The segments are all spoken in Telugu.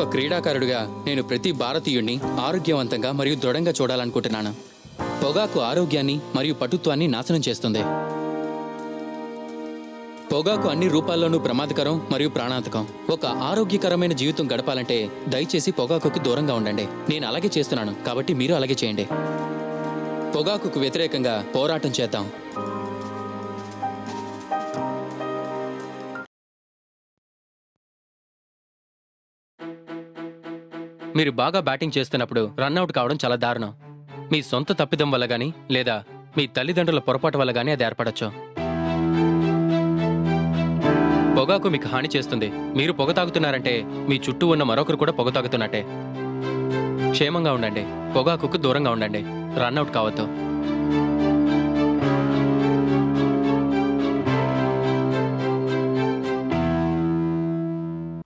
ఒక క్రీడాకారుడిగా నేను ప్రతి భారతీయుణ్ణి ఆరోగ్యవంతంగా మరియు దృఢంగా చూడాలనుకుంటున్నాను. పొగాకు ఆరోగ్యాన్ని మరియు పటుత్వాన్ని నాశనం చేస్తుంది. పొగాకు అన్ని రూపాల్లోనూ ప్రమాదకరం మరియు ప్రాణాంతకం. ఒక ఆరోగ్యకరమైన జీవితం గడపాలంటే దయచేసి పొగాకుకి దూరంగా ఉండండి. నేను అలాగే చేస్తున్నాను కాబట్టి మీరు అలాగే చేయండి. పొగాకుకు వ్యతిరేకంగా పోరాటం చేద్దాం. మీరు బాగా బ్యాటింగ్ చేస్తున్నప్పుడు రన్అట్ కావడం చాలా దారుణం. మీ సొంత తప్పిదం వల్ల గానీ లేదా మీ తల్లిదండ్రుల పొరపాటు వల్ల గానీ అది ఏర్పడచ్చు. పొగాకు మీకు హాని చేస్తుంది. మీరు పొగ తాగుతున్నారంటే మీ చుట్టూ ఉన్న మరొకరు కూడా పొగ తాగుతున్నట్టే. క్షేమంగా ఉండండి. పొగాకుకు దూరంగా ఉండండి. రన్అట్ కావద్దు.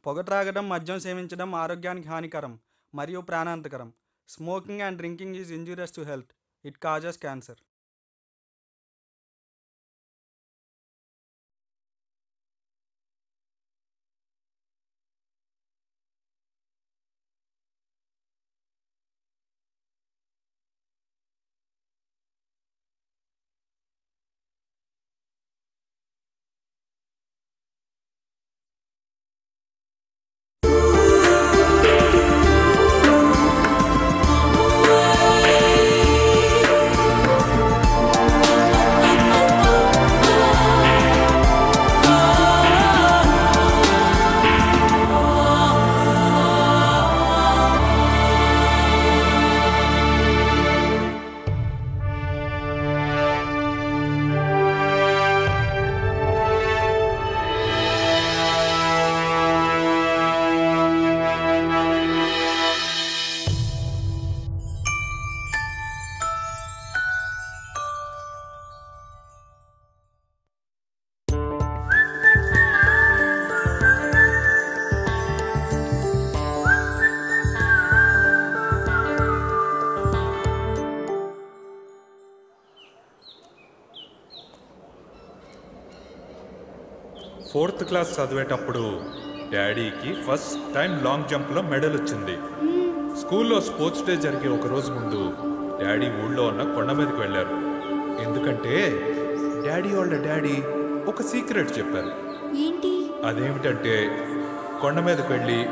పొగ త్రాగడం మద్యం సేవించడం ఆరోగ్యానికి హానికరం. మరియు ప్రాణాంతకరం. Smoking and drinking is injurious to health. It causes cancer. Class చదివేటప్పుడు డాడీకి ఫస్ట్ టైం లాంగ్ జంప్లో మెడల్ వచ్చింది. స్కూల్లో స్పోర్ట్స్ డే జరిగే ఒక రోజు ముందు డాడీ ఊళ్ళో ఉన్న కొండ మీదకి వెళ్ళారు. ఎందుకంటే డాడీ వాళ్ళ డాడీ ఒక సీక్రెట్ చెప్పారు. ఏంటి? అదేమిటంటే కొండ మీదకి వెళ్ళి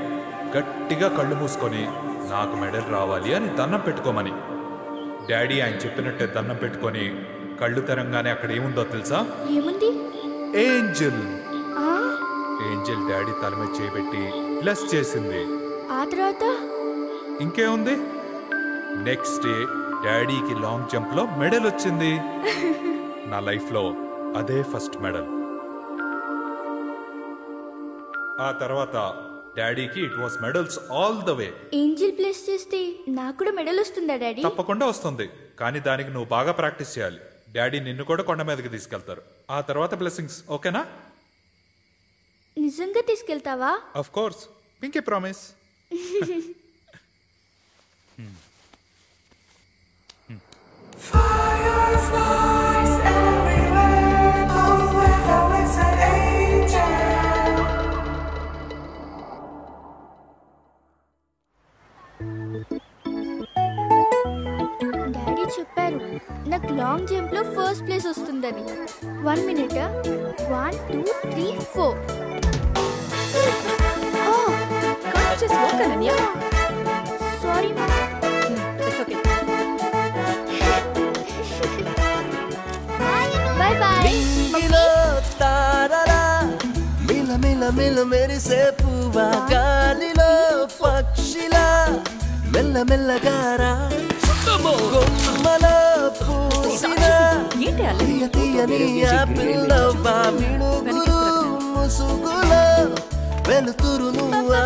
గట్టిగా కళ్ళు మూసుకొని నాకు మెడల్ రావాలి అని దండం పెట్టుకోమని. డాడీ ఆయన చెప్పినట్టే దండం పెట్టుకొని కళ్ళు తెరంగానే అక్కడ ఏముందో తెలుసా? ఏముంది? ఏంజల్. ఏంజల్ డాడీ తల మీద చేయబెట్టి బ్లెస్ చేసింది. ఆ తర్వాత? ఇంకేముంది? నెక్స్ట్ డే డాడీకి లాంగ్ జంప్లో మెడల్ వచ్చింది. నా లైఫ్లో అదే ఫస్ట్ మెడల్. ఆ తర్వాత డాడీకి it was medals all the way. Angel place చేస్తే నాకు కూడా మెడల్ వస్తుందా డాడీ? తప్పకుండా వస్తుంది. కానీ దానికి నువ్వు బాగా ప్రాక్టీస్ చేయాలి. డాడీ నిన్ను కూడా కొండ మీదకి తీసుకెళ్తారు. ఆ తర్వాత బ్లెస్సింగ్స్ ఓకేనా? నిజంగా తీసుకెళ్తావా of course pinky promise Fireflies everywhere. Oh, well, it's an angel. Daddy చెప్పారు నాకు లాంగ్ జంప్లో ఫస్ట్ ప్లేస్ వస్తుందని one minute one two three four just walk, Ananya? Sorry మా It's okay. బాయ్ బాయ్ మిలో తారలా మిల మిల మిల మెరిసే పువ్వా గాలిలో పక్షిలా మెల్ల మెల్లగారా పూసిన తీయ తీయని ఆపిల్లో ముసుగులో వెలుతురు నువ్వా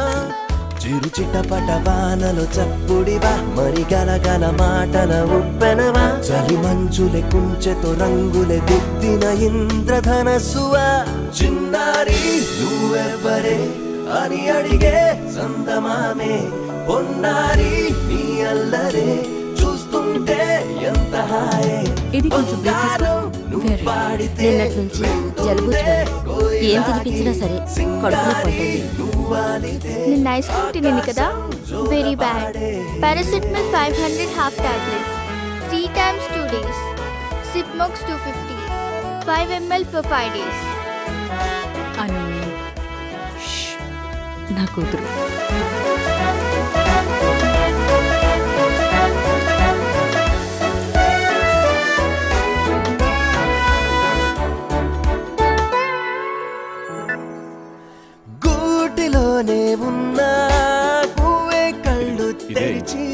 చిరు చిటపట వానలు చప్పుడివా మరి గలగల మాటల ఉప్పెనవా? చలి మంచులే కుంచెతో రంగులే దిద్దిన ఇంద్రధనస్సువా? చిన్నారి నువ్వెవ్వరే అని అడిగే సందమామే పొన్నారి నీ అల్లరే చూస్తుంటే ఎంత హాయే. ఇది కొంచెం నిన్నటి నుంచి జలుబు. ఏం తినిపించినా సరే కడుపులో పడ్డది నిన్న ఐస్ క్రీమ్ తినింది కదా? Very bad paracetamol five hundred half tablet three times two days Cipmox two fifty five ml for five days అని నా కూతురు. గూటిలోనే ఉన్న పువ్వే కళ్ళు తెరిచి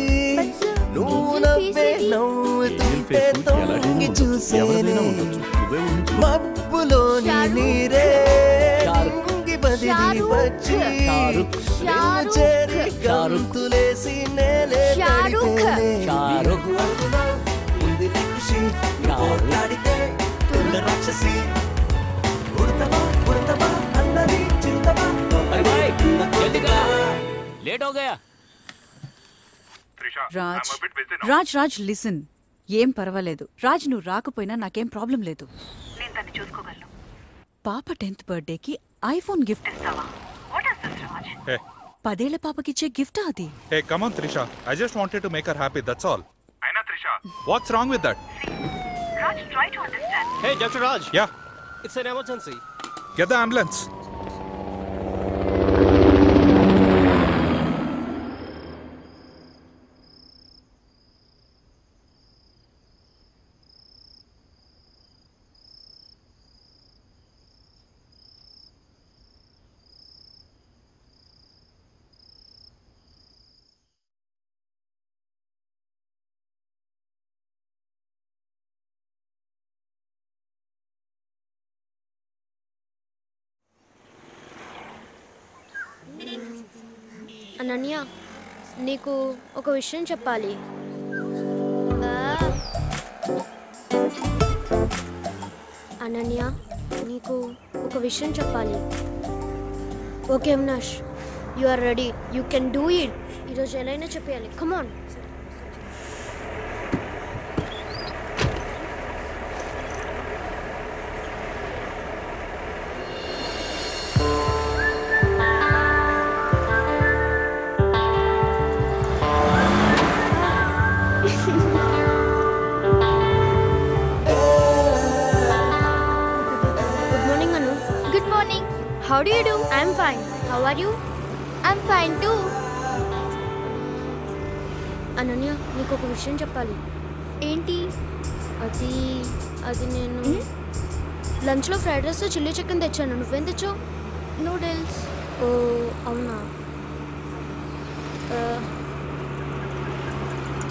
నువ్వు నవ్వే నవ్వుతుంటే తొంగి చూసేనే మబ్బులోని నీరే ఇంగి బదిలి వచ్చి నిన్ను చేరి గంతులేసి నేలే ఉంది ఖుషి రాక్షసి. ఉడతవా ఉడతవా? లేట్ हो गया రాజ్ రాజ్ రాజ్ లిసన్ ఏం పర్వాలేదు రాజ్ నువ్వు రాకపోయినా నాకేం ప్రాబ్లం లేదు నేను తను చూసుకోగలను పాప టెన్త్ బర్త్డేకి ఐఫోన్ గిఫ్ట్ ఇస్తావా what is this Raj hey పదేళ్ల పాపకిచ్చే గిఫ్ట్ అది hey come on Trisha I just wanted to make her happy that's all అయినా Trisha what's wrong with that Raj try to understand Hey, Dr. Raj. Yeah It's an emergency. Get the ambulance Ananya నీకు ఒక విషయం చెప్పాలి. అనన్య నీకు ఒక విషయం చెప్పాలి. Okay Avinash you are ready you can do it ఈరోజు ఎలా అయినా చెప్పేయాలి. Come on how do you do I'm fine how are you I'm fine too Ananya నీకు ఒక విషయం చెప్పాలి. ఏంటి? అది అది నేను లంచ్లో ఫ్రైడ్ రైస్ చిల్లీ చికెన్ తెచ్చాను. నువ్వేం తెచ్చావు? నూడిల్స్. ఓ అవునా?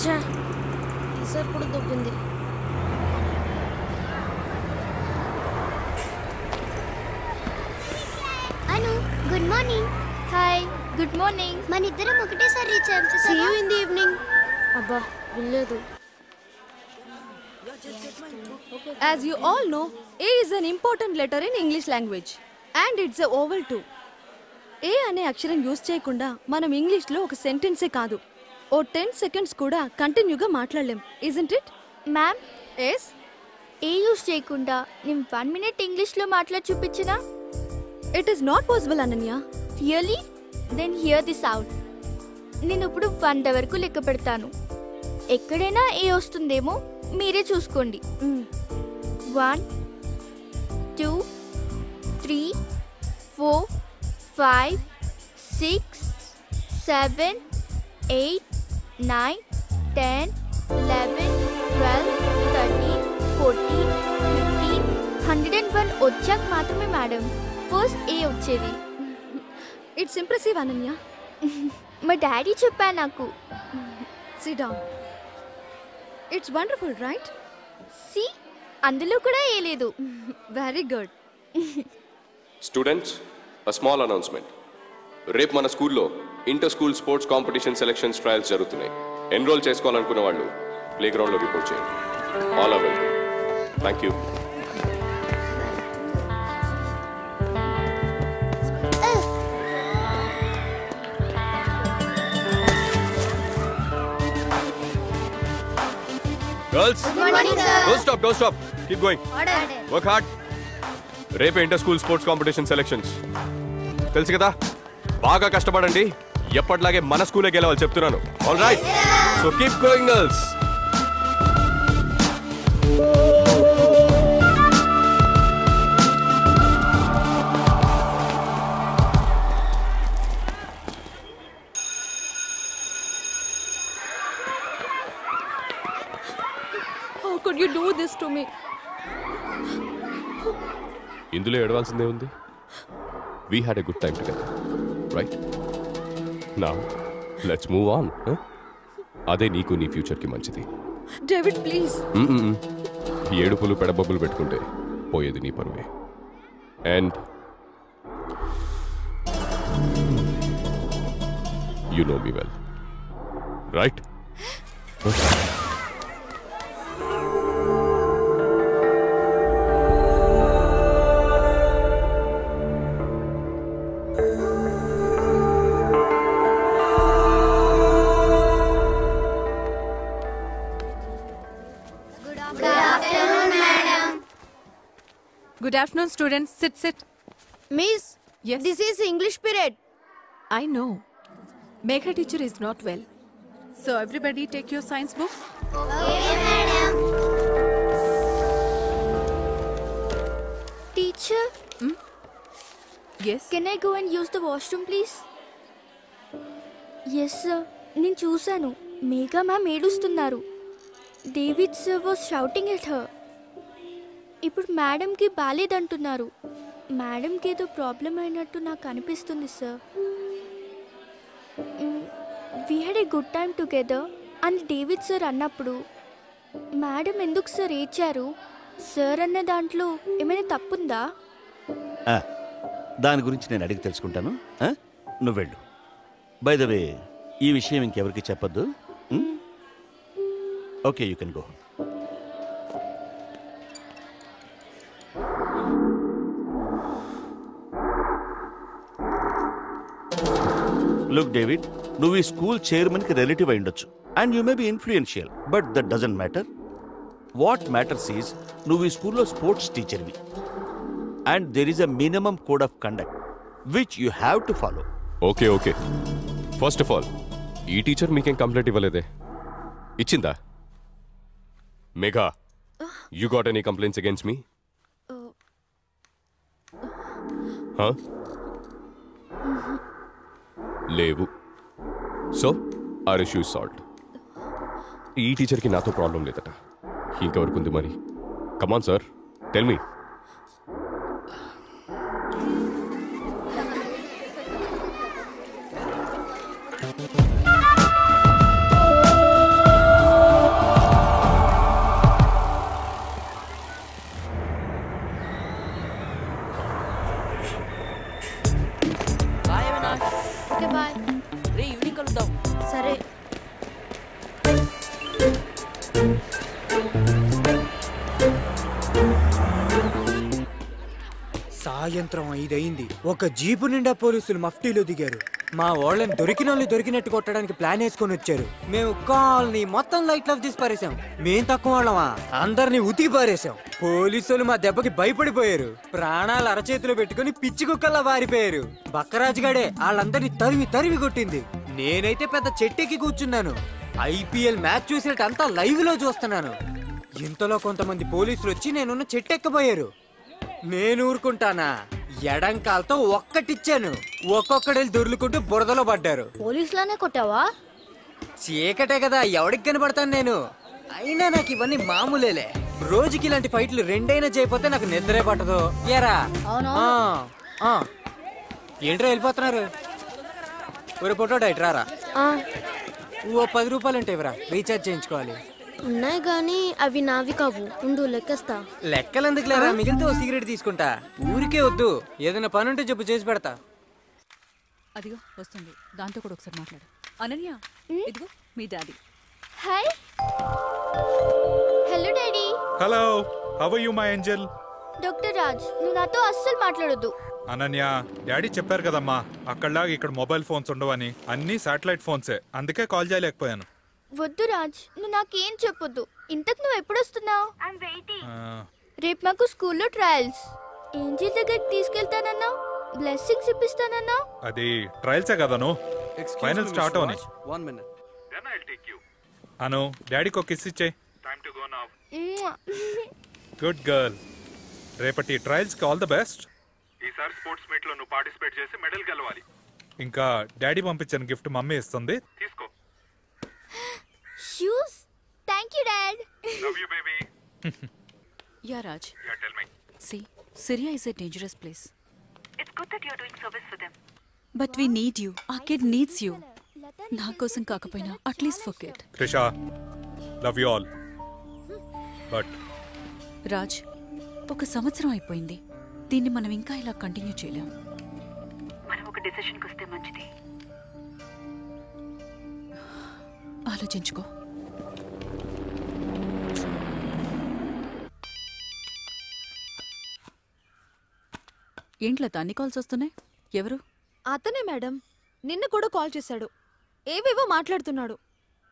ఛా, ఈసారి కూడా దొబ్బింది Anu good morning hi good morning మన ఇద్దరం ఒకటేసారి reach see you in the evening అబ్బా వినలేదు As you all know, A is an important letter in English language. And it's a vowel too. ఏ అనే అక్షరం యూజ్ చేయకుండా మనం ఇంగ్లీష్లో ఒక సెంటెన్సే కాదు. ఓ టెన్ సెకండ్స్ కూడా కంటిన్యూగా మాట్లాడలేం ఇజంట్ ఇట్ మ్యామ్ ఎస్ ఏ యూస్ చేయకుండా నేను వన్ మినిట్ ఇంగ్లీష్లో మాట్లాడి చూపించినా? It is not possible Ananya really then hear this out నేను ఇప్పుడు వంద వరకు లెక్క పెడతాను. ఎక్కడైనా ఏ వస్తుందేమో మీరే చూసుకోండి. One two three four five six seven eight nine ten eleven twelve thirteen fourteen fifteen hundred and one వచ్చాక మాత్రమే మేడం ఫస్ట్ ఏ వచ్చేది. ఇట్స్ ఇంప్రెసివ్ అనన్య మా డాడీ చెప్పా నాకు. Sit down it's wonderful right C అందులో కూడా ఏ లేదు. Very good students a small announcement రేపు మన స్కూల్లో inter school sports competition selections trials జరుగుతున్నాయి. ఎన్రోల్ చేసుకోవాలనుకున్న వాళ్ళు ప్లే గ్రౌండ్లో రిపోర్ట్ చేయండి. All well thank you girls. Don't stop don't stop keep going work hard రేపే inter school sports competition selections తెలుసు కదా? బాగా కష్టపడండి. ఎప్పటిలాగే మన స్కూలే గెలవాలి చెప్తున్నాను. All right so keep going girls this to me? ఇందులో ఏడవాల్సిందే ఉంది. We had a good time together right నా లెట్స్ మూవ్ ఆన్ అదే నీకు నీ ఫ్యూచర్కి మంచిది. David, please. మ్మ్. ఏడుపులు పెడబబ్బులు పెట్టుకుంటే పోయేది నీ పరువే. And you know me well right afternoon, students. Sit, sit. Miss, yes. this is English period. I know. Megha teacher is not well. So everybody take your science book. Teacher? Yes. Can I go and use the washroom, please? Yes sir నేను చూశాను మేఘా మ్యామ్ ఏడుస్తున్నారు David sir was shouting at her ఇప్పుడు మేడంకి బాలేదంటున్నారు. మేడంకి ఏదో ప్రాబ్లం అయినట్టు నాకు అనిపిస్తుంది sir. We had a good time together అని డేవిడ్ సార్ అన్నప్పుడు మేడం ఎందుకు సార్ ఏడ్చారు? సార్ అన్న దాంట్లో ఏమైనా తప్పుందా? దాని గురించి నేను అడిగి తెలుసుకుంటాను. నువ్వు వెళ్ళు. బై ద వే ఈ విషయం ఇంకెవరికి చెప్పొద్దు? Okay you can go look David నువ్వు ఈ స్కూల్ చైర్మన్కి రిలేటివ్ అయి ఉండొచ్చు. And you may be influential but that doesn't matter what matters is నువ్వు ఈ స్కూల్లో sports టీచర్వి and there is a minimum code of conduct which you have to follow okay okay first of all ఈ టీచర్ మీకేం కంప్లైంట్ ఇవ్వలేదే? ఇచ్చిందా? Megha you got any complaints against me లేవు. సో ఆర్ ఇష్యూ సాల్ట్ ఈ టీచర్కి నాతో ప్రాబ్లం లేదట. ఇంకెవరికి ఉంది మరి. కమాన్ సార్ టెల్ మీ సాయంత్రం ఐదయింది. ఒక జీపు నిండా పోలీసులు మఫ్టీలో దిగారు. మా వాళ్ళని దొరికిన వాళ్ళు దొరికినట్టు కొట్టడానికి ప్లాన్ వేసుకొని వచ్చారు. మేము కాలనీ మొత్తం లైట్ ఆఫ్ తీసి పారేసాం మేం తక్కువ వాళ్ళమా? అందరినీ ఉతికి పారేసాం పోలీసులు మా దెబ్బకి భయపడిపోయారు. ప్రాణాలు అరచేతిలో పెట్టుకుని పిచ్చి కుక్కల్లా వారిపోయారు. బక్కరాజుగాడే వాళ్ళందరినీ తరివి తరివి కొట్టింది. నేనైతే పెద్ద చెట్టెక్కి కూర్చున్నాను. ఐపీఎల్ మ్యాచ్ చూసినట్టు అంతా లైవ్లో చూస్తున్నాను. ఇంతలో కొంతమంది పోలీసులు వచ్చి నేనున్న చెట్టెక్కబోయారు. నేను ఊరుకుంటానా ఎడంకాలతో ఒక్కటిచ్చాను. ఒక్కొక్కడెళ్ళి దొర్లుకుంటూ బురదలో పడ్డారు. పోలీసులానే కొట్టావా? చీకటే కదా ఎవడికి కనబడతాను నేను? అయినా నాకు ఇవన్నీ మామూలేలే. రోజుకి ఇలాంటి ఫైట్లు రెండైనా చేయకపోతే నాకు నిద్రే పట్టదు. ఏరా అవునవును. ఆ, ఆ. ఏంట్రా వెళ్ళిపోతున్నారు? ఒరే పొట్టోడా ఇట్రారా ఆ, ఓ పది రూపాయలు ఉంటాయి రీఛార్జ్ చేయించుకోవాలి. ఉన్నాయి కానీ అవి నావి కావు. ఉండు లెక్కేస్తా. లెక్కలు ఎందుకు లేరా? మిగిలితే ఓ సిగరెట్ తీసుకుంటా. ఊరికే వద్దు. ఏదైనా పని ఉంటే చెప్పు చేసి పెడతా. అదిగో వస్తుంది. దాంతో కూడా ఒకసారి మాట్లాడు. అనన్య ఇదిగో మీ daddy. Hi. Hello daddy. Hello how you my angel? Doctor Raj నువ్వు నాతో అస్సలు మాట్లాడొద్దు. అనన్య డాడీ చెప్పారు కదమ్మా అక్కడలాగా ఇక్కడ మొబైల్ ఫోన్స్ ఉండవని అన్ని శాటిలైట్ ఫోన్సే. అందుకే కాల్ చేయలేకపోయాను. వద్దు రాజ్ నువ్వు నాకేం చెప్పొద్దు. ఇంతకు నువ్వు ఎప్పుడు వస్తున్నావు రేపు మాకు స్కూల్లో ట్రయల్స్. ఏంజిల్ దగ్గరికి తీసుకెళ్తానన్నావు? బ్లెస్సింగ్స్ ఇప్పిస్తానన్నావు? అది ట్రయల్సే కదను ఫైనల్ స్టార్ట్ అవని. వన్ మినిట్ అను డాడీకి ఒక కిస్ ఇచ్చే గుడ్ గర్ల్. రేపటి ట్రయల్స్కి ఆల్ ద బెస్ట్. ఈసారి స్పోర్ట్స్ మీట్లో నువ్వు పార్టిసిపేట్ చేసి మెడల్ గెలవాలి. ఇంకా డాడీ పంపించిన గిఫ్ట్ మమ్మీ ఇస్తుంది. తీసుకో. Shoes thank you dad love you baby ya Raj ya tell me C Syria is a dangerous place It's good that you're doing service for them. But we need you ఆ కిడ్ నీడ్స్ యూ నా కోసం కాకపోయినా at least for kid Krisha love you all but Raj ఒక సంవత్సరం అయిపోయింది. దీన్ని మనం ఇంకా ఇలా కంటిన్యూ చేయలేం. మనం ఒక డెసిషన్కి వస్తే మంచిది. ఆలోచించుకో. ఏంట్లా అన్ని కాల్స్ వస్తున్నాయి? ఎవరు? అతనే మేడం. నిన్న కూడా కాల్ చేశాడు. ఏవేవో మాట్లాడుతున్నాడు.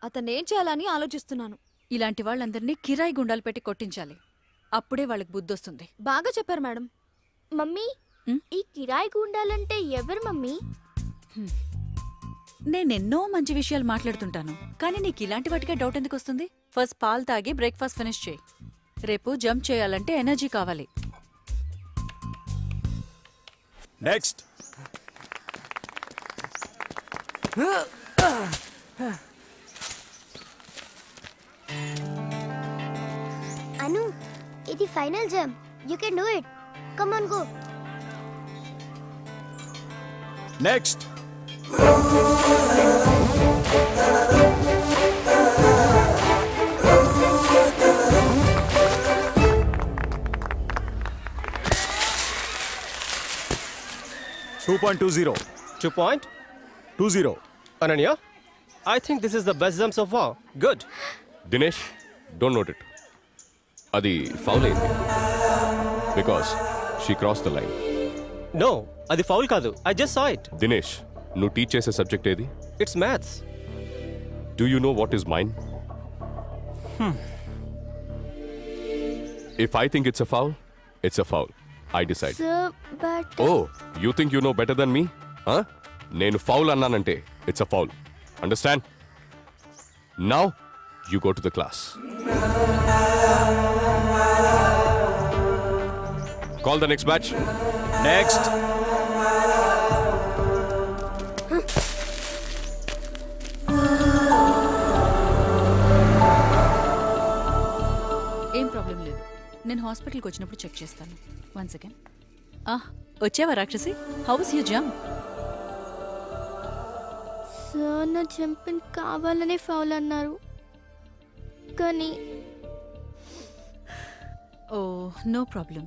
అతను ఏం చేయాలని ఆలోచిస్తున్నాను. ఇలాంటి వాళ్ళందరినీ కిరాయి గుండాలు పెట్టి కొట్టించాలి. అప్పుడే వాళ్ళకి బుద్ధొస్తుంది. బాగా చెప్పారు మేడం. మమ్మీ ఈ కిరాయి గుండాలంటే ఎవరు మమ్మీ? నేనెన్నో మంచి విషయాలు మాట్లాడుతుంటాను. కానీ నీకు ఇలాంటి వాటికే డౌట్ ఎందుకు వస్తుంది? ఫస్ట్ పాలు తాగి బ్రేక్ఫాస్ట్ ఫినిష్ చేయి. రేపు జంప్ చేయాలంటే ఎనర్జీ కావాలి. నెక్స్ట్ అను ఇది final jump you can do it come on go next two point two zero Two point? Two zero Ananya? I think this is the best jump so far. Good. Dinesh don't note it అది ఫౌల్ అయింది because she cross the line No, అది ఫౌల్ కాదు I just saw it Dinesh నువ్వు టీచ్ చేసే సబ్జెక్ట్ ఏది it's maths do you know what is mine if I think it's a foul it's a foul I decide sir but oh you think you know better than me నేను foul అన్నానంటే it's a foul understand now you go to the class call the next batch next నేను హాస్పిటల్కి వచ్చినప్పుడు చెక్ చేస్తాను. వన్ సెకండ్ ఆహ్ వచ్చావా రాక్షసి? హౌస్ యూ జంప్ సార్ నా జంపింగ్ కావాలనే ఫౌల్ అన్నారు. కానీ ఓ నో ప్రాబ్లం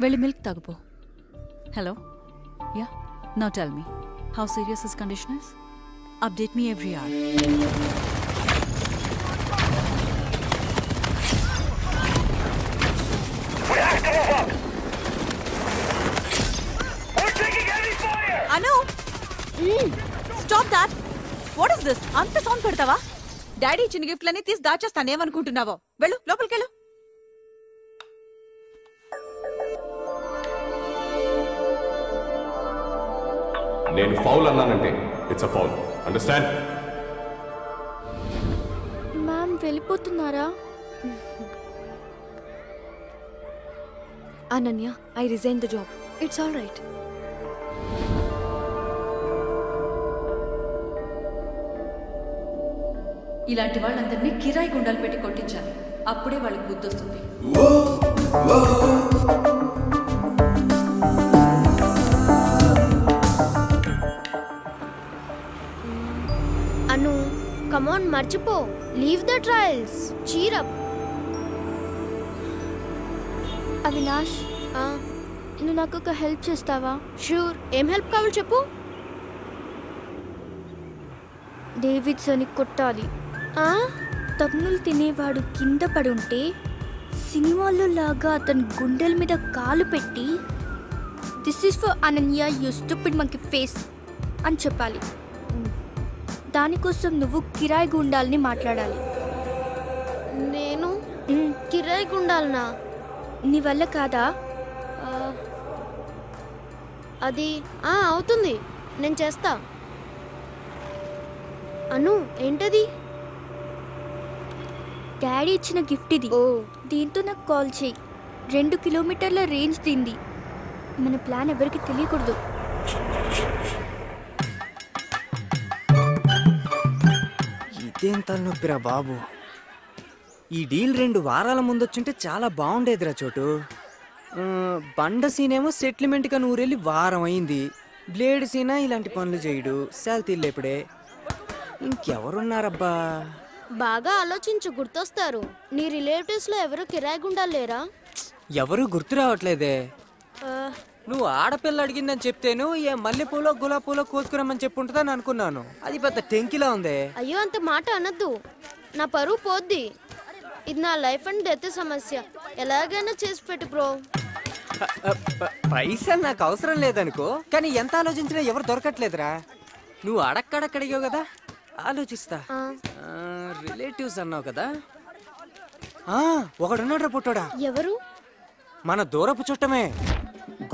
వెళ్ళి milk తాగుపో. Hello yeah no tell me how serious is conditioners update me every hour stop that what is this అంత సౌండ్ పెడతావా? డాడీ ఇచ్చిన గిఫ్ట్లన్నీ తీసి దాచేస్తానేమనుకుంటున్నావో వెళ్ళు లోపలికెళ్ళు. నేను foul అన్నానంటే it's a foul understand ma'am వెళ్ళిపోతున్నారా? Ananya I resign the job it's all right ఇలాంటి వాళ్ళందరినీ కిరాయి గుండాలు పెట్టి కొట్టించాలి. అప్పుడే వాళ్ళకి బుద్ధి వస్తుంది అను కమాన్ మర్చిపో. Leave the trials cheer up Avinash నువ్వు నాకు ఒక హెల్ప్ చేస్తావా? షూర్ ఏం హెల్ప్ కావాలి చెప్పు. డేవిడ్స్ అని తన్నులు తినేవాడు కింద పడి ఉంటే సినిమాల్లో లాగా అతని గుండెల మీద కాలు పెట్టి this is for Ananya you stupid monkey face అని చెప్పాలి. దానికోసం నువ్వు కిరాయి గుండాల్ని మాట్లాడాలి. నేను? కిరాయి గుండాలనా? నీ వల్ల కాదా? ఆ, అది ఆ, అవుతుంది. నేను చేస్తా. అను ఏంటది? డాడీ ఇచ్చిన గిఫ్ట్ ఇది. దీంతో నాకు కాల్ చేయి. రెండు కిలోమీటర్ల రేంజ్ దీంది. మన ప్లాన్ ఎవరికి తెలియకూడదు. ఇదేం తలనొప్పిరా బాబు? ఈ డీల్ రెండు వారాల ముందు వచ్చుంటే చాలా బాగుండేదిరా చోటు. బండ సీనేమో సెటిల్మెంట్గా ఊరెళ్ళి వారం అయింది. బ్లేడ్ సీనా ఇలాంటి పనులు చేయడు. శాల్తీళ్ళేపుడే ఇంకెవరున్నారబ్బా? బాగా ఆలోచించు గుర్తొస్తారు. నీ రిలేటివ్స్లో ఎవరు కిరాయి గుండాలు లేరా ఎవరు గుర్తు రావట్లేదే. నువ్వు ఆడపిల్ల అడిగిందని చెప్తేను ఏ మల్లెపూలో గులాబ్ కోసుకురమ్మని చెప్పుంటుందని అనుకున్నాను. అది పెద్ద టెంకిలా ఉందే. అయ్యో అంత మాట అనద్దు. నా పరువు పోద్ది. ఇది నా లైఫ్ అండ్ డెత్ సమస్య. ఎలాగైనా చేసి పెట్టు బ్రో. పైసలు నాకు అవసరం లేదనుకో కానీ ఎంత ఆలోచించినా ఎవరు దొరకట్లేదురా. నువ్వు అడక్కడక్కడిగావు కదా. ఆలోచిస్తా. రిలేటివ్స్ అన్నావు కదా? ఆ, ఒకడున్నాడు పుట్టాడా? ఎవరు? మన దూరపు చుట్టమే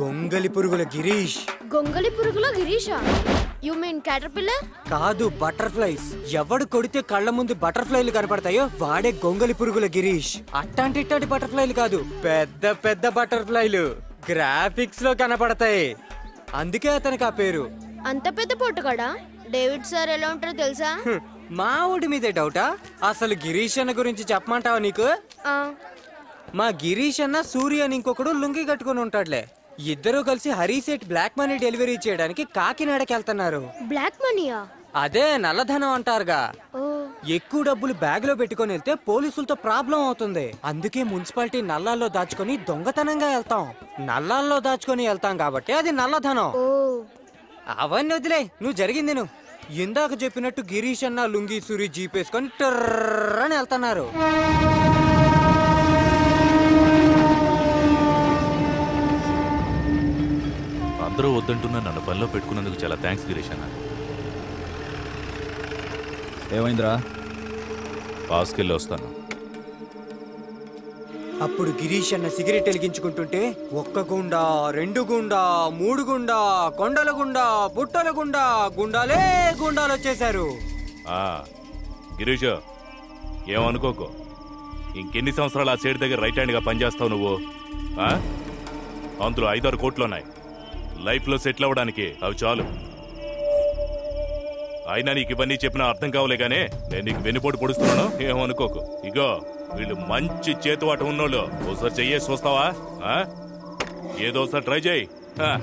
గొంగలి పురుగుల గిరీష్. గొంగళి పురుగులో గిరీషా? యు మీన్ క్యాటర్పిల్లర్ కాదు బటర్ఫ్లైస్. ఎవడు కొడితే కళ్ళ ముందు బటర్ఫ్లైలు కనపడతాయో వాడే గొంగలి పురుగుల గిరీష్. అట్టాంటి ఇట్టాంటి బటర్ఫ్లైలు కాదు పెద్ద పెద్ద బటర్ఫ్లైలు. గ్రాఫిక్స్లో కనపడతాయి. అందుకే అతనికి ఆ పేరు. అంత పెద్ద పొట్టుగాడా డేవిడ్ సార్ ఎలా ఉంటారో తెలుసా? మా ఊడి మీదే డౌటా? అసలు గిరీష్ అన్న గురించి చెప్పమంటావా నీకు? మా గిరీష్ అన్న సూర్య అని ఇంకొకడు లుంగి కట్టుకుని ఉంటాడులే. ఇద్దరూ కలిసి హరీసెట్ బ్లాక్ మనీ డెలివరీ చేయడానికి కాకినాడకి వెళ్తున్నారు. బ్లాక్ మనీయా? అదే నల్లధనం అంటారుగా. ఎక్కువ డబ్బులు బ్యాగ్లో పెట్టుకొని వెళ్తే పోలీసులతో ప్రాబ్లం అవుతుంది. అందుకే మున్సిపాలిటీ నల్లాల్లో దాచుకొని దొంగతనంగా వెళ్తాం. నల్లాల్లో దాచుకొని వెళ్తాం కాబట్టి అది నల్లధనం. అవన్నీ వదిలే నువ్వు జరిగింది నువ్వు. ఇందాక చెప్పినట్టు గిరీష్ అన్న లుంగి సూరి జీపేసుకొని టర్రని వెళ్తున్నారు. అందరూ వద్దంటున్నా నన్ను పనిలో పెట్టుకున్నందుకు చాలా థ్యాంక్స్ గిరీష్ అన్న. ఏమైందిరా? పాస్కెళ్ళి వస్తాను. అప్పుడు గిరీష్ అన్న సిగరెట్ వెలిగించుకుంటుంటే ఒక్క గుండా రెండు గుండా మూడు గుండా కొండల గుండా బుట్టల గుండా గుండాలే గుండాలు వచ్చేశారు. గిరీష్ ఏమనుకోకు? ఇంకెన్ని సంవత్సరాలు ఆ సేటు దగ్గర రైట్ హ్యాండ్గా పనిచేస్తావు నువ్వు? అందులో ఐదారు కోట్లు ఉన్నాయి లైఫ్లో సెటిల్ అవ్వడానికి అవి చాలు. అయినా నీకు ఇవన్నీ చెప్పినా అర్థం కావలే గానే. నేను నీకు వెన్నుపోటు పొడుస్తున్నాను. ఏమనుకోకు ఇగో వీళ్ళు మంచి చేతువాట ఉన్నోళ్ళు. ఒకసారి చెయ్యేసి చూస్తావా? ఆ? ఏదో ఒకసారి ట్రై చేయి. ఆ.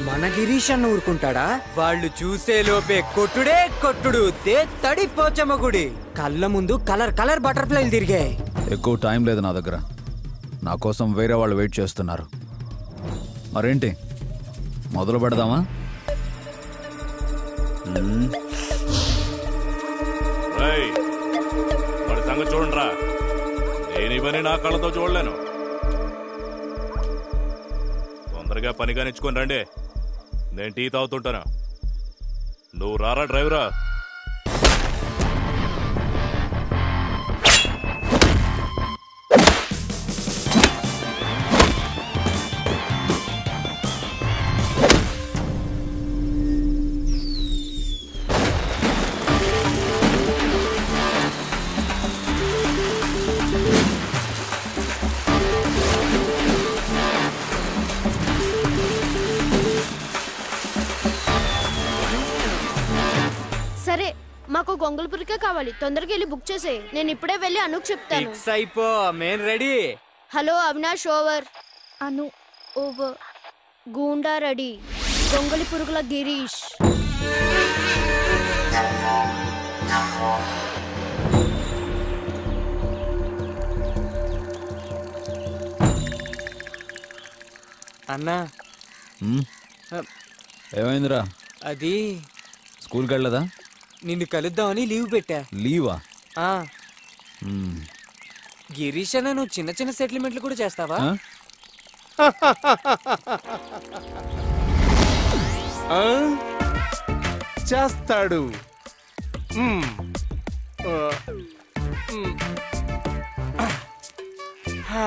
మన గిరీష్ అన్న ఊరుకుంటాడా? వాళ్ళు చూసే లోపే కొట్టుడే కొట్టుడు తే తడి పోచమ్మ గుడి కళ్ళ ముందు కలర్ కలర్ బటర్ఫ్లైలు తిరిగాయి. ఎక్కువ టైం లేదు నా దగ్గర. నా కోసం వేరే వాళ్ళు వెయిట్ చేస్తున్నారు. మరేంటి? మొదలు పెడదామా? వాడి సంగతి చూడండిరా. నేను ఇవన్నీ నా కళ్ళతో చూడలేను. తొందరగా పని కానిచ్చుకొని రండి. నేను టీ తాగుతుంటాను. నువ్వు రారా డ్రైవరా? పురికే కావాలి. తొందరగా వెళ్ళి బుక్ చేసే నేను ఇప్పుడే వెళ్ళి అనుకు చెప్తాను. ఫిక్స్ అయిపో. Ready. Hello Avinash over. Anu over. Goonda ready. గొంగళి పురుగుల గిరీష్. అన్నా. ఏమైందిరా? అది స్కూల్కి వెళ్ళదా నిన్ను కలుద్దామని లీవ్ పెట్టా లీవా ఆ. గిరీష్ అన్న నువ్వు చిన్న చిన్న సెటిల్మెంట్లు కూడా చేస్తావా ఆ? ఆ? చేస్తాడు మ్మ్. ఆ, మ్మ్. హా.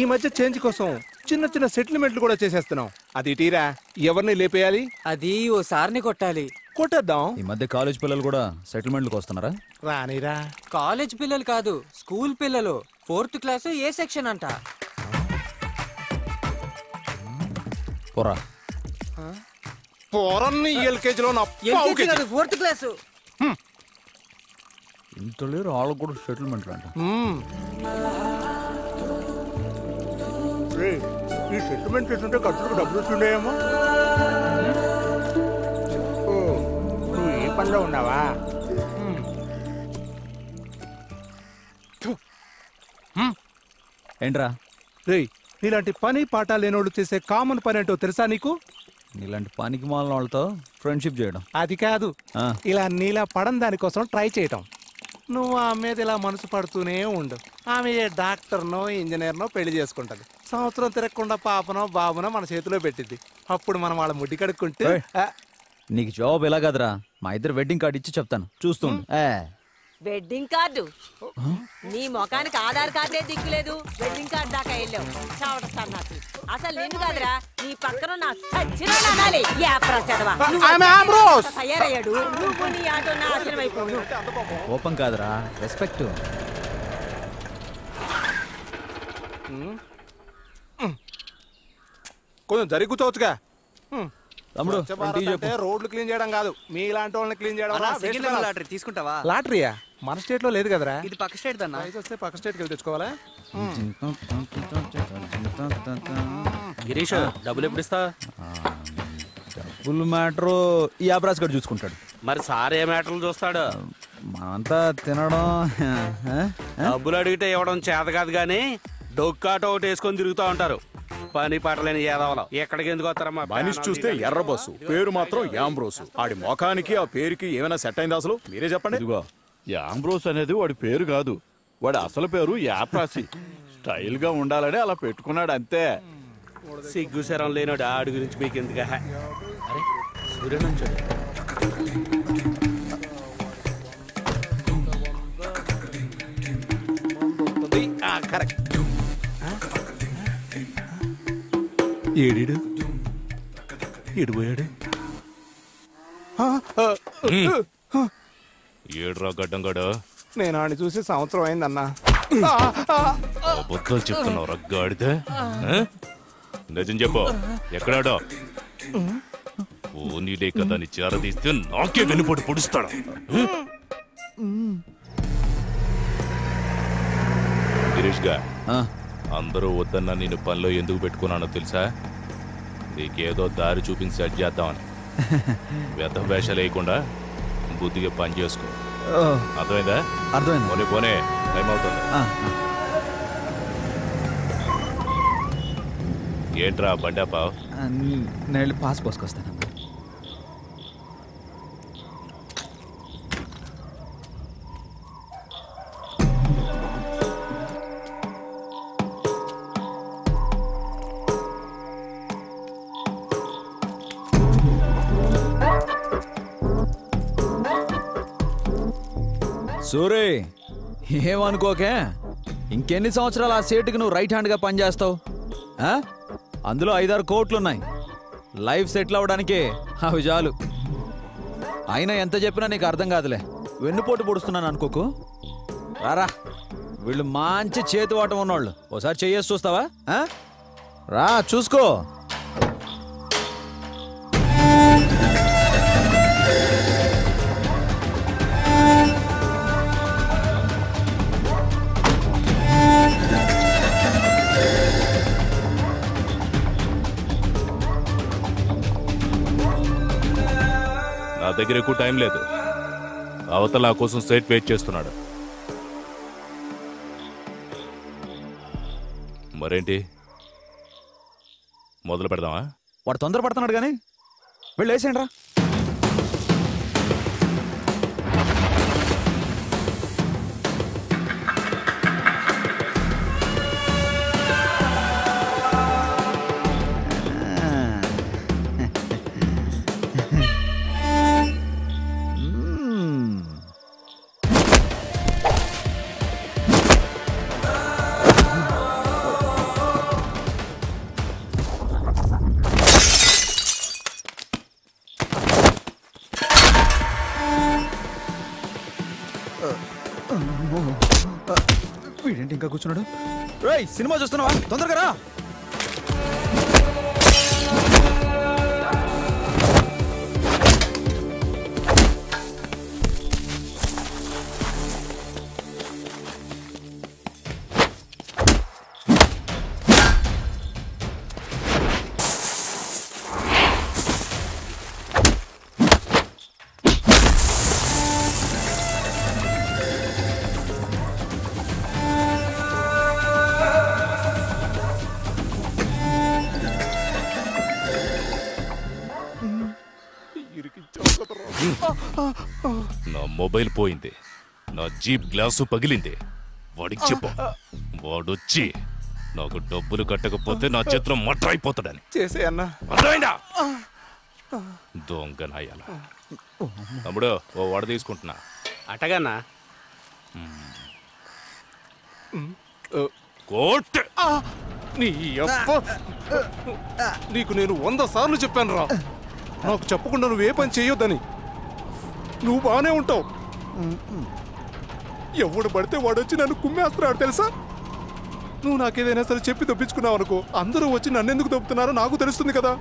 ఈ మధ్య చేంజ్ కోసం చిన్న చిన్న సెటిల్మెంట్లు కూడా చేసేస్తున్నాం. అది టీరా ఎవరిని లేపేయాలి? అది ఓ సార్ని కొట్టాలి. కొట్టేద్దాం. ఈ మధ్య కాలేజ్ పిల్లలు కూడా సెటిల్మెంట్లకు వస్తున్నారా? రానిరా. కాలేజ్ పిల్లలు కాదు స్కూల్ పిల్లలు. ఫోర్త్ క్లాస్ ఏ సెక్షన్ అంట? పోరా. పోరన్ని ఎల్కేజీలో నా ఫోర్త్ క్లాస్. ఇంత లేరు వాళ్ళకు కూడా సెటిల్మెంట్లు అంట. ఈ సెటిల్మెంట్ చేస్తుంటే ఖర్చులకు డబ్బులు వస్తుండేమో. ఓ, నువ్వు ఏ పనిలో ఉన్నావా? హ్మ్. ఏంట్రా? రేయ్ నీలాంటి పని పాట లేనోళ్ళు చేసే కామన్ పని ఏంటో తెలుసా నీకు? నీలాంటి పనికి మాలిన వాళ్ళతో ఫ్రెండ్షిప్ చేయడం. అది కాదు. ఇలా నీలా పడని దానికోసం ట్రై చేయటం. నువ్వు ఆమె మీద ఇలా మనసు పడుతూనే ఉండు. ఆమె ఏ డాక్టర్నో ఇంజనీర్నో పెళ్ళి చేసుకుంటది. సంవత్సరం తిరగకుండా పాపనో బాబునో మన చేతిలో పెట్టింది అప్పుడు మనం వాళ్ళ ముడ్డి కడుక్కుంటే. నీకు జాబ్ ఎలా కదరా మా ఇద్దరు వెడ్డింగ్ కార్డు ఇచ్చి చెప్తాను. చూస్తుండు వెడ్డింగ్ కార్డు. నీ ముఖానికి ఆధార్ కార్డే దిక్కులేదు వెడ్డింగ్ కార్డు దాకా వెళ్ళావు. చావట సన్నాసి. అసలు నిన్ను కాదురా నీ పక్కన నా సచ్చిన అనాలి. తయారయ్యాడు? నువ్వు నీ ఆటో నాశనం అయిపోవు కోపం కాదురా రెస్పెక్ట్ కొంచెం జరిగి కూర్చోవచ్చుగా. తమ్ముడు, రోడ్లు క్లీన్ చేయడం కాదు. మీ ఇలాంటి వాళ్ళని క్లీన్ చేయడం అన్నా. లాటరీ తీసుకుంటావా? లాటరీయా? మన స్టేట్లో లేదు కదరా. ఇది పక్క స్టేట్ దన్నా ప్రైజ్ వస్తే పక్క స్టేట్కి వెళ్ళి తెచ్చుకోవాలా? గిరీష్ డబ్బులు ఎప్పుడు ఇస్తా? ఫుల్ మ్యాటర్ ఈ ఆబ్రాస్ గడు చూసుకుంటాడు. మరి సార్ ఏ మ్యాటర్లు చూస్తాడు? మనంతా తినడం? డబ్బులు అడిగితే ఇవ్వడం చేత కాదు కానీ డొక్కాట ఒకటి వేసుకొని తిరుగుతూ ఉంటారు. పని పాటలేని ఏదవలం ఎక్కడికి ఎందుకు వస్తారమ్మా? మనిషి చూస్తే ఎర్ర బస్సు పేరు మాత్రం యాంబ్రోసు. ఆడి మొఖానికి ఆ పేరుకి ఏమైనా సెట్ అయింది అసలు? మీరే చెప్పండి. ఇదిగో యాంబ్రోస్ అనేది వాడి పేరు కాదు. వాడి అసలు పేరు యాప్రాసి. స్టైల్గా ఉండాలని అలా పెట్టుకున్నాడు అంతే. సిగ్గు శరం లేనోడు ఆడి గురించి మీకు ఎందుకు కరెక్ట్. ఏడీడు? ఏడిపోయాడు? ఏడ్రా గడ్డంగాడు నేను ఆడిని చూసి సంవత్సరం అయిందన్నా. అబద్ధాలు చెప్తున్నావు రగ్గాడితే నిజం చెప్పు. ఎక్కడాడో? ఓనీలే కదా అని చేరదీస్తే నాకే వెనుపడి పొడుస్తాడు? గిరీష్గా అందరూ వద్దన్నా నేను పనిలో ఎందుకు పెట్టుకున్నానో తెలుసా? నీకేదో దారి చూపించి సెట్ చేద్దామని. వ్యర్థ వేషాలు వేయకుండా బుద్ధిగా పని చేసుకో. అర్థమైందా? అర్థమైంది. పోనీ పోనే. టైం అవుతుంది. ఏంట్రా బండాపావ్? నేను పాస్ పోసుకొస్తాను సూరి ఏమనుకోకే? ఇంకెన్ని సంవత్సరాలు ఆ సేటుకి నువ్వు రైట్ హ్యాండ్గా పనిచేస్తావు? అందులో ఐదారు కోట్లున్నాయి. లైఫ్ సెటిల్ అవ్వడానికి అవి చాలు. అయినా ఎంత చెప్పినా నీకు అర్థం కాదులే. వెన్నుపోటు పొడుస్తున్నాను అనుకోకు. రారా. వీళ్ళు మంచి చేతి వాటం ఉన్నోళ్ళు. ఓసారి చెయ్యేసి చూస్తావా? రా చూసుకో. దగ్గర ఎక్కువ టైం లేదు. అవతల కోసం సైట్ వెయిట్ చేస్తున్నాడు. మరేంటి? మొదలు పెడదామా? వాడు తొందరపడుతున్నాడు కానీ వెళ్ళేసేయండి రా సినిమా చూస్తున్నావా? తొందరగా రా. మొబైల్ పోయింది. నా జీప్ గ్లాసు పగిలింది. వాడికి చెప్పు. వాడొచ్చి నాకు డబ్బులు కట్టకపోతే నా చిత్రం మట్ర అయిపోతాడని. చేసే అన్నా. అర్థమైందా? తమ్ముడు ఓ వాడ తీసుకుంటున్నా. అటగానా కోట్! నీ నీకు నేను వంద సార్లు చెప్పాను రా నాకు చెప్పకుండా నువ్వు ఏ పని చేయొద్దని. నువ్వు బాగానే ఉంటావు. ఎవడు పడితే వాడు వచ్చి నన్ను కుమ్మేస్తున్నాడు తెలుసా? నువ్వు నాకేదైనా సరే చెప్పి తప్పించుకున్నావు అనుకో అందరూ వచ్చి నన్ను ఎందుకు తప్పుతున్నారో నాకు తెలుస్తుంది కదా?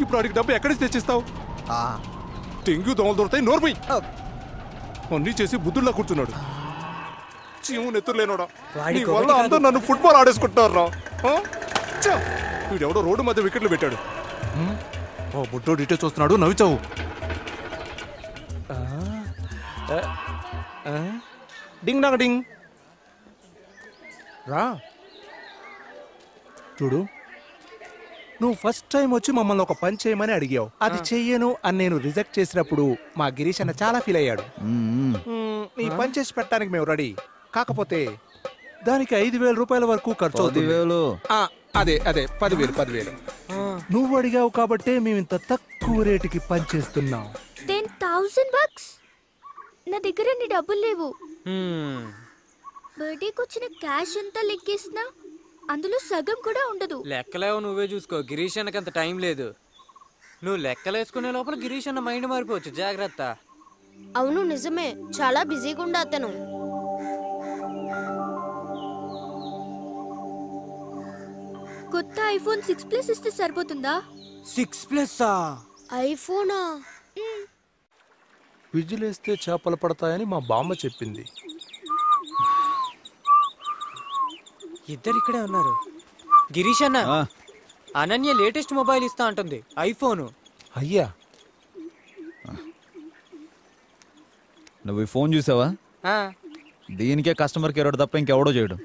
ఇప్పుడు వాడికి డబ్బు ఎక్కడి నుంచి తెచ్చిస్తావు? తెంగు దోమలు దొరుకుతాయి నోర్మై అన్నీ చేసి బుద్ధుల్లా కూర్చున్నాడు. చీము నెత్తులేనోడా వాడికి నీ వల్ల అందరూ నన్ను ఫుట్బాల్ ఆడేసుకుంటున్నారు రా ఆ? చ్చ! వీడెవడో రోడ్డు మధ్య వికెట్లు పెట్టాడు? ఓ బుట్టోడు ఇటే చూస్తున్నాడు నవ్వుచావు. డింగ్ డాంగ్ డింగ్. రా. చూడు. నువ్వు ఫస్ట్ టైం వచ్చి మమ్మల్ని ఒక పని చేయమని అడిగావు. అది చెయ్యను అని నేను రిజెక్ట్ చేసినప్పుడు మా గిరీష్ అన్న చాలా ఫీల్ అయ్యాడు. నీ పని చేసి పెట్టడానికి మేము రెడీ కాకపోతే దానికి ఐదు వేల రూపాయల వరకు ఖర్చు అవుతుంది అదే అదే పదివేలు పదివేలు. నువ్వు అడిగావు కాబట్టే మేము ఇంత తక్కువ రేటుకి పని చేస్తున్నాం టెన్ థౌసండ్ బక్స్ నా దగ్గర నీ డబ్బులు లేవు. బర్త్డేకి వచ్చిన క్యాష్ అంతా లెక్కేసినా అందులో సగం కూడా ఉండదు. లెక్కలేవో నువ్వే చూసుకో. గిరీష్ అన్నకి అంత టైం లేదు. నువ్వు లెక్కలేసుకునే లోపల గిరీష్ అన్న మైండ్ మారిపోవచ్చు. జాగ్రత్త. అవును నిజమే. చాలా బిజీగా ఉండే అతను. కొత్త ఐఫోన్ సిక్స్ ప్లస్ ఇస్తే సరిపోతుందా? Six plus? ఐఫోనా? విజిలేస్తే చేపలు పడతాయని మా బామ్మ చెప్పింది. ఇద్దరు ఇక్కడే ఉన్నారు. గిరీష్ అన్న అనన్య లేటెస్ట్ మొబైల్ ఇస్తా అంటుంది. ఐఫోన్. అయ్యా. నువ్వు ఈ ఫోన్ చూసావా? దీనికే కస్టమర్ కేర్ తప్ప ఇంకెవడో చేయడు.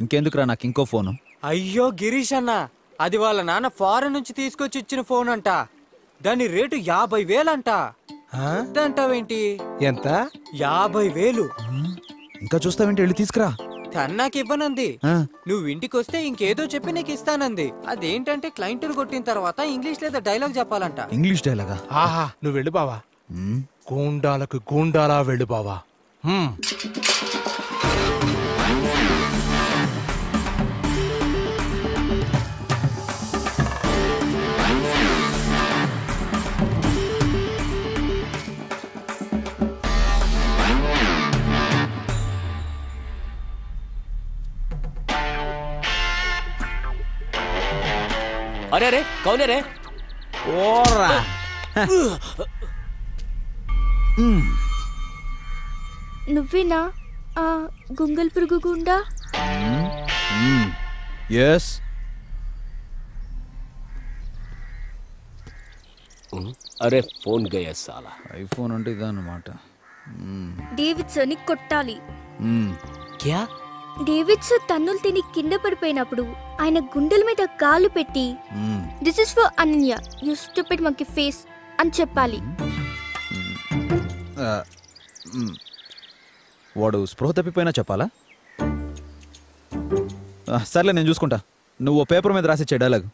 ఇంకెందుకురా నాకు ఇంకో ఫోను? అయ్యో గిరీష్ అన్న అది వాళ్ళ నాన్న ఫారెన్ నుంచి తీసుకొచ్చి ఇచ్చిన ఫోన్ అంట. దాని రేటు యాభై వేలంట. అంటావేంటి ఎంత? యాభై వేలు. ఇంకా చూస్తావేంటి? వెళ్ళి తీసుకురా. తను నాకు ఇవ్వనంది. నువ్వు ఇంటికి వస్తే ఇంకేదో చెప్పి నీకు ఇస్తానంది. అదేంటంటే క్లయింట్ కొట్టిన తర్వాత ఇంగ్లీష్ లేదా డైలాగ్ చెప్పాలంట. ఇంగ్లీష్ డైలాగా? ఆహా నువ్వు వెళ్ళు బావా. గూండాలకు గూండాలా వెళ్ళు బావా. అరే అరే కౌనే రే. ఓరా నువ్వేనా? ఆ గుంగల్ పురుగు గుండా? ఎస్ అరే ఫోన్ గయా సాలా. ఐఫోన్ అంటే ఇదన్నమాట. డేవిడ్సన్ కొట్టాలి. క్యా? డేవిడ్సన్ తన్నులు తిని కింద పడిపోయినప్పుడు ఆయన గుండెల మీద కాలు పెట్టి this is for Ananya you stupid monkey face అని చెప్పాలి. వాడు స్పృహ తప్పిపోయినా చెప్పాలా? సర్లే నేను చూసుకుంటా. నువ్వు పేపర్ మీద రాసి డైలాగ్.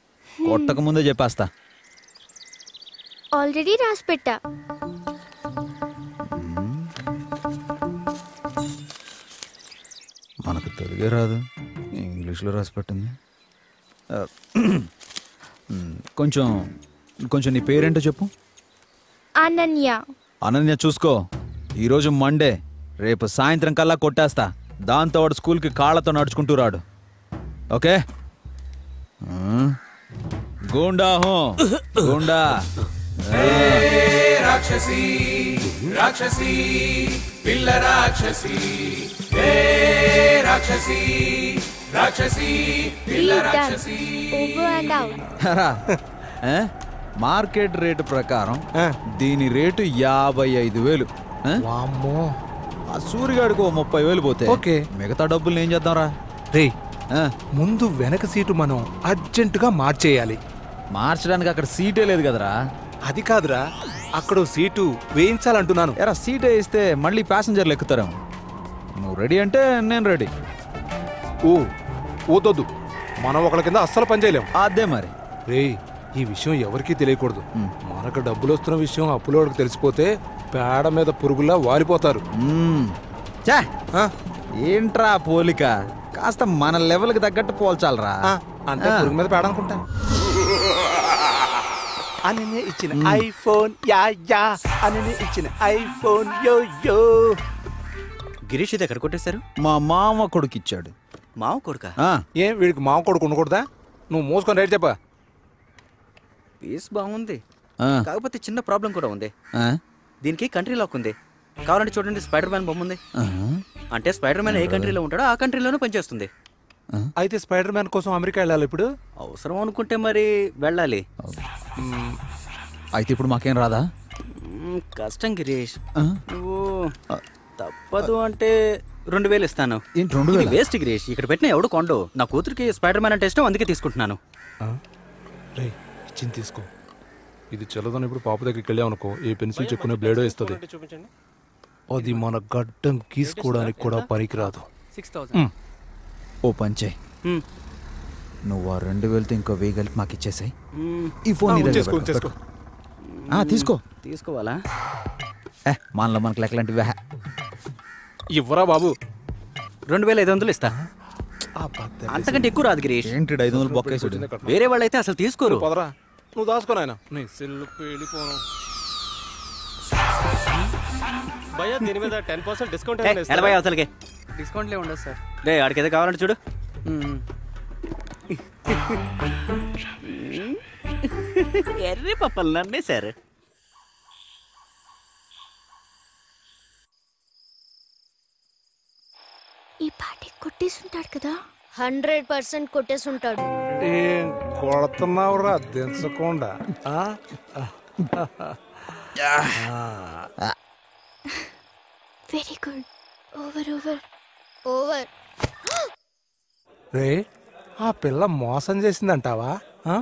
కొట్టక ముందే చెప్పేస్తా. ఆల్రెడీ రాసి పెట్టా. మనకు తెలుగే రాదు. ఇంగ్లీష్లో రాసి పెట్టింది కొంచెం కొంచెం నీ పేరేంటో చెప్పు. అనన్య. అనన్య చూసుకో. ఈరోజు మండే రేపు సాయంత్రం కల్లా కొట్టేస్తా. దాంతో వాడు స్కూల్కి కాళ్ళతో నడుచుకుంటూ రాడు. ఓకే? గూండా హో. గూండా. రాక్షసి రాక్షసి పిల్ల రాక్షసి ఏ రాక్షసి రాక్షసి పిల్ల. రాక్షసి Over and out. రా. ఏ? మార్కెట్ రేటు ప్రకారం దీని రేటు యాభై ఐదు వేలు? ఆ సూర్యగాడికి ఓ ముప్పై వేలు పోతే ఓకే. మిగతా డబ్బులు ఏం చేద్దాంరా రే ముందు వెనక సీటు మనం అర్జెంటుగా మార్చేయాలి మార్చడానికి అక్కడ సీటే లేదు కదరా అది కాదురా అక్కడ సీటు వేయించాలంటున్నాను. ఎరా సీట్ వేయిస్తే మళ్ళీ ప్యాసింజర్లు ఎక్కుతారేమో. నువ్వు రెడీ అంటే నేను రెడీ. ఓ ఓతొద్దు మనం ఒకళ్ళ కింద అస్సలు పనిచేయలేం అదే మరి. రే ఈ విషయం ఎవరికీ తెలియకూడదు. మనకు డబ్బులు వస్తున్న విషయం అప్పులోడికి తెలిసిపోతే పేడ మీద పురుగులా వాలిపోతారు. చా ఏంట్రా పోలిక? కాస్త మన లెవెల్కి తగ్గట్టు పోల్చాలరా. అంటే. పురుగు మీద పేడ అనుకుంటా. అని ఇచ్చిన ఐఫోన్ యా యా అని ఇచ్చిన ఐఫోన్ యో యో గిరీష్ ఇది ఎక్కడ కొట్టేశారు? మా మామ కొడుకు ఇచ్చాడు మావ కొడుకా ఏం వీడికి మామ కొడుకు ఉండకూడదా? నువ్వు మూసుకొని రైట్ చెప్పా. పీస్ బాగుంది ఆ. కాకపోతే చిన్న ప్రాబ్లం కూడా ఉంది. ఆ? దీనికి కంట్రీ లాక్ ఉంది. కావాలంటే చూడండి స్పైడర్ మ్యాన్ బొమ్మ ఉంది అంటే స్పైడర్ మ్యాన్ ఏ కంట్రీలో ఉంటాడో ఆ కంట్రీలోనే పనిచేస్తుంది. అయితే స్పైడర్ మ్యాన్ కోసం అమెరికా వెళ్ళాలి ఇప్పుడు? అవసరం అనుకుంటే మరి వెళ్ళాలి. అయితే ఇప్పుడు మాకేం రాదా? కష్టం గిరీష్? నువ్వు తప్పదు అంటే రెండు వేలు ఇస్తాను. ఏంటి రెండు వేలా? వేస్ట్ గిరీష్. ఇక్కడ పెట్టిన ఎవడు కొండు. నా కూతురికి స్పైడర్ మ్యాన్ అంటే ఇష్టం అందుకే తీసుకుంటున్నాను. ఇచ్చింది తీసుకో. ఇది చల్లదని ఇప్పుడు పాప దగ్గరికి వెళ్ళామనుకో ఏ పెన్సిల్ చెక్కునే బ్లేడో ఇస్తుంది. అది మన గడ్డం గీసుకోవడానికి కూడా పనికిరాదు. మ్. ఓ పంచే మ్. నువ్వు ఆ రెండు వేలతో ఇంకో వెయ్యి కలిపి మాకు ఇచ్చేసాయి. ఈ ఫోన్ తీసుకో. తీసుకోవాలా? ఏ మనలో మనకు లెక్కలాంటివి. ఇవ్వరా బాబు? రెండు వేల ఐదు వందలు ఇస్తా. అంతకంటే ఎక్కువ రాదు గిరీష్. ఏంటి ఐదు వందలు బొక్కేసాడు వేరే వాళ్ళైతే అసలు తీసుకోరు. నువ్వు పదరా. నువ్వు దాసుకో నాయన. నీ సెల్లు వెళ్ళిపోను. భయ్యా దీని మీద టెన్ పర్సెంట్ డిస్కౌంట్ ఏ, ఎనభై అవతలకి. డిస్కౌంట్ ఉండదు సార్. రే ఆడికి ఏదో కావాలంటే చూడు. ఎర్రి పప్పలు నన్నే సార్. ఈ పాటి కొట్టేసుంటాడు కదా. హండ్రెడ్ పర్సెంట్ కొట్టేసి ఉంటాడు ఏం కొడుతున్నావురా దించకుండా. ఆ? Very good over over over రే ఆ పిల్ల మోసం చేసిందంటావా? ఆ?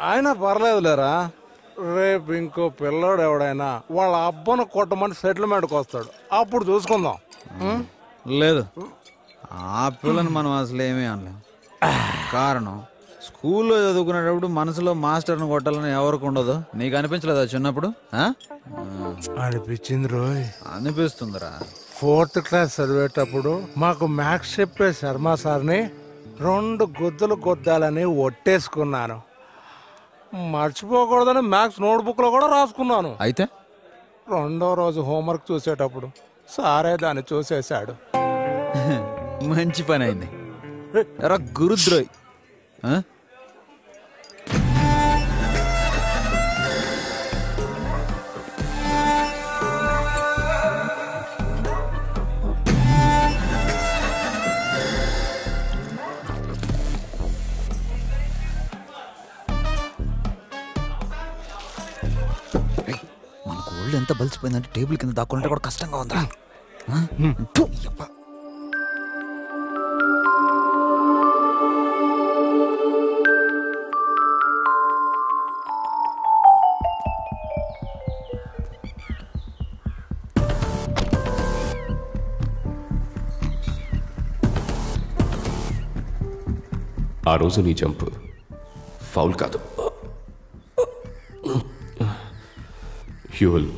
ఆయన పర్లేదులేరా. రేపు ఇంకో పిల్లోడు ఎవడైనా వాళ్ళ అబ్బను కొట్టమని సెటిల్మెంట్కి వస్తాడు అప్పుడు చూసుకుందాం? లేదు. ఆ పిల్లని మనం అసలు ఏమీ అనలేం. కారణం స్కూల్లో చదువుకునేటప్పుడు మనసులో మాస్టర్ని కొట్టాలని ఎవరికి ఉండదు? నీకు అనిపించలేదా చిన్నప్పుడు? ఆ? అనిపించింది రోయ్. అనిపిస్తుందిరా. ఫోర్త్ క్లాస్ చదివేటప్పుడు మాకు మ్యాథ్స్ చెప్పే శర్మ సార్ని రెండు గుద్దలు గుద్దాలని ఒట్టేసుకున్నాను. మర్చిపోకూడదని మ్యాథ్స్ నోట్బుక్లో కూడా రాసుకున్నాను. అయితే? రెండో రోజు హోంవర్క్ చూసేటప్పుడు సారే దాన్ని చూసేశాడు. మంచి పని అయింది. ఎరా గురుద్రోయ్. ఆ? ఎంత బలిసిపోయిందంటే టేబుల్ కింద దాక్కుంటే కూడా కష్టంగా ఉందా. ఆ? రోజు నీ జంప్ ఫౌల్ కాదు. You will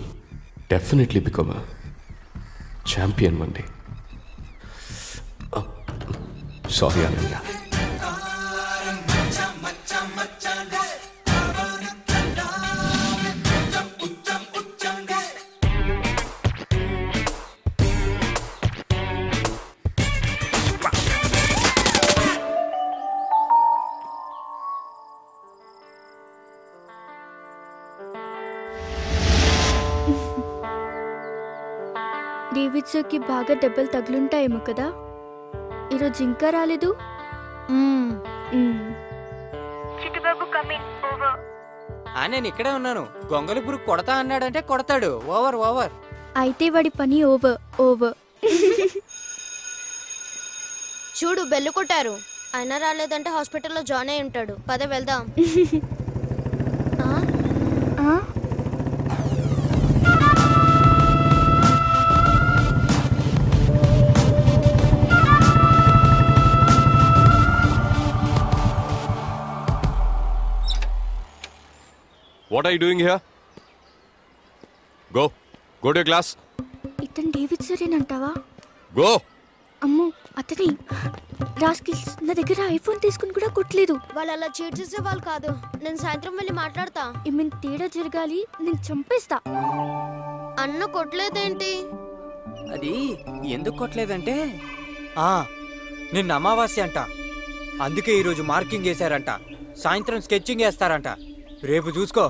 definitely become a champion one day. Oh, sorry, Ananya. బాగా దెబ్బలు తగులుంటాయేమో కదా. ఈరోజు ఇంకా రాలేదు? ఆ నేను ఇక్కడే ఉన్నాను. గొంగలి పురుగు కొడతా అన్నాడంటే కొడతాడు. Over over. అయితే వాడి పని ఓవర్ ఓవర్. చూడు బెల్లు కొట్టారు. అయినా రాలేదంటే హాస్పిటల్లో జాయిన్ అయి ఉంటాడు. పద వెళ్దాం. What are you doing here go go to class ఇతను డేవిడ్ సరేనంటావా గో అమ్మో అతని రాస్కిల్స్ నా దగ్గర ఐఫోన్ తీసుకుని కూడా కొట్టలేదు. వాళ్ళు అలా చీట్ చేసే వాళ్ళు కాదు. నేను సాయంత్రం వెళ్ళి మాట్లాడతా. ఏమైనా తేడా జరగాలి నేను చంపేస్తా. అన్న కొట్టలేదేంటి? అది ఎందుకు కొట్టలేదంటే? ఆ నిన్న అమావాస్య అంట. అందుకే ఈరోజు మార్కింగ్ వేశారంట. సాయంత్రం స్కెచ్చింగ్ వేస్తారంట. రేపు చూసుకో.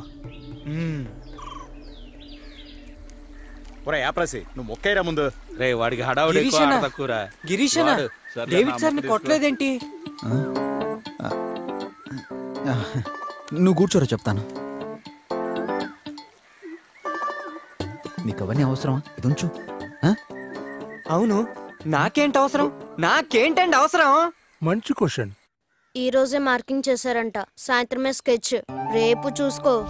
ఒరే యాప్రసి నువ్వు మొక్కైరా ముందు. రే వాడికి హడావుడి తక్కువరా. గిరీషనా? డేవిడ్ నా సార్ని కొట్టలేదేంటి? నువ్వు కూర్చోరా చెప్తాను. నీకు అవన్నీ అవసరమా? ఇది ఉంచు? అవును. నాకేంటి అవసరం? నాకేంటండి అవసరం? మంచి క్వశ్చన్. ఈ రోజే మార్కింగ్ చేశారంట. సాయంత్రమే స్కెచ్. రేపు చూసుకో.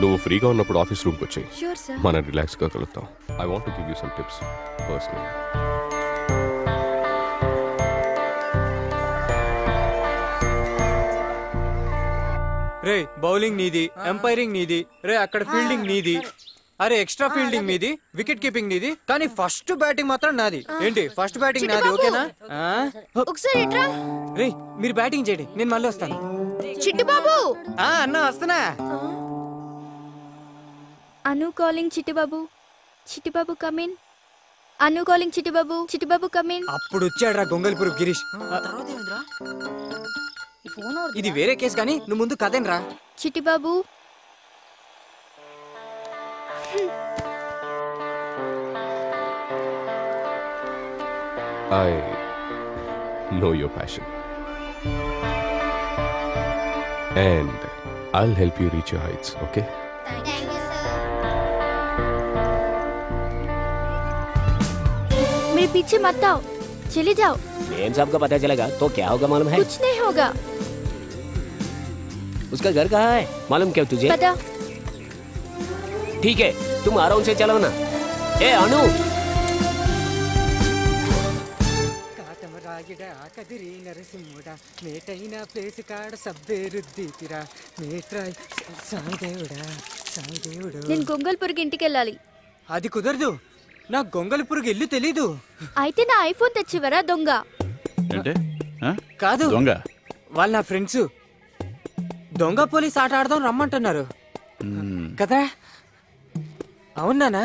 నువ్వు ఫ్రీగా ఉన్నప్పుడు ఆఫీస్ రూమ్కి వచ్చాయి Sure, sir. మనం రిలాక్స్గా కలుద్దాం. I want give you some tips personal ray bowling నీది ఎంపైరింగ్ నీది రే అక్కడ ఫీల్డింగ్ నీది. అరే ఎక్స్ట్రా ఫీల్డింగ్ మీది వికెట్ కీపింగ్ నీది కానీ ఫస్ట్ బ్యాటింగ్ మాత్రం నాది. ఏంటి? ఫస్ట్ బ్యాటింగ్ నాది చిట్టి ఓకేనా? ఒకసారి రే మీరు బ్యాటింగ్ చేయండి నేను మళ్ళీ వస్తాను. చిట్టి బాబు! ఆ అన్న వస్తున్నా. Anu calling Chittibabu Chittibabu come in Anu calling Chittibabu Chittibabu come in అప్పుడు వచ్చాడు రా గొంగల్పురు గిరీష్ ఇది వేరే కేసు కానీ నువ్వు ముందు కదేనరా Chittibabu I know your passion. And I'll help you reach your heights, okay? Thank you, sir. मेरे पीछे मत आओ चले जाओ मेम साहब को पता चलेगा तो क्या होगा मालूम है कुछ नहीं होगा उसका घर कहाँ है मालूम क्या तुझे पता ठीक है तुम आराम से चलो ना ए अनु కదిరి నరసింహుడా మేటైన ప్లేస్ కాడ సబ్బేరుద్దీతిరా మేట్రాయ్ సాయిదేవుడా సాయిదేవుడు నేను గొంగల్పూర్కి ఇంటికి వెళ్ళాలి అది కుదరదు నా గొంగలి పురుగు ఇల్లు తెలీదు అయితే నా ఐఫోన్ తెచ్చివరా దొంగ అంటే కాదు దొంగ వాళ్ళ నా ఫ్రెండ్స్ దొంగ పోలీస్ ఆట ఆడదాం రమ్మంటున్నారు కదా అవునానా.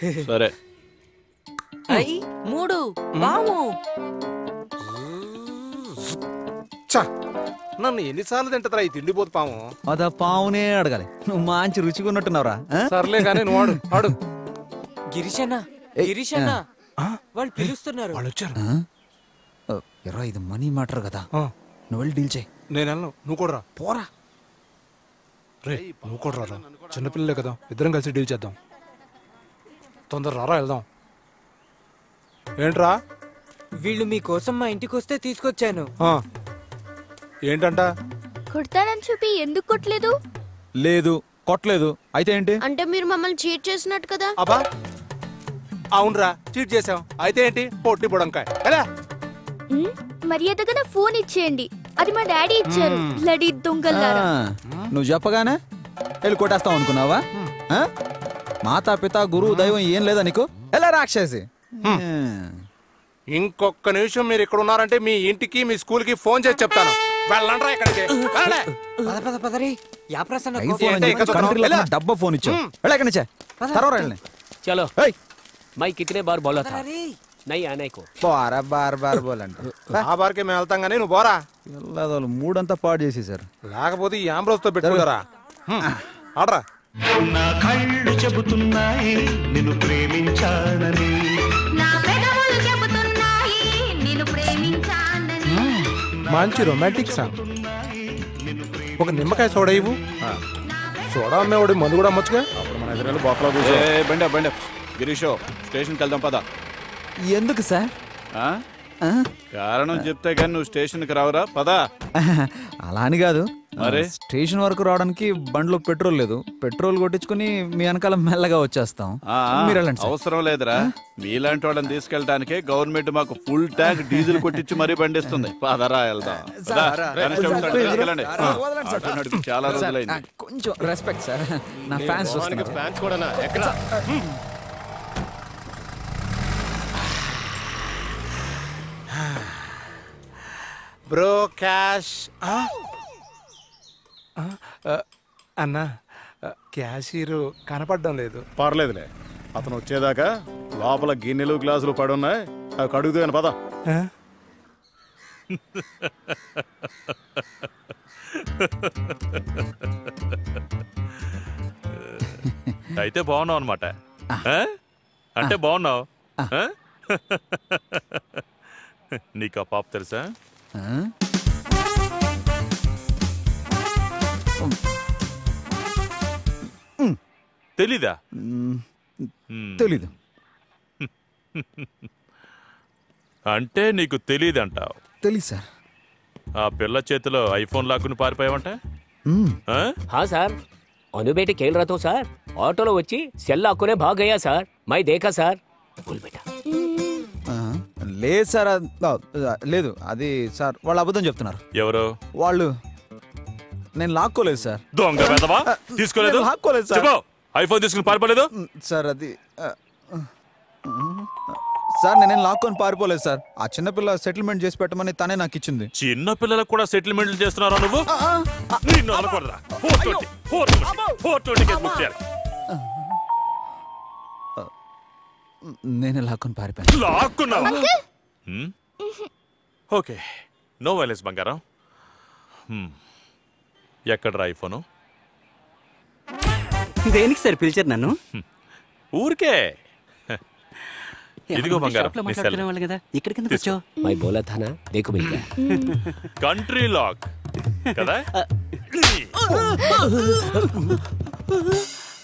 సరే. అయ్యి మూడు బాము చా నన్ను ఎన్నిసార్లు తింటదరా ఈ తిండిపోతు పాము? అదా పావునే అడగాలి. నువ్వు మంచి రుచిగా ఉన్నట్టున్నావురా ఆ? సర్లే కానీ నువ్వు ఆడు గిరీషన్న ఆ. వాళ్ళు పిలుస్తున్నారు. వాళ్ళు వచ్చారు. ఎరా ఇది మనీ మ్యాటర్ కదా. నువ్వు వెళ్ళి డీల్ చేయి. నేను వెళ్ళను. నువ్వు కూడా రా. పోరా. రే నువ్వు కూడా రారా? చిన్నపిల్లలే కదా ఇద్దరం కలిసి డీల్ చేద్దాం. తొందర రారా వెళ్దాం. ఏంట్రా? వీళ్ళు మీకోసం మా ఇంటికి వస్తే తీసుకొచ్చాను. ఏంటంట? కొడతానని చూపి ఎందుకు కొట్టలేదు? లేదు కొట్టలేదు. అయితే ఏంటి? అంటే మీరు మమ్మల్ని చీట్ చేసినట్టు కదా? అబ్బా! అవునరా చీట్ చేసాం అయితే ఏంటి? పొట్టి బుడంకాయ. ఎలా మర్యాదగా నా ఫోన్ ఇచ్చేయండి. అది మా డాడీ ఇచ్చారు. బ్లడీ దొంగలారా నువ్వు చెప్పగానే వెళ్ళి కొట్టేస్తావు అనుకున్నావా? మాతా పిత గురువు దైవం ఏం లేదా నీకు? ఎలా రాక్షసి? ఇంకొక నిమిషం మీరు ఇక్కడ ఉన్నారంటే మీ ఇంటికి మీ స్కూల్కి ఫోన్ చేసి చెప్తాను. వెళ్ళండ్రా డబ్బా ఫోన్ ఇచ్చావు. తర్వాత చలో. మై కితనే బార్ బోలా బార్ బార్ ఆ మేము నువ్వు మూడంతా పాడు చేసేసారు లేకపోతే ఈ ఆంబ్రోస్తో పెట్టుకోరా నిన్ను మంచి రొమాంటిక్ సాంగ్. ఒక నిమ్మకాయ సోడా ఇవ్వు. సోడా అమ్మేవాడు మందు కూడా అమ్మొచ్చుగా? అప్పుడు మన ఎదురు బండి బండి. గిరీషో స్టేషన్కి వెళ్దాం పదా. ఎందుకు సార్? ఆ? కారణం చెప్తే కానీ నువ్వు స్టేషన్కి రావురా. పద. అలా అని కాదు. మరి? స్టేషన్ వరకు రావడానికి బండిలో పెట్రోల్ లేదు. పెట్రోల్ కొట్టించుకుని మీ వెనకాల మెల్లగా వచ్చేస్తాం. అవసరం లేదురా. మీలాంటి వాళ్ళని తీసుకెళ్ళడానికి గవర్నమెంట్ మాకు ఫుల్ ట్యాంక్ డీజిల్ కొట్టించి మరీ బండిస్తుంది. పదరా వెళ్దాం. చాలా రోజులైంది. కొంచెం రెస్పెక్ట్ సార్. నా ఫ్యాన్స్ ఫ్యాన్స్ కూడా బ్రో క్యాష్ అన్నా క్యాషియర్ కనపడడం లేదు. పర్లేదులే. అతను వచ్చేదాకా లోపల గిన్నెలు గ్లాసులు పడున్నాయి. అవి కడుగుతాను పద. అయితే బాగున్నావు అనమాట అంటే బాగున్నావు? నీకు ఆ పాప తెలుసా? తెలీదా? తెలీదు. అంటే నీకు తెలీదంటావు. తెలీదు సార్. ఆ పిల్ల చేతిలో ఐఫోన్ లాక్కుని పారిపోయావంట? హా సార్. అనుబేటి కేంద్రతో సార్. ఆటోలో వచ్చి సెల్ లాక్కునే బాగయ్యా సార్. మై దేకా సార్. లేదు సార్ లేదు అది సార్ వాళ్ళు అబద్ధం చెప్తున్నారు. ఎవరు? వాళ్ళు నేను లాక్కోలేదు సార్. దొంగ వెధవా తీసుకోలేదు? లాక్కోలేదు సార్. ఐఫోన్ తీసుకుని పారిపోలేదు? సార్ అది సార్ నేనేం లాక్కొని పారిపోలేదు సార్. ఆ చిన్నపిల్ల సెటిల్మెంట్ చేసి పెట్టమని తనే నాకు ఇచ్చింది. చిన్న పిల్లలకు కూడా సెటిల్మెంట్లు చేస్తున్నారా నువ్వు? నిన్ను వదలకూడదురా. 420, 420, 420 కేసు బుక్ చేయాలి. నేనే లాక్కొని పారిపోయాను. లాక్కున్నావా? ఓకే నో వైలెన్స్ బంగారం. ఎక్కడ్రా ఐఫోను దేనికి సార్ పిలిచారు నన్ను? ఊరికే. ఇదిగో బంగారం నీ సెల్. వాళ్ళు కదా? ఇక్కడ కిందకి తీసుకో. వచ్చావు? మై బోలా థా నా దేఖో మిల్ గయా కంట్రీ లాక్ కదా?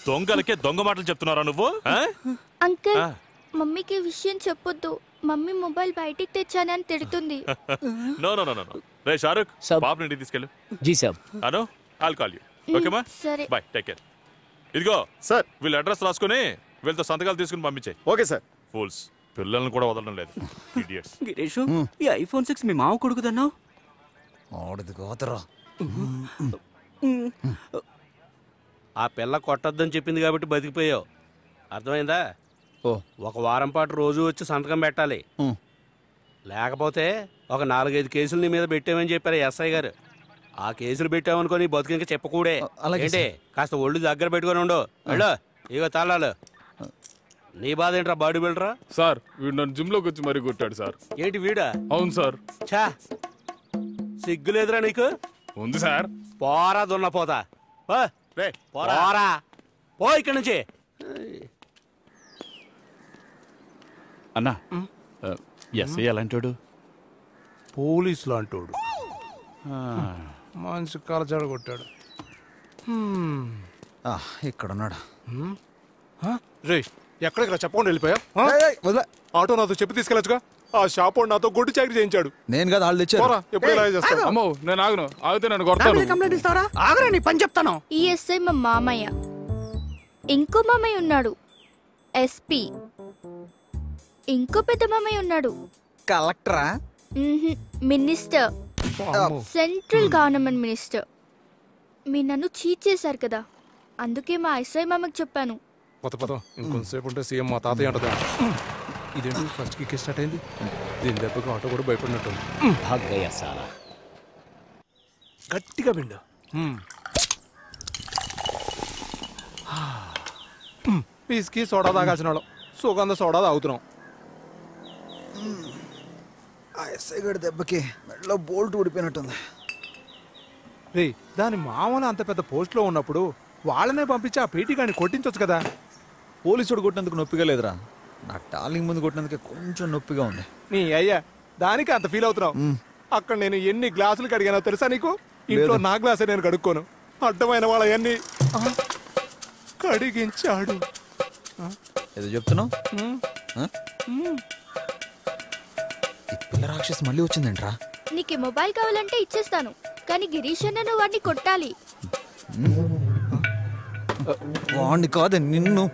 దొంగలకే దొంగ మాటలు చెప్తున్నారా నువ్వు? ఆ? అంకుల్ ఆ. మమ్మీకి ఈ విషయం చెప్పొద్దు. మమ్మీ మొబైల్ బయటికి తెచ్చానని తిడుతుంది. నో నో నో నో రే షారుఖ్ బాబు ఇంటికి తీసుకెళ్ళు. జీ సాబ్ అను ఆల్ కాల్ యూ ఓకేమా సరే. బాయ్ టేక్ కేర్ ఇదిగో సార్ వీళ్ళ అడ్రస్ రాసుకుని వీళ్ళతో సంతకాలు తీసుకుని పంపించాయి. ఓకే సార్ ఫూల్స్ పిల్లల్ని కూడా వదలడం లేదు. ఇడియట్స్ గిరీష్ ఈ ఐఫోన్ సిక్స్ మీ మావ కొడుకుదన్నావు? ఆడది గోతరా ఆ పిల్ల కొట్టొద్దని చెప్పింది కాబట్టి బతికిపోయావు. అర్థమైందా? ఒక వారం పాటు రోజు వచ్చి సంతకం పెట్టాలి. లేకపోతే ఒక నాలుగైదు కేసులు నీ మీద పెట్టామని చెప్పారు ఎస్ఐ గారు. ఆ కేసులు పెట్టామనుకో నీ బతుకు ఇంకా చెప్పకూడే. అలాగే కాస్త ఒళ్ళు దగ్గర పెట్టుకొని ఉండు. వెళ్ళు. ఇగో తాళాలు. నీ బాధ ఏంట్రా బాడీ బిల్డరా? సార్ వీడు నన్ను జిమ్లోకి వచ్చి మరీ కొట్టాడు సార్. ఏంటి వీడా? అవును సార్. ఛా! సిగ్గులేదురా నీకు? ఉంది సార్. పోరా దున్న పోతా పో. పోరా. పో ఇక్కడి నుంచి. అన్నా ఎస్ఐ ఎలాంటోడు? పోలీస్ లాంటోడు. మంచి కలచాడు కొట్టాడు ఇక్కడ ఉన్నాడు రే ఎక్కడికి రా చెప్పకుండా వెళ్ళిపోయా? ఆటో నాతో చెప్పి తీసుకెళ్ళచ్చుగా? ఆ షాప్ నాతో గొడ్డు చాకరీ చేయించాడు. నేను కదా వాళ్ళు తెచ్చారు. పోరా ఎప్పుడు ఇలా చేస్తావు? అమ్మో నేను ఆగను. ఆగితే నన్ను కొడతాను. కంప్లైంట్ ఇస్తారా ఆగరా నీ పని చెప్తాను. ఈ ఎస్ఐ మా మామయ్య. ఇంకో మామయ్య ఉన్నాడు. ఎస్పీ. ఇంకో పెద్ద మామయ్య ఉన్నాడు. కలెక్టరా? మినిస్టర్. Central government minister. మీరు నన్ను చీట్ చేశారు కదా. అందుకే మా ఎస్ఐ మామకి చెప్పాను. పద పద. ఇంకొంతసేపు ఉంటే సీఎం మా తాతయ్య అంటదా? ఇదేంటి? ఫస్ట్ కిక్ స్టార్ట్ అయింది. దీని దెబ్బకి ఆటో కూడా భయపడినట్టుంది గట్టిగా పిండు పీస్కి సోడా తాగాల్సిన వాళ్ళం. సుగంధ సోడా తాగుతున్నాం. ఆ ఎస్ఐ గడి దెబ్బకి మెడలో బోల్ట్ ఊడిపోయినట్టుంది. రే దాని మామూలు అంత పెద్ద పోస్ట్లో ఉన్నప్పుడు వాళ్ళనే పంపించి ఆ పీటీ గాని కొట్టించొచ్చు కదా. పోలీసుడు కొట్టినందుకు నొప్పిగా లేదురా. నా టార్లింగ్ ముందు కొట్టినందుకు కొంచెం నొప్పిగా ఉంది. నీ అయ్యా దానికి అంత ఫీల్ అవుతున్నావు. అక్కడ నేను ఎన్ని గ్లాసులు కడిగానో తెలుసా నీకు? ఇంట్లో. నా గ్లాసే నేను కడుక్కోను. అడ్డమైన వాళ్ళ అన్ని కడిగించాడు. ఏదో చెప్తున్నావు. ఈ పిల్ల రాక్షసి మళ్ళీ వచ్చిందేంట్రా. నీకు మొబైల్ కావాలంటే ఇచ్చేస్తాను కానీ గిరీష్ అన్న నువ్వు వాడిని కొట్టాలి. వాణ్ణి కాదే నిన్ను.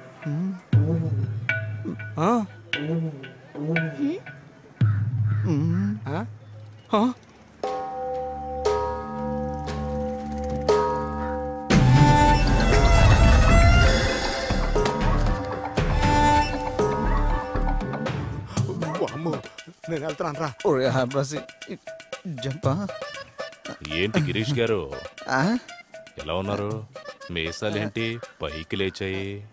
ఆ? నేను వెళ్తున్నాను రా. ఒరే హాబ్రాసి జంపా. ఏంటి గిరీష్ గారు? ఆ? ఎలా ఉన్నారు? మీసాలేంటి? పైకి లేచాయి?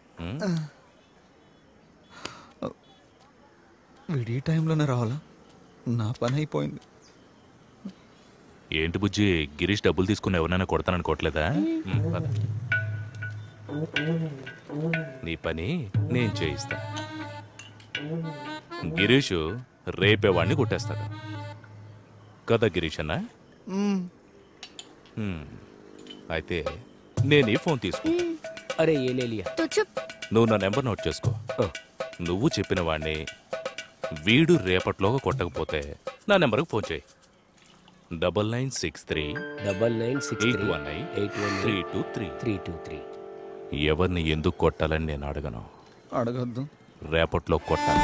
వీడి టైంలోనే రావాలా? నా పని అయిపోయింది. ఏంటి బుజ్జి గిరీష్ డబ్బులు తీసుకుని ఎవరైనా పద. నీ పని నేను చేయిస్తా. గిరీష్ రేపే వాడిని కొట్టేస్తాడు. కదా గిరీష్ అన్న అయితే నేను ఈ ఫోన్ తీసుకో. అరే ఏ నువ్వు నా నెంబర్ నోట్ చేసుకో. నువ్వు చెప్పిన వాడిని వీడు రేపట్లోగా కొట్టకపోతే నా నెంబర్కి ఫోన్ చేయి. Double nine six three double nine six eight one nine eight one three two three. Three two three. ఎవరిని ఎందుకు కొట్టాలని నేను అడగను. అడగద్దు. రేపట్లో కొట్టాలి.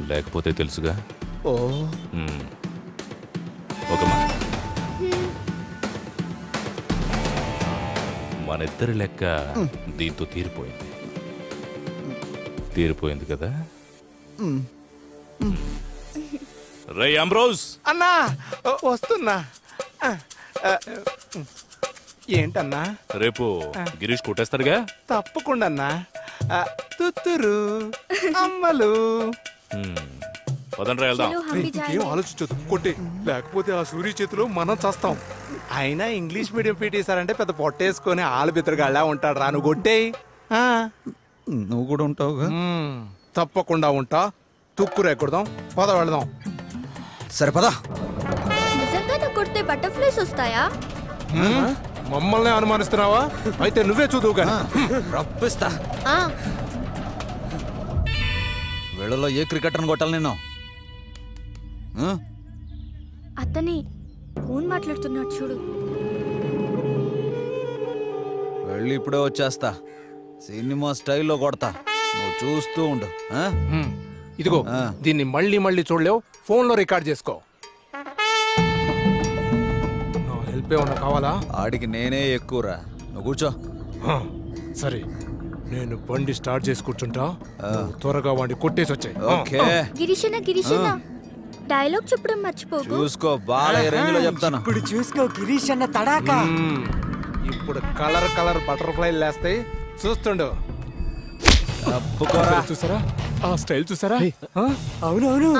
లేకపోతే తెలుసుగా? ఓ. మ్మ్. ఒక మాట. మనిద్దరి లెక్క దీంతో తీరిపోయింది. తీరిపోయింది కదా. రే అంబ్రోజ్ అన్నా వస్తున్నా. ఏంటన్నా? రేపు గిరీష్ కొట్టేస్తాడుగా? తప్పకుండా అన్నా. తుత్తురు అమ్మలు. మ్మ్. పదండ్రా వెళ్దాం. ఏం ఆలోచించదు కొట్టి. లేకపోతే ఆ సూర్య చేతిలో మనం చస్తాం. అయినా ఇంగ్లీష్ మీడియం పీటీసారంటే పెద్ద పొట్టేసుకొని ఆలు బిత్తరగాళ్ళ ఉంటాడు రా నువ్వు కొట్టేయి ఆ. నువ్వు కూడా ఉంటావుగా? మ్మ్. తప్పకుండా ఉంటా. తుక్కు రేకుడదాం. పద వెళదాం. సరే పదా. నిజంగా నువ్వు కొడితే బటర్ఫ్లైస్ వస్తాయా? మ్మ్. మమ్మల్ని అనుమానిస్తున్నావా? అయితే నువ్వే చూదువు కానీ రప్పిస్తా. ఆ, వీళ్ళలో ఏ క్రికెటర్ని కొట్టాలి నేను? అతని ఫోన్ మాట్లాడుతున్నాడు చూడు. వెళ్ళి ఇప్పుడే వచ్చేస్తా. సినిమా స్టైల్లో కొడతా. నువ్వు చూస్తూ ఉండు? ఇదిగో. దీన్ని మళ్ళీ మళ్ళీ చూడలేవు ఫోన్లో రికార్డ్ చేసుకో. నా హెల్ప్ ఏమన్నా కావాలా? ఆడికి నేనే ఎక్కువరా. నువ్వు కూర్చో. హ, సరే. నేను బండి స్టార్ట్ చేసి కూర్చుంటా. త్వరగా వాడిని కొట్టేసి వచ్చాయి. ఓకే. గిరీషన్న గిరీషన్న డైలాగ్ చెప్పడం మర్చిపోకు. చూసుకో బాలయ్య రేంజ్లో చెప్తాను. ఇప్పుడు చూసుకో గిరీష్ అన్న తడాకా ఇప్పుడు కలర్ కలర్ బటర్ఫ్లై లేస్తాయి. చూస్తుండు. తప్పుకోరా. చూసారా? ఆ స్టైల్ చూసారా? అవునవును.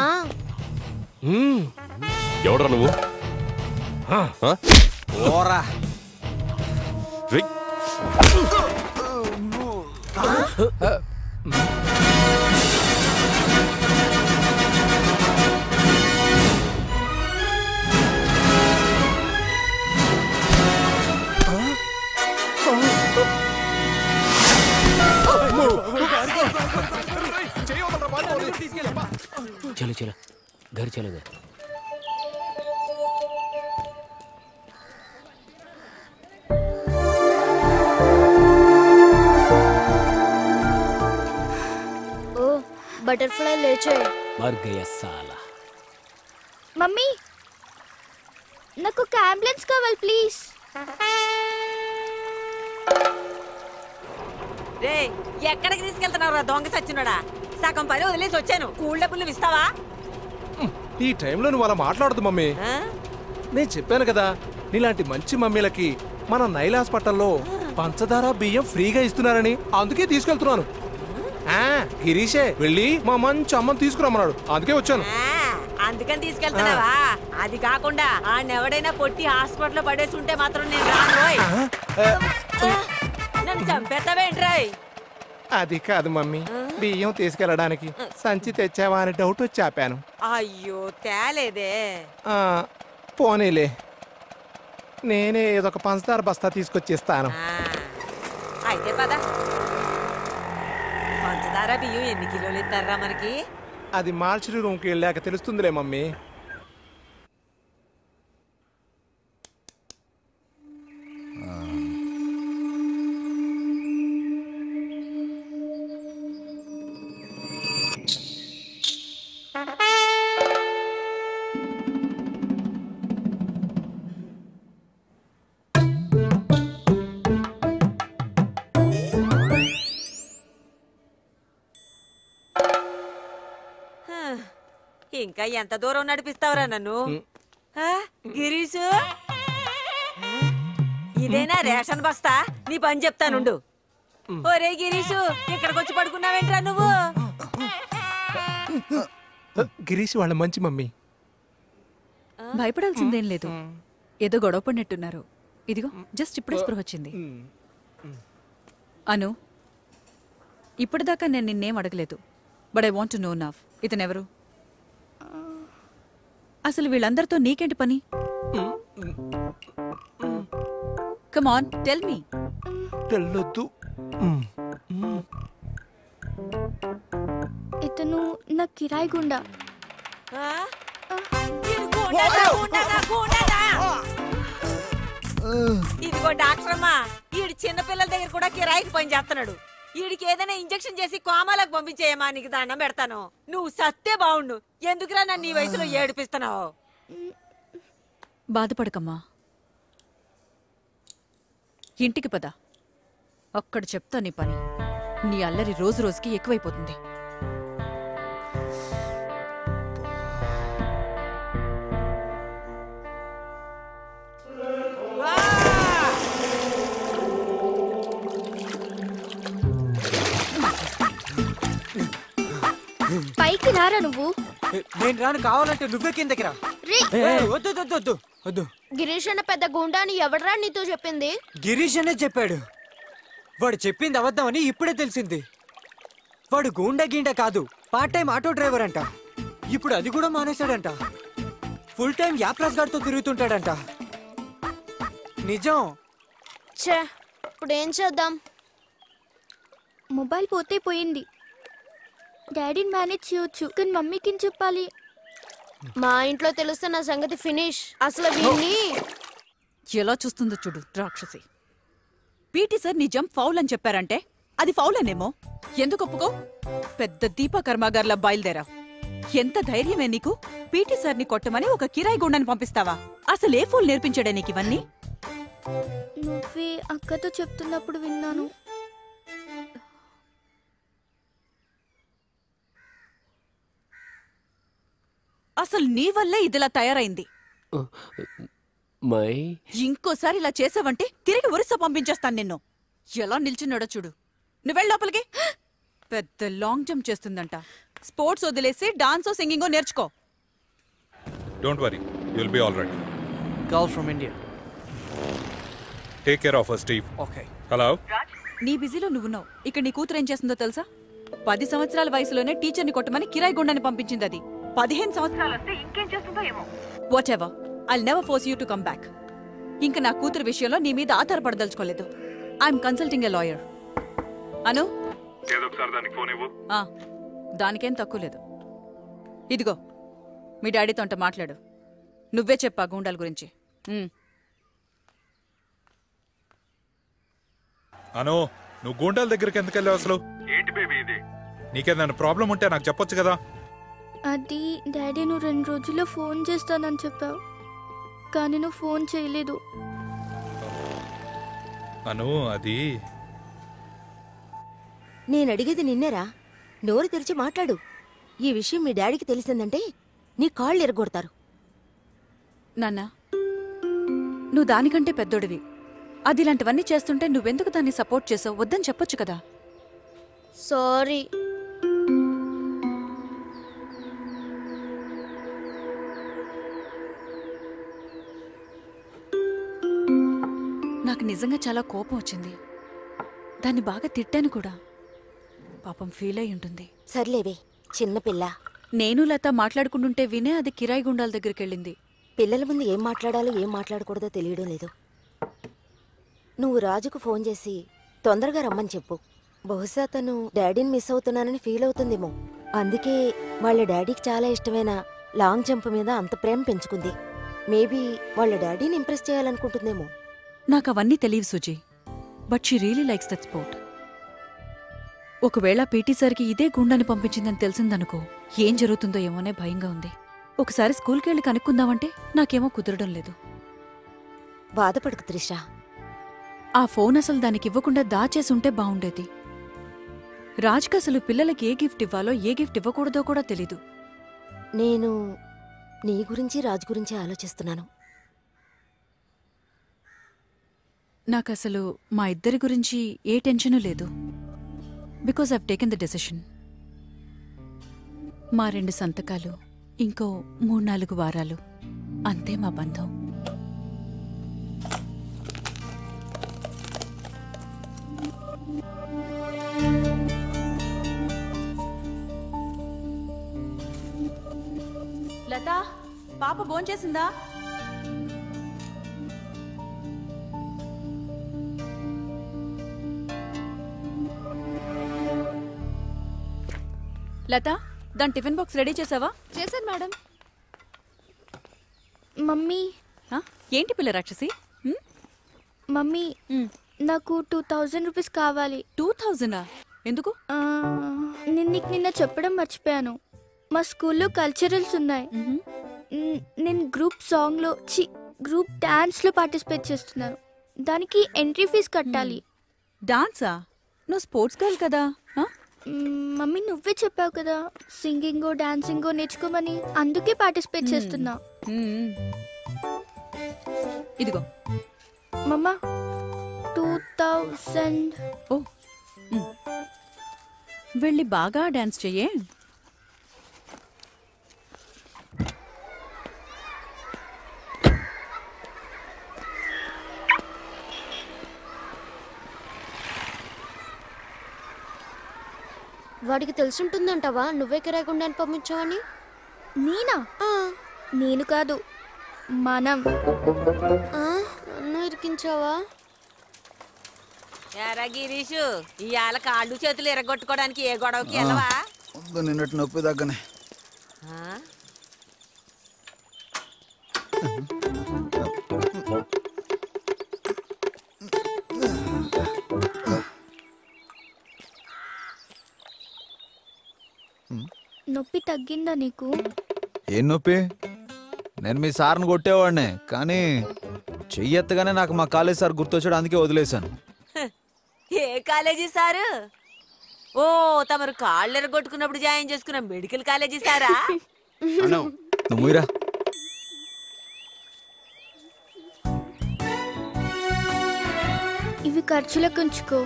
ఎవడ్రా నువ్వు? ఓరా. चलो चलो घर चलो घर బటర్ఫ్లై లేచే मर गया साला మమ్మీ నాకు ఒక అంబులెన్స్ కావాలి ప్లీజ్ రే ఎక్కడికి తీసుకెళ్తున్నావు రా దొంగ సచ్చినోడా సగం పని వదిలేసి వచ్చాను కూల్ డబ్బులు నువ్వు ఇస్తావా ఈ టైంలో నువ్వు అలా మాట్లాడదు మమ్మీ ఆ? నేను చెప్పాను కదా నీలాంటి మంచి మమ్మీలకి మన నైల్ హాస్పిటల్లో పంచదార బియ్యం ఫ్రీగా ఇస్తున్నారని అందుకే తీసుకెళ్తున్నాను ఆ, గిరీషే వెళ్ళి మా మంచి అమ్మని తీసుకురమ్మన్నాడు. అందుకే వచ్చాను. అందుకని తీసుకెళ్తున్నావా? అది కాకుండా ఆ ఎవడైనా పొట్టి హాస్పిటల్లో పడేసి ఉంటే మాత్రం నేను రాను. నన్ను చంపేస్తావేంట్రాయ్? అది కాదు మమ్మీ. బియ్యం తీసుకెళ్ళడానికి సంచి తెచ్చావా అని డౌట్ వచ్చి ఆపాను. అయ్యో తేలేదే. ఆ, పోనీలే. నేనే ఏదో ఒక పంచదార బస్తా తీసుకొచ్చిస్తాను. అయితే పద. పంచదార బియ్యం ఎన్ని కిలోలు ఇస్తారా మనకి? అది మార్చిరి రూమ్కి వెళ్ళాక తెలుస్తుందిలే మమ్మీ. ఇంకా ఎంత దూరం నడిపిస్తావురా నన్ను? ఆ, గిరీషు ఇదేనా రేషన్ బస్తా? నీ పని చెప్తానుండు ఒరే గిరీషు ఇక్కడికి వచ్చి పడుకున్నావేంట్రా నువ్వు? గిరీష్ వాళ్ళ మంచి మమ్మీ. భయపడాల్సిందేం లేదు. ఏదో గొడవ పడినట్టున్నారు. ఇదిగో జస్ట్ ఇప్పుడే స్పృహ వచ్చింది. అను ఇప్పటిదాకా నేను నిన్నేం అడగలేదు. But I want know now ఇతనెవరు? అసలు వీళ్ళందరితో నీకేంటి పని? కమాన్ టెల్ మీ తెల్లొద్దు. ఇతను నా కిరాయి గుండా? ఇదిగో డాక్టర్ అమ్మా ఈడు చిన్న పిల్లల దగ్గర కూడా కిరాయికి పని చేస్తున్నాడు వీడికి ఏదైనా ఇంజెక్షన్ చేసి కోమాలకు పంపించేయమా? నీకు దండం పెడతాను. నువ్వు సత్తే బావుండు. ఎందుకురా నన్ను ఈ వయసులో ఏడిపిస్తున్నావు? బాధపడకమ్మా. ఇంటికి పద. అక్కడ చెప్తా నీ పని. నీ అల్లరి రోజు రోజుకి ఎక్కువైపోతుంది. రారా నువ్వు? నేను రాను కావాలంటే నువ్వే కిందకి రా. వద్దు వద్దు వద్దు వద్దు. గిరీష్ అన్న పెద్ద గుండా అని ఎవడరా నీతో చెప్పింది? గిరీష్ అనే చెప్పాడు. వాడు చెప్పింది అబద్ధమని ఇప్పుడే తెలిసింది. వాడు గూండా గీండా కాదు పార్ట్ టైం ఆటో డ్రైవర్ అంట. ఇప్పుడు అది కూడా మానేశాడంట. ఫుల్ టైం యాప్లాస్ గారితో తిరుగుతుంటాడంట. నిజం? ఛే ఇప్పుడు ఏం చేద్దాం? మొబైల్ పోతే పోయింది. డాడీని మేనేజ్ చేయొచ్చు కానీ మమ్మీకి ఏం చెప్పాలి? మా ఇంట్లో తెలిస్తే నా సంగతి ఫినిష్. అసలు వీడిని ఎలా చూస్తుందో చూడు రాక్షసి. పీటీ సార్ నీ జంప్ ఫౌల్ అని చెప్పారంటే అది ఫౌల్ అనేమో? ఎందుకు ఒప్పుకో? పెద్ద దీప కర్మాగార్ల బయలుదేరా ఎంత ధైర్యమే నీకు? పీటీ సార్ని కొట్టమని ఒక కిరాయి గుండని పంపిస్తావా? అసలు ఏ ఫూల్ నేర్పించాడే నీకు ఇవన్నీ? నువ్వే అక్కతో చెప్తున్నప్పుడు విన్నాను. అసలు నీ వల్లే ఇదిలా తయారైంది. మై. ఇంకోసారి ఇలా చేసావంటే తిరిగి ఒరిస్సా పంపించేస్తాను నిన్ను. ఎలా నిల్చున్నాడో చూడు. నువ్వెళ్ళ లోపలికి. పెద్ద లాంగ్ జంప్ చేస్తుందంట. స్పోర్ట్స్ వదిలేసి డాన్సో సింగింగో నేర్చుకో. Don't worry you'll be all right from India. Take care of Steve Okay. Hello నీ బిజీలో నువ్వున్నావు. ఇక్కడ నీ కూతురు ఏం చేస్తుందో తెలుసా? పది సంవత్సరాల వయసులోనే టీచర్ని కొట్టమని కిరాయి గుండని పంపించింది అది. పదిహేను సంవత్సరాలు. వస్తే ఇంకేం చేస్తుందో ఏమో. Whatever I never force you to come back ఇంకా నా కూతురు విషయంలో నీ మీద ఆధారపడదలుచుకోలేదు. I'm consulting a lawyer Anu? దానికి తక్కువ లేదు. ఇదిగో మీ డాడీతో అంట మాట్లాడు. నువ్వే చెప్పా గూండాల గురించి. అను నువ్వు గూండాల దగ్గరికి ఎందుకు వెళ్ళావు అసలు? ఏంటి బేబీ ఇది? నీకేదైనా ప్రాబ్లం ఉంటే నాకు చెప్పొచ్చు కదా? అది డాడీ నువ్వు రెండు రోజుల్లో ఫోన్ చేస్తానని చెప్పావు. కానీ నువ్వు ఫోన్ చేయలేదు. అను అది నేను అడిగేది నిన్నేరా? నోరు తెరిచి మాట్లాడు. ఈ విషయం మీ డాడీకి తెలిసిందంటే నీ కాళ్ళు ఎరగొడతారు. నాన్న నువ్వు దానికంటే పెద్దోడివి. అది ఇలాంటివన్నీ చేస్తుంటే నువ్వెందుకు దాన్ని సపోర్ట్ చేసావు? వద్దని చెప్పొచ్చు కదా. సారీ. నాకు నిజంగా చాలా కోపం వచ్చింది. దాన్ని బాగా తిట్టాను కూడా. పాపం ఫీల్ అయి ఉంటుంది. సర్లేవే చిన్నపిల్ల నేను లత మాట్లాడుకుంటుంటే వినే అది కిరాయి గుండాల దగ్గరికి వెళ్ళింది. పిల్లల ముందు ఏం మాట్లాడాలో ఏం మాట్లాడకూడదో తెలియడం లేదు. నువ్వు రాజుకు ఫోన్ చేసి తొందరగా రమ్మని చెప్పు. బహుశా తను డాడీని మిస్ అవుతున్నానని ఫీల్ అవుతుందేమో. అందుకే వాళ్ళ డాడీకి చాలా ఇష్టమైన లాంగ్ జంప్ మీద అంత ప్రేమ పెంచుకుంది. మేబీ వాళ్ళ డాడీని ఇంప్రెస్ చేయాలనుకుంటుందేమో. నాకు అవన్నీ తెలియవు Suji but she really likes that sport. ఒకవేళ పీటీ సార్కి ఇదే గుండాన్ని పంపించిందని తెలిసిందనుకో ఏం జరుగుతుందో ఏమోనే భయంగా ఉంది. ఒకసారి స్కూల్కి వెళ్ళి కనుక్కుందామంటే నాకేమో కుదరడం లేదు. బాధపడకు త్రిష. ఆ ఫోన్ అసలు దానికి ఇవ్వకుండా దాచేసి ఉంటే బావుండేది. రాజ్కి అసలు పిల్లలకి ఏ గిఫ్ట్ ఇవ్వాలో ఏ గిఫ్ట్ ఇవ్వకూడదో కూడా తెలీదు. నేను నీ గురించి రాజు గురించి ఆలోచిస్తున్నాను. నాకసలు మా ఇద్దరి గురించి ఏ టెన్షను లేదు. Because I've taken the decision మా రెండు సంతకాలు ఇంకో మూడు నాలుగు వారాలు అంతే మా బంధం. లతా పాప భోంచేసిందా? లత దాని టిఫిన్ బాక్స్ రెడీ చేసావా? చేశాను మేడం. మమ్మీ. ఆ, ఏంటి పిల్ల రాక్షసి? మమ్మీ నాకు టూ థౌజండ్ రూపీస్ కావాలి. టూ థౌజండా? ఎందుకు? నేను నీకు నిన్న చెప్పడం మర్చిపోయాను. మా స్కూల్లో కల్చరల్స్ ఉన్నాయి. నేను గ్రూప్ సాంగ్లో చి గ్రూప్ డాన్స్లో పార్టిసిపేట్ చేస్తున్నాను. దానికి ఎంట్రీ ఫీజు కట్టాలి. డాన్సా? నువ్వు స్పోర్ట్స్ గర్ల్ కదా. మమ్మీ నువ్వే చెప్పావు కదా సింగింగో డాన్సింగో నేర్చుకోమని. అందుకే పార్టిసిపేట్ చేస్తున్నా. ఇదిగో. మమ్మ టూ థౌజండ్ ఓ. వెళ్ళి బాగా డాన్స్ చెయ్యే. వాడికి తెలుసుంటుందంటావా? నువ్వే కిరాయకుండా పంపించావని? నేనా? నేను కాదు మనం. నన్ను ఇరికించావా? ఎరా గిరీషు ఇవాళ కాళ్ళు చేతులు ఎరగొట్టుకోవడానికి ఏ గొడవకి వెళ్ళవా? నిన్నటి నొప్పి తగ్గనే. నొప్పి తగ్గిందా నీకు? ఏం నొప్పి? నేను మీ సార్ని కొట్టేవాడినే కానీ చెయ్యెత్తగానే నాకు మా కాలేజ్ సార్ గుర్తొచ్చాడు అందుకే వదిలేశాను ఏ కాలేజీ సారు? ఓ తమరు కాళ్ళు ఎరగొట్టుకున్నప్పుడు జాయిన్ చేసుకున్న మెడికల్ కాలేజీ సారా? నువ్వు ముయ్యరా. ఇవి ఖర్చులకు ఉంచుకో.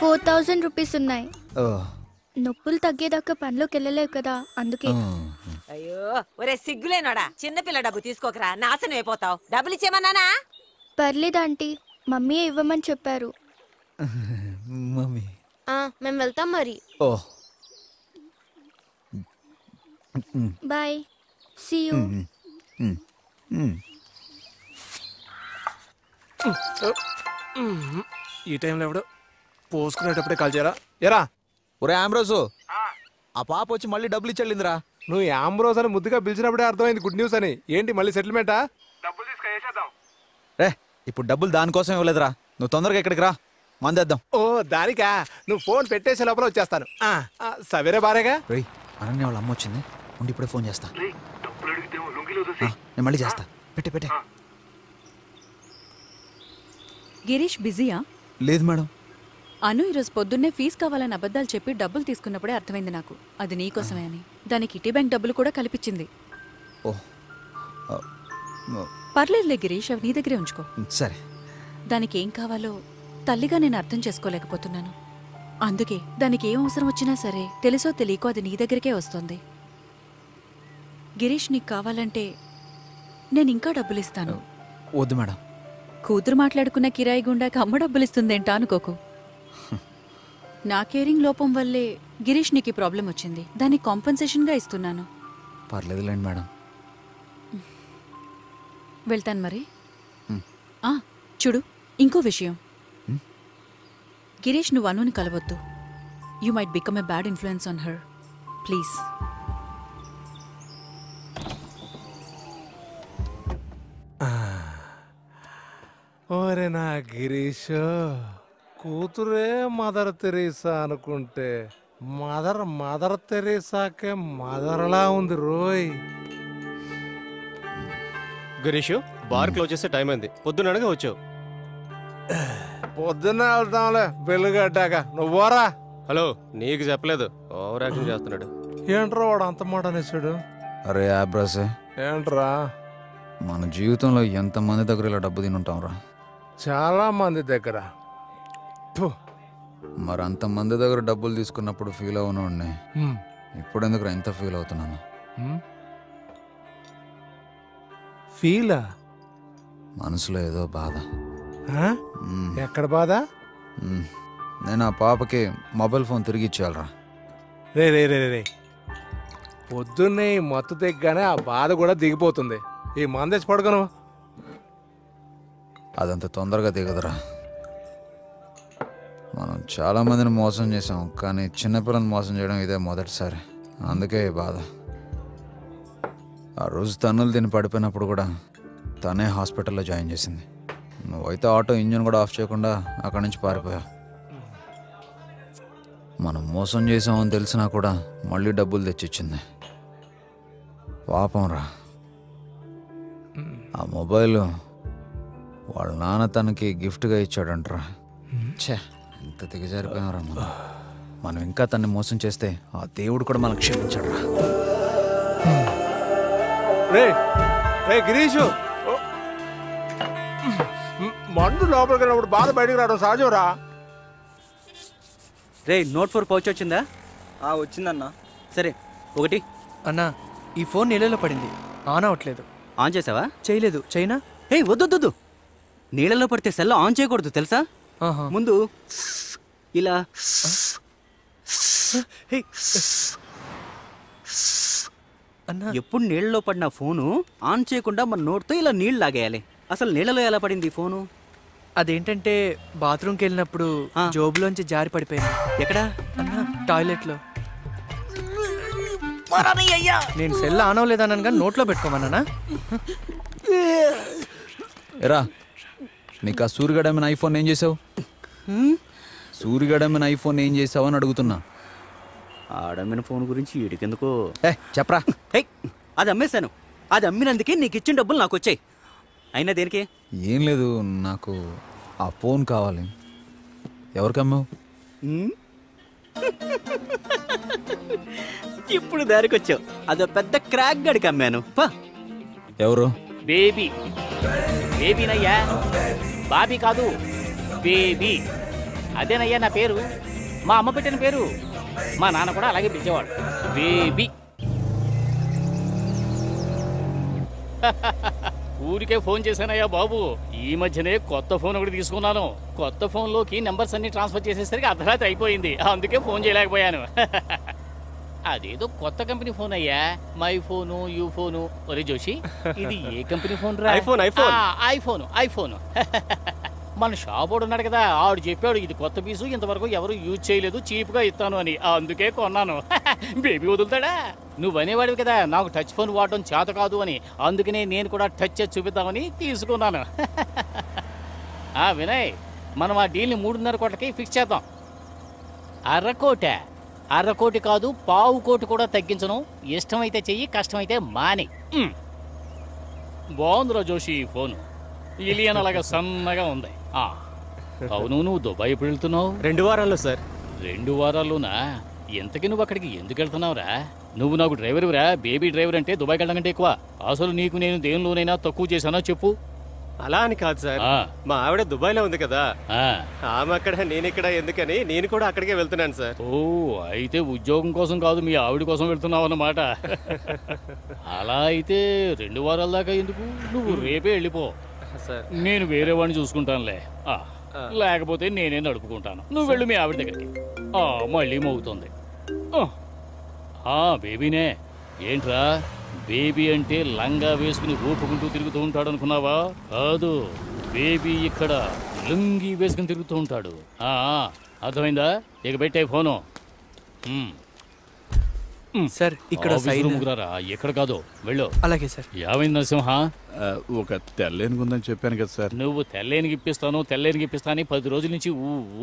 ఫోర్ థౌజండ్ రూపీస్ ఉన్నాయి. ఓ, నొప్పులు తగ్గేదాకా పనిలోకి వెళ్ళలేవు కదా అందుకే. అయ్యో ఒరే సిగ్గులేనోడా? చిన్నపిల్ల డబ్బు తీసుకోకరా నాశనం అయిపోతావు. డబ్బులు ఇచ్చేమన్నానా పర్లేదు ఆంటీ. మమ్మీ ఇవ్వమని చెప్పారు. మమ్మీ. ఆ, మేము వెళ్తాం మరి. ఓ. Bye. See you um, um, um. ఈ టైంలో ఎవడు పోసుకునేటప్పుడే కాల్ చేయరా ఎరా ఒరే ఆమ్రోజు ఆ. పాప వచ్చి మళ్ళీ డబ్బులు ఇచ్చెళ్ళిందిరా. నువ్వు యాంబ్రోస్ అని ముద్దుగా పిలిచినప్పుడే అర్థమైంది గుడ్ న్యూస్ అని. ఏంటి మళ్ళీ సెటిల్మెంటా? రే ఇప్పుడు డబ్బులు దానికోసం ఇవ్వలేదురా. నువ్వు తొందరగా ఇక్కడికి రా. మందేద్దాం. ఓ దానికా? నువ్వు ఫోన్ పెట్టేసే లోపల వచ్చేస్తాను. ఆ, ఆ, సవేరే బారేగా? రేయ్ అనన్య వాళ్ళ అమ్మ వచ్చింది. ఉండి ఇప్పుడే ఫోన్ చేస్తా. ఆ, నేను మళ్ళీ చేస్తా. పెట్టే పెట్టే. గిరీష్ బిజీయా? లేదు మేడం. అను ఈరోజు పొద్దున్నే ఫీజు కావాలని అబద్ధాలు చెప్పి డబ్బులు తీసుకున్నప్పుడే అర్థమైంది నాకు. అది నీకోసమే అని. దానికి ఇటీ బ్యాంక్ డబ్బులు కూడా కల్పించింది. పర్లేదులే గిరీష్ అవి నీ దగ్గరే ఉంచుకో. సరే. దానికి ఏం కావాలో తల్లిగా నేను అర్థం చేసుకోలేకపోతున్నాను. అందుకే దానికి ఏం అవసరం వచ్చినా సరే తెలుసో తెలియకో అది నీ దగ్గరికే వస్తుంది. గిరీష్ నీకు కావాలంటే నేను ఇంకా డబ్బులు ఇస్తాను వద్దు మేడం. కూతురు మాట్లాడుకున్న కిరాయి గుండాకి అమ్మ డబ్బులు ఇస్తుందేంటా అనుకోకు. నా కేరింగ్ లోపం వల్లే గిరీష్ నీకు ప్రాబ్లం వచ్చింది. దాన్ని కాంపెన్సేషన్గా ఇస్తున్నాను. పర్లేదులేండి మేడం. వెళ్తాను మరి. ఆ, చూడు ఇంకో విషయం. గిరీష్ నువ్వు అనుని కలవద్దు. You might become a bad influence on her please ఓరే నా గిరీష్. కూతురే మదర్ తెరీసా అనుకుంటే మదర్ మదర్ తెరీసాకే మదర్లా ఉంది రోయ్. గిరీష్ బార్ క్లోజ్ చేసే టైం అయింది. పొద్దుననగా వచ్చావు. పొద్దున్న వెళ్తాంలే బెల్లు కట్టాక. నువ్వు పోరా హలో నీకు చెప్పలేదు. ఓవర్ యాక్షన్ చేస్తున్నాడు. ఏంట్రా వాడు అంత మాట అనేసాడు? అరే యాబ్రాసే ఏంట్రా? మన జీవితంలో ఎంతమంది దగ్గర ఇలా డబ్బు తినుంటాం రా చాలా మంది దగ్గర. మరి అంతమంది దగ్గర డబ్బులు తీసుకున్నప్పుడు ఫీల్ అవునండి హ్మ్. ఇప్పుడు ఎందుకు ఎంత ఫీల్ అవుతున్నాను? ఫీలా మనసులో ఏదో బాధ. ఎక్కడ బాధ. నేను ఆ పాపకి మొబైల్ ఫోన్ తిరిగి ఇచ్చేయాలరా. రే రే రే రే, రే. పొద్దున్నే ఈ మత్తు దిగ్గానే ఆ బాధ కూడా దిగిపోతుంది. ఈ మందేసి పడుకోను. అదంత తొందరగా దిగదురా. మనం చాలా మందిని మోసం చేసాం కానీ చిన్నపిల్లని మోసం చేయడం ఇదే మొదటిసారి. అందుకే బాధ. ఆ రోజు తన్నులు తిని పడిపోయినప్పుడు కూడా తనే హాస్పిటల్లో జాయిన్ చేసింది. నువ్వైతే ఆటో ఇంజిన్ కూడా ఆఫ్ చేయకుండా అక్కడి నుంచి పారిపోయావు మనం మోసం చేసామని తెలిసినా కూడా మళ్ళీ డబ్బులు తెచ్చిచ్చింది. పాపం రా. ఆ మొబైల్ వాళ్ళ నాన్న తనకి గిఫ్ట్గా ఇచ్చాడంట్రా. ఛే. ఎంత దిగజారిపోయినారా మనం మనం ఇంకా తన్ని మోసం చేస్తే ఆ దేవుడు కూడా మనకు క్షమించాడు రా గిరీషు. మందు లోపలికి వెళ్ళినప్పుడు బాధ బయటికి రావడం సహజంరా? రే నోట్ ఫోర్ పౌచ్ వచ్చిందా? వచ్చిందన్నా. సరే ఒకటి. అన్నా ఈ ఫోన్ నీళ్ళలో పడింది. ఆన్ అవ్వట్లేదు. ఆన్ చేసావా? చేయలేదు. చైనా హే వద్దొద్దు నీళ్ళలో పడితే సెల్ ఆన్ చేయకూడదు తెలుసా? ముందు ఇలా అన్నా. ఎప్పుడు నీళ్ళలో పడిన ఫోను ఆన్ చేయకుండా మన నోట్తో ఇలా నీళ్ళు లాగేయాలి. అసలు నీళ్ళలో ఎలా పడింది ఫోను? అదేంటంటే బాత్రూమ్కి వెళ్ళినప్పుడు జోబులోంచి జారి పడిపోయింది. ఎక్కడ? అన్నా టాయిలెట్లో. నేను సెల్ ఆన్ అవ్వలేదన్నాను కానీ నోట్లో పెట్టుకోమన్నానా? ఎరా నీకు ఆ సూర్యగడమైన ఐఫోన్ ఏం చేసావు? సూర్యగడమైన ఐఫోన్ ఏం చేసావు అని అడుగుతున్నా. ఆడమ్మిన ఫోన్ గురించి ఈడికెందుకో? ఏ చెప్పరా. హే అది అమ్మేశాను. అది అమ్మినందుకే నీకు ఇచ్చిన డబ్బులు నాకు వచ్చాయి. అయినా దేనికి? ఏం లేదు నాకు ఆ ఫోన్ కావాలి. ఎవరికి అమ్మావు? ఇప్పుడు దారికి వచ్చావు అదో పెద్ద క్రాక్ గడికి అమ్మాను. పా. ఎవరు? బేబీ. బేబీనయ్యా. బాబీ కాదు బేబీ. అదేనయ్యా నా పేరు? మా అమ్మ పెట్టిన పేరు? మా నాన్న కూడా అలాగే పిలిచేవాడు. బేబీ. ఊరికే ఫోన్ చేశానయ్యా బాబు. ఈ మధ్యనే కొత్త ఫోన్ ఒకటి తీసుకున్నాను. కొత్త ఫోన్లోకి నెంబర్స్ అన్ని ట్రాన్స్ఫర్ చేసేసరికి అర్ధరాత్రి అయిపోయింది. అందుకే ఫోన్ చేయలేకపోయాను. అదేదో కొత్త కంపెనీ ఫోన్ అయ్యా. My phone you phone. ఒరే జోషి ఇది ఏ కంపెనీ ఫోన్ రా ఐఫోన్, ఐఫోన్. IPhone iPhone. మన షాప్ ఉన్నాడు కదా ఆడు చెప్పాడు ఇది కొత్త పీసు ఇంతవరకు ఎవరు యూజ్ చేయలేదు చీప్గా ఇస్తాను అని. అందుకే కొన్నాను. బేబీ వదులుతాడా? నువ్వు అనేవాడివి కదా నాకు టచ్ ఫోన్ వాడడం చేత కాదు అని. అందుకనే నేను కూడా టచ్ చేసి చూపిద్దామని తీసుకున్నాను. ఆ వినయ్ మనం ఆ డీల్ని మూడున్నర కోట్లకి ఫిక్స్ చేద్దాం. అరకోట. అరకోటి కాదు పావు కోటి కూడా తగ్గించను. ఇష్టమైతే చెయ్యి కష్టమైతే మాని. బాగుందిరా జోషి ఈ ఫోను. ఇలియన్ అలాగా సన్నగా ఉంది. ఆ. అవును నువ్వు దుబాయ్ ఎప్పుడు వెళ్తున్నావు? రెండు వారాల్లో సార్. రెండు వారాల్లోనా? ఎంతకి నువ్వు అక్కడికి ఎందుకు వెళ్తున్నావురా? నువ్వు నాకు డ్రైవర్రా బేబీ డ్రైవర్ అంటే దుబాయ్ వెళ్ళడం కంటే ఎక్కువ. అసలు నీకు నేను దేనిలోనైనా తక్కువ చేశానో చెప్పు. అలా అని కాదు సార్. మా ఆవిడ దుబాయ్లో ఉంది కదా. ఆమె అక్కడ నేను ఇక్కడ ఎందుకని నేను కూడా అక్కడికే వెళ్తున్నాను సార్. ఓ అయితే ఉద్యోగం కోసం కాదు మీ ఆవిడ కోసం వెళ్తున్నావు అన్నమాట అలా అయితే రెండు వారాల దాకా ఎందుకు? నువ్వు రేపే వెళ్ళిపో. నేను వేరే వాడిని చూసుకుంటానులే. లేకపోతే నేనే నడుపుకుంటాను. నువ్వు వెళ్ళు మీ ఆవిడ దగ్గరికి. మళ్ళీ మోగుతుంది. బేబీనే. ఏంట్రా? బేబీ అంటే లంగా వేసుకుని ఊపుకుంటూ తిరుగుతూ ఉంటాడు అనుకున్నావా? కాదు బేబీ ఇక్కడ లుంగి వేసుకుని తిరుగుతూ ఉంటాడు. అర్థమైందా? ఇక పెట్టే ఫోను. సార్ ఇక్కడ ముగ్గురారా ఎక్కడ కాదు. వెళ్ళు. అలాగే సార్. యావైంది నరసింహ? ఒక తెల్లేనుగు ఉందని చెప్పాను కదా సార్. నువ్వు తెల్లేనికి ఇప్పిస్తాను తెల్లేనికి ఇప్పిస్తాను పది రోజుల నుంచి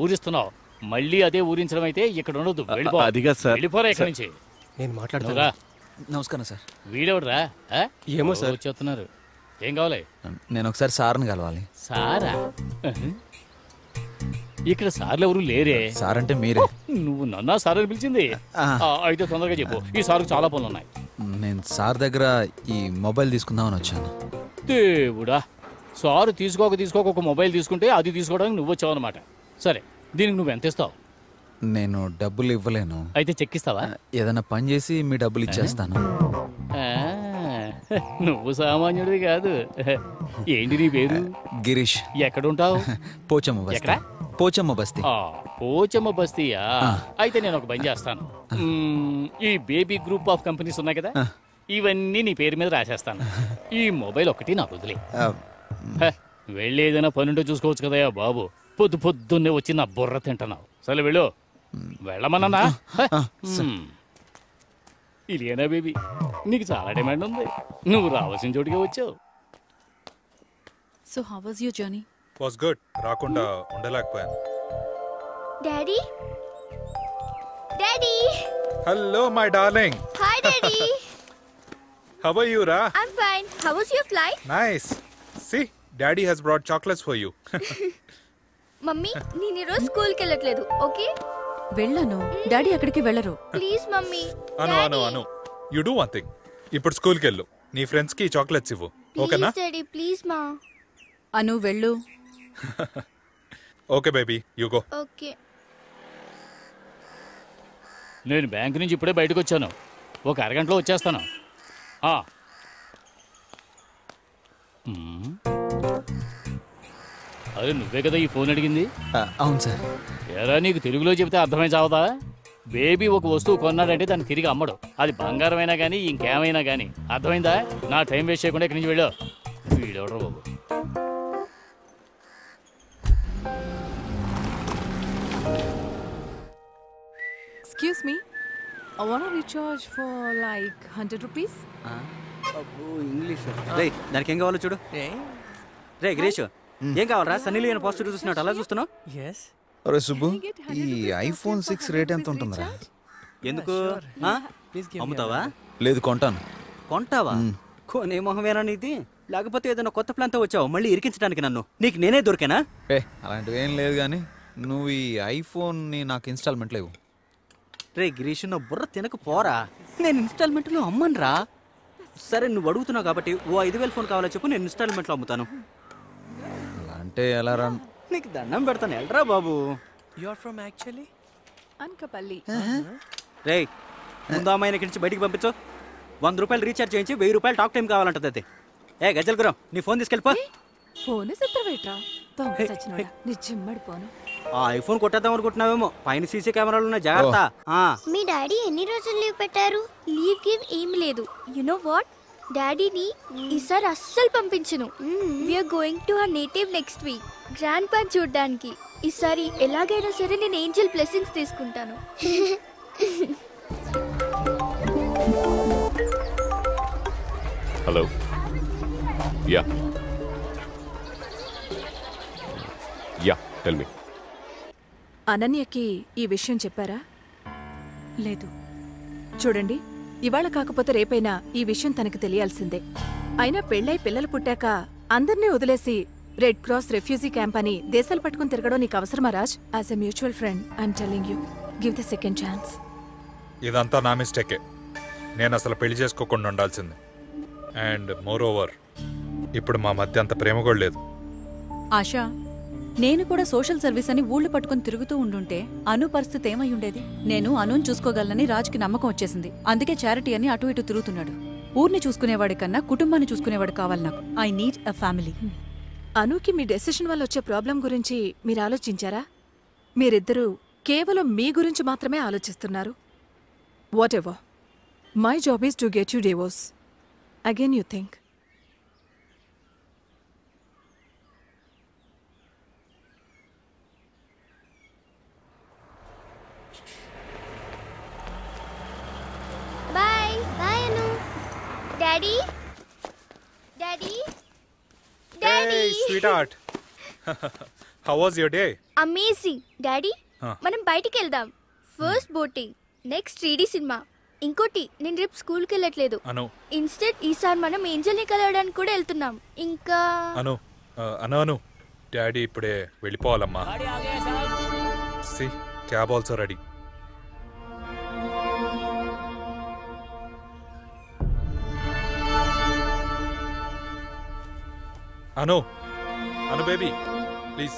ఊరిస్తున్నావు. మళ్ళీ అదే ఊరించడం అయితే ఇక్కడ ఉండదు. వెళ్ళిపో. అది కాదు సార్. వెళ్ళిపోరా ఇక్కడి నుంచి. నేను రా. నమస్కారం సార్. వీడెవడరా? ఏమో సార్. వచ్చేస్తున్నారు ఏం కావాలి? నేను ఒకసారి సార్ని కలవాలి. సారా? ఇక్కడ సార్లు ఎవరు లేరే. సార్ అంటే మీరే. నువ్వు నన్నా సార్ అని పిలిచింది అయితే తొందరగా చెప్పు. ఈ సార్కు చాలా పనులు ఉన్నాయి నేను సార్ దగ్గర ఈ మొబైల్ తీసుకుందామని వచ్చాను. దేవుడా. సారు తీసుకోక తీసుకోక ఒక మొబైల్ తీసుకుంటే అది తీసుకోవడానికి నువ్వు వచ్చావు అనమాట సరే దీనికి నువ్వు ఎంత ఇస్తావు? నేను డబ్బులు ఇవ్వలేను. అయితే చెక్కిస్తావా? ఏదైనా పని చేసి మీ డబ్బులు ఇచ్చేస్తాను. నువ్వు సామాన్యుడివి కాదు. ఏంటి నీ పేరు? గిరీష్. ఎక్కడుంటావు? పోచమ్మ బస్తీ. ఎక్కడ? పోచమ్మ బస్తీ. పోచమ్మ బస్తీయా. అయితే నేను ఒక పని చేస్తాను. ఈ బేబీ గ్రూప్ ఆఫ్ కంపెనీస్ ఉన్నాయి కదా? ఇవన్నీ నీ పేరు మీద రాసేస్తాను. ఈ మొబైల్ ఒకటి నాకు వదిలే. వెళ్ళి ఏదైనా పనుంటే చూసుకోవచ్చు కదయ్యా బాబు. పొద్దు పొద్దున్నే వచ్చి నా బుర్ర తింటున్నావు. సరే వెళ్ళు. వెళ్ళమన్నా ఇలియనా బేబీ నీకు చాలా డిమాండ్ ఉంది. నువ్వు రావాల్సిన చోటుకే వచ్చావు. So how was your journey was good రాకుండా ఉండలేకపోయాను. Daddy daddy hello my darling hi daddy how are you రా I'm fine how was your flight nice see daddy has brought chocolates for you mummy నేను ఈరోజు స్కూల్కి వెళ్ళట్లేదు ఓకే వెళ్ళను. డాడీ అక్కడికి వెళ్ళరు. Please mummy. Anu Anu Anu. You do one thing ఇప్పుడు స్కూల్కి వెళ్ళు నీ ఫ్రెండ్స్కి చాక్లెట్స్ ఇవ్వు. ఓకేనా ప్లీజ్ డాడీ ప్లీజ్ మా. అను వెళ్ళు. Okay baby you go okay నేను బ్యాంక్ నుంచి ఇప్పుడే బయటకు వచ్చాను. ఒక అరగంటలో వచ్చేస్తాను. ఆ. అరే నువ్వే కదా ఈ ఫోన్ అడిగింది? అవును సార్. ఎరా నీకు తెలుగులో చెబితే అర్థమై చావదా? బేబీ ఒక వస్తువు కొన్నాడంటే దాన్ని తిరిగి అమ్మడు. అది బంగారమైనా కానీ ఇంకేమైనా కానీ అర్థమైందా? నా టైం వేస్ట్ చేయకుండా ఇక్కడి నుంచి వెళ్ళు. వీడెవడరా బాబు? Excuse me I want recharge for like hundred rupees అబ్బో ఇంగ్లీష్. రే దానికి ఏం కావాలో చూడు. రే గిరీష్. ఏం కావాలరా? సన్నీ లియోన్ పోస్టర్ చూసినట్టు అలా చూస్తున్నావు? అరే సుబ్బు ఈ ఐఫోన్ సిక్స్ రేట్ ఎంత ఉంటుందిరా? ఎందుకు? ఆ? అమ్ముతావా? లేదు కొంటాను. కొంటావా? కొనే మొహమేనా నీది? లేకపోతే ఏదైనా కొత్త ప్లాన్తో వచ్చావు? మళ్ళీ ఇరికించడానికి నన్ను. నీకు నేనే దొరికానా? ఏ అలాంటివి ఏం లేదు కానీ నువ్వు ఈ ఐఫోన్ని నాకు ఇన్స్టాల్మెంట్లో ఇవ్వు రే గిరీష్ నా బుర్ర తినక పోరా. నేను ఇన్స్టాల్మెంట్లో అమ్మనురా. సరే నువ్వు అడుగుతున్నావు కాబట్టి ఓ ఐదు వేల ఫోన్ కావాలో చెప్పు నేను ఇన్స్టాల్మెంట్లో అమ్ముతాను. అంటే ఎలా రా నీకు దండం పెడతాను. ఎల్రా బాబు. You are from actually Anakapalli. రే ముందు అమ్మాయిని ఇక్కడి నుంచి బయటికి పంపించు. వంద రూపాయలు రీఛార్జ్ చేయించి వెయ్యి రూపాయలు టాక్ టైం కావాలంటది అది. ఏ గజల్ గురం నీ ఫోన్ తీసుకెళ్ళిపో. ఫోన్ ఆ ఐఫోన్ కొట్టేద్దాం అనుకుంటున్నావేమో. పైన సీసీ కెమెరాలు ఉన్నాయి జాగ్రత్త. ఆ. మీ డాడీ ఎన్ని రోజులు లీవ్ పెట్టారు? లీవ్ గివ్ ఏం లేదు. యు నో వాట్ డాడీని ఈసారి అస్సలు పంపించను. We're going to her native next week grandpa చూడడానికి. ఈసారి ఎలాగైనా సరే నేను ఏంజల్ బ్లెస్సింగ్స్ తీసుకుంటాను. Hello yeah yeah tell me అనన్యకి ఈ విషయం చెప్పారా? లేదు. చూడండి. ఇవాళ కాకపోతే రేపైనా ఈ విషయం తనకి తెలియాల్సిందే. అయినా పెళ్ళై పిల్లలు పుట్టాక అందర్నీ వదిలేసి రెడ్ క్రాస్ రెఫ్యూజీ క్యాంప్ అని దేశాలు పట్టుకుని తిరగడం నీకు అవసరమా Raj? As a mutual friend I'm telling you give the second chance ఇదంతా నా మిస్టేకే. నేను అసలు పెళ్ళి చేసుకోకుండా ఉండాల్సింది. అండ్ మోర్ ఓవర్ ఇప్పుడు మా మధ్య అంత ప్రేమ కూడా లేదు. ఆశా నేను కూడా సోషల్ సర్వీస్ అని ఊళ్ళు పట్టుకుని తిరుగుతూ ఉండుంటే అను పరిస్థితి ఏమై ఉండేది? నేను అనుని చూసుకోగలనని రాజ్కి నమ్మకం వచ్చేసింది. అందుకే చారిటీ అని అటు ఇటు తిరుగుతున్నాడు. ఊర్ని చూసుకునేవాడి కన్నా కుటుంబాన్ని చూసుకునేవాడు కావాలి నాకు. I need a family. అనుకి మీ డెసిషన్ వల్ల వచ్చే ప్రాబ్లం గురించి మీరు ఆలోచించారా? మీరిద్దరూ కేవలం మీ గురించి మాత్రమే ఆలోచిస్తున్నారు. Whatever my job is to get you divorce again you think bye bye Anu daddy daddy daddy Hey, sweetheart. How was your day? Amazing daddy. మనం బయటికి వెళ్దాం. First boating next three D cinema ఇంకోటి నేను రేపు స్కూల్కి వెళ్ళట్లేదు. అను. ఇన్స్టెడ్ ఈసారి మనం ఏంజల్ని కలవడానికి కూడా వెళ్తున్నాం. ఇంకా అను. అను అను. డాడీ ఇప్పుడే వెళ్ళిపోవాలమ్మా. See cab also ready Anu. Anu baby please.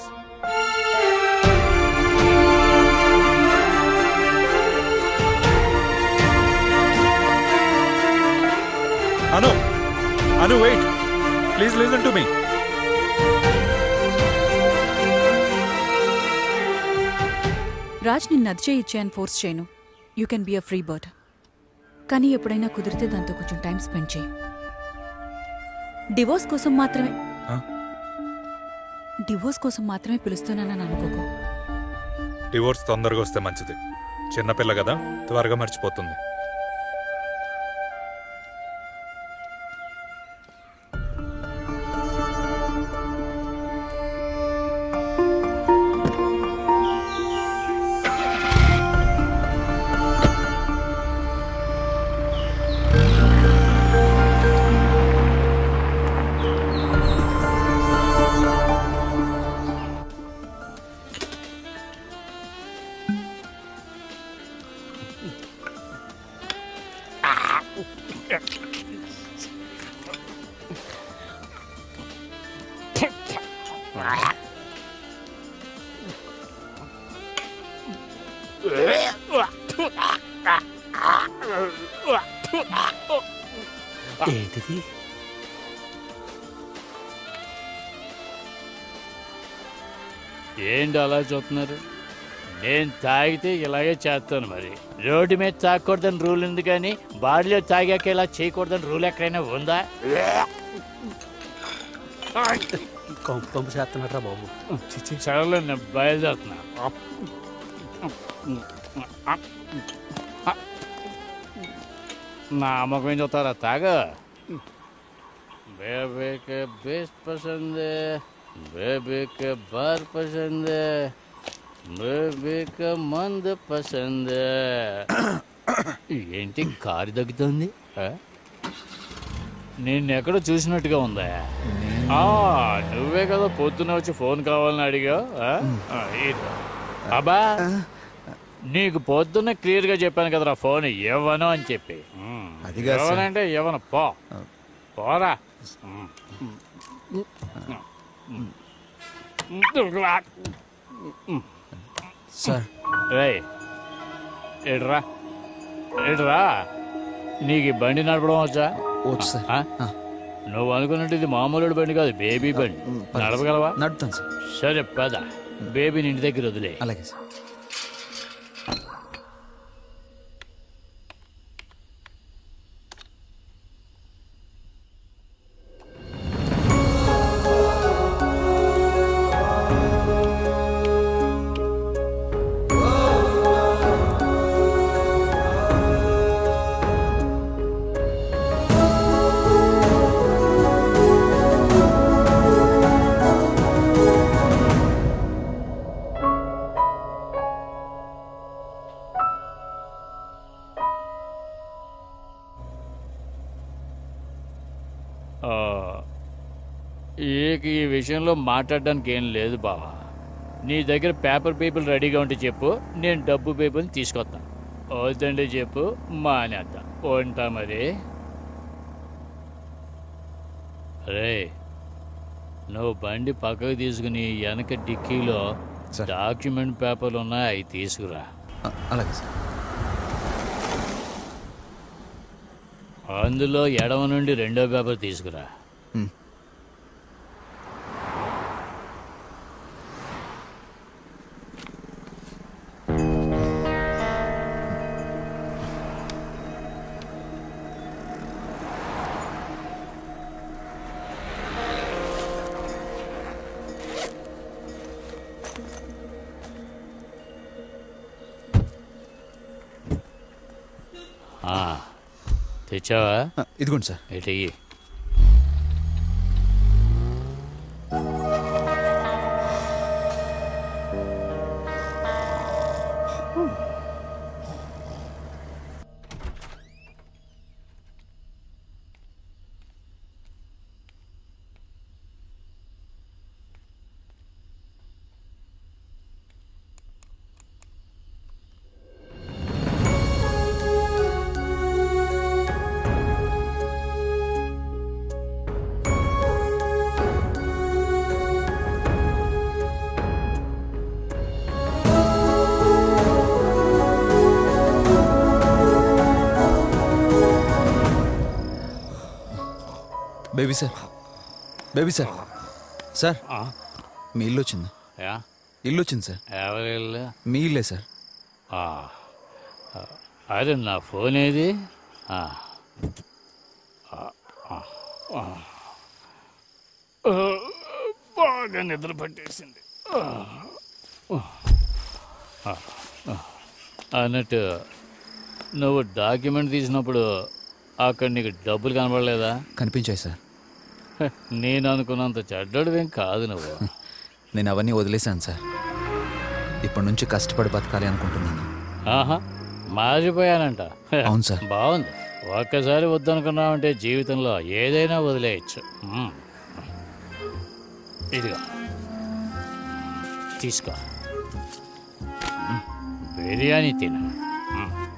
Anu. Anu wait. Please listen to me. Raj నిన్ను అది చేయి ఇచ్చాయని ఫోర్స్ చేయను. You can be a free bird. కానీ ఎప్పుడైనా కుదిరితే దాంతో కొంచెం టైం స్పెండ్ చేయి. డివోర్స్ కోసం మాత్రమే డివోర్స్ కోసం మాత్రమే పిలుస్తున్నానని అనుకోకు. డివోర్స్ తొందరగా వస్తే మంచిది. చిన్నపిల్ల కదా త్వరగా మర్చిపోతుంది. చూస్తున్నారు నేను తాగితే ఇలాగే చేస్తాను మరి. రోడ్డు మీద తాగకూడదని రూల్ ఉంది కానీ బాడీలో తాగాక ఇలా చేయకూడదని రూల్ ఎక్కడైనా ఉందా? కంపు కంపు చేస్తున్నట్రా బాబు. చదవలేదు నేను బయలుదేరుతున్నా. నా అమ్మకం ఏం చూస్తారా తాగ. బేబీకి బేస్ పసందే. बेबी के बार पसंद है बेबी का మంద పసంద్ ఏంటి కారు దగ్గుతుంది ఆ? నిన్ను ఎక్కడో చూసినట్టుగా ఉందా ఆ, నువ్వే కదా పొద్దున వచ్చి ఫోన్ కావాలని అడిగా అబ్బా నీకు పొద్దున్న క్లియర్ గా చెప్పాను కదరా ఫోన్ ఇవ్వను అని చెప్పి అది కాదు సార్. ఇవ్వనంటే ఇవ్వను పో పోరా సార్. రేయ్ ఎడ్రా ఎడ్రా నీకు ఈ బండి నడపడం వచ్చా? వచ్చు సార్. ఆ? నువ్వు అనుకున్నట్టు ఇది మామూలు బండి కాదు బేబీ బండి. నడపగలవా? నడుపుతాను సార్. సరే పద. బేబీని ఇంటి దగ్గర వదిలే. అలాగే సార్. విషయంలో మాట్లాడడానికి ఏం లేదు బావా. నీ దగ్గర పేపర్ పీపుల్ రెడీగా ఉంటే చెప్పు నేను డబ్బు పీపుల్ తీసుకొస్తాను వద్దండి చెప్పు మానేద్దాం ఉంటా మరి. రే నువ్వు బండి పక్కకు తీసుకుని వెనక డిక్కీలో డాక్యుమెంట్ పేపర్లు ఉన్నాయి అవి తీసుకురా. అలాగే సార్. అందులో ఎడమ నుండి రెండో పేపర్ తీసుకురా. తెచ్చావా? ఇదిగోండి సార్. ఎటు baby sir baby sir sir మీ ఇల్లు వచ్చింది. ఇల్లు వచ్చింది సార్ ఎవరి ఇల్లు? మీ ఇల్లే సార్ అదే నా ఫోన్ ఏది? బాగా నిద్ర పట్టేసింది. అన్నట్టు నువ్వు డాక్యుమెంట్ తీసినప్పుడు అక్కడ నీకు డబ్బులు కనపడలేదా కనిపించాయి సార్ నేను అనుకున్నంత చెడ్డోడువేం కాదు నువ్వు. నేను అవన్నీ వదిలేశాను సార్. ఇప్పటి నుంచి కష్టపడి బతకాలి అనుకుంటున్నాను. ఆహా మారిపోయానంట. అవును సార్. బాగుంది. ఒక్కసారి వద్దనుకున్నావంటే జీవితంలో ఏదైనా వదిలేయచ్చు. మ్మ్. ఇదిగో. తీసుకో. మ్మ్. బిర్యానీ తిను. మ్మ్.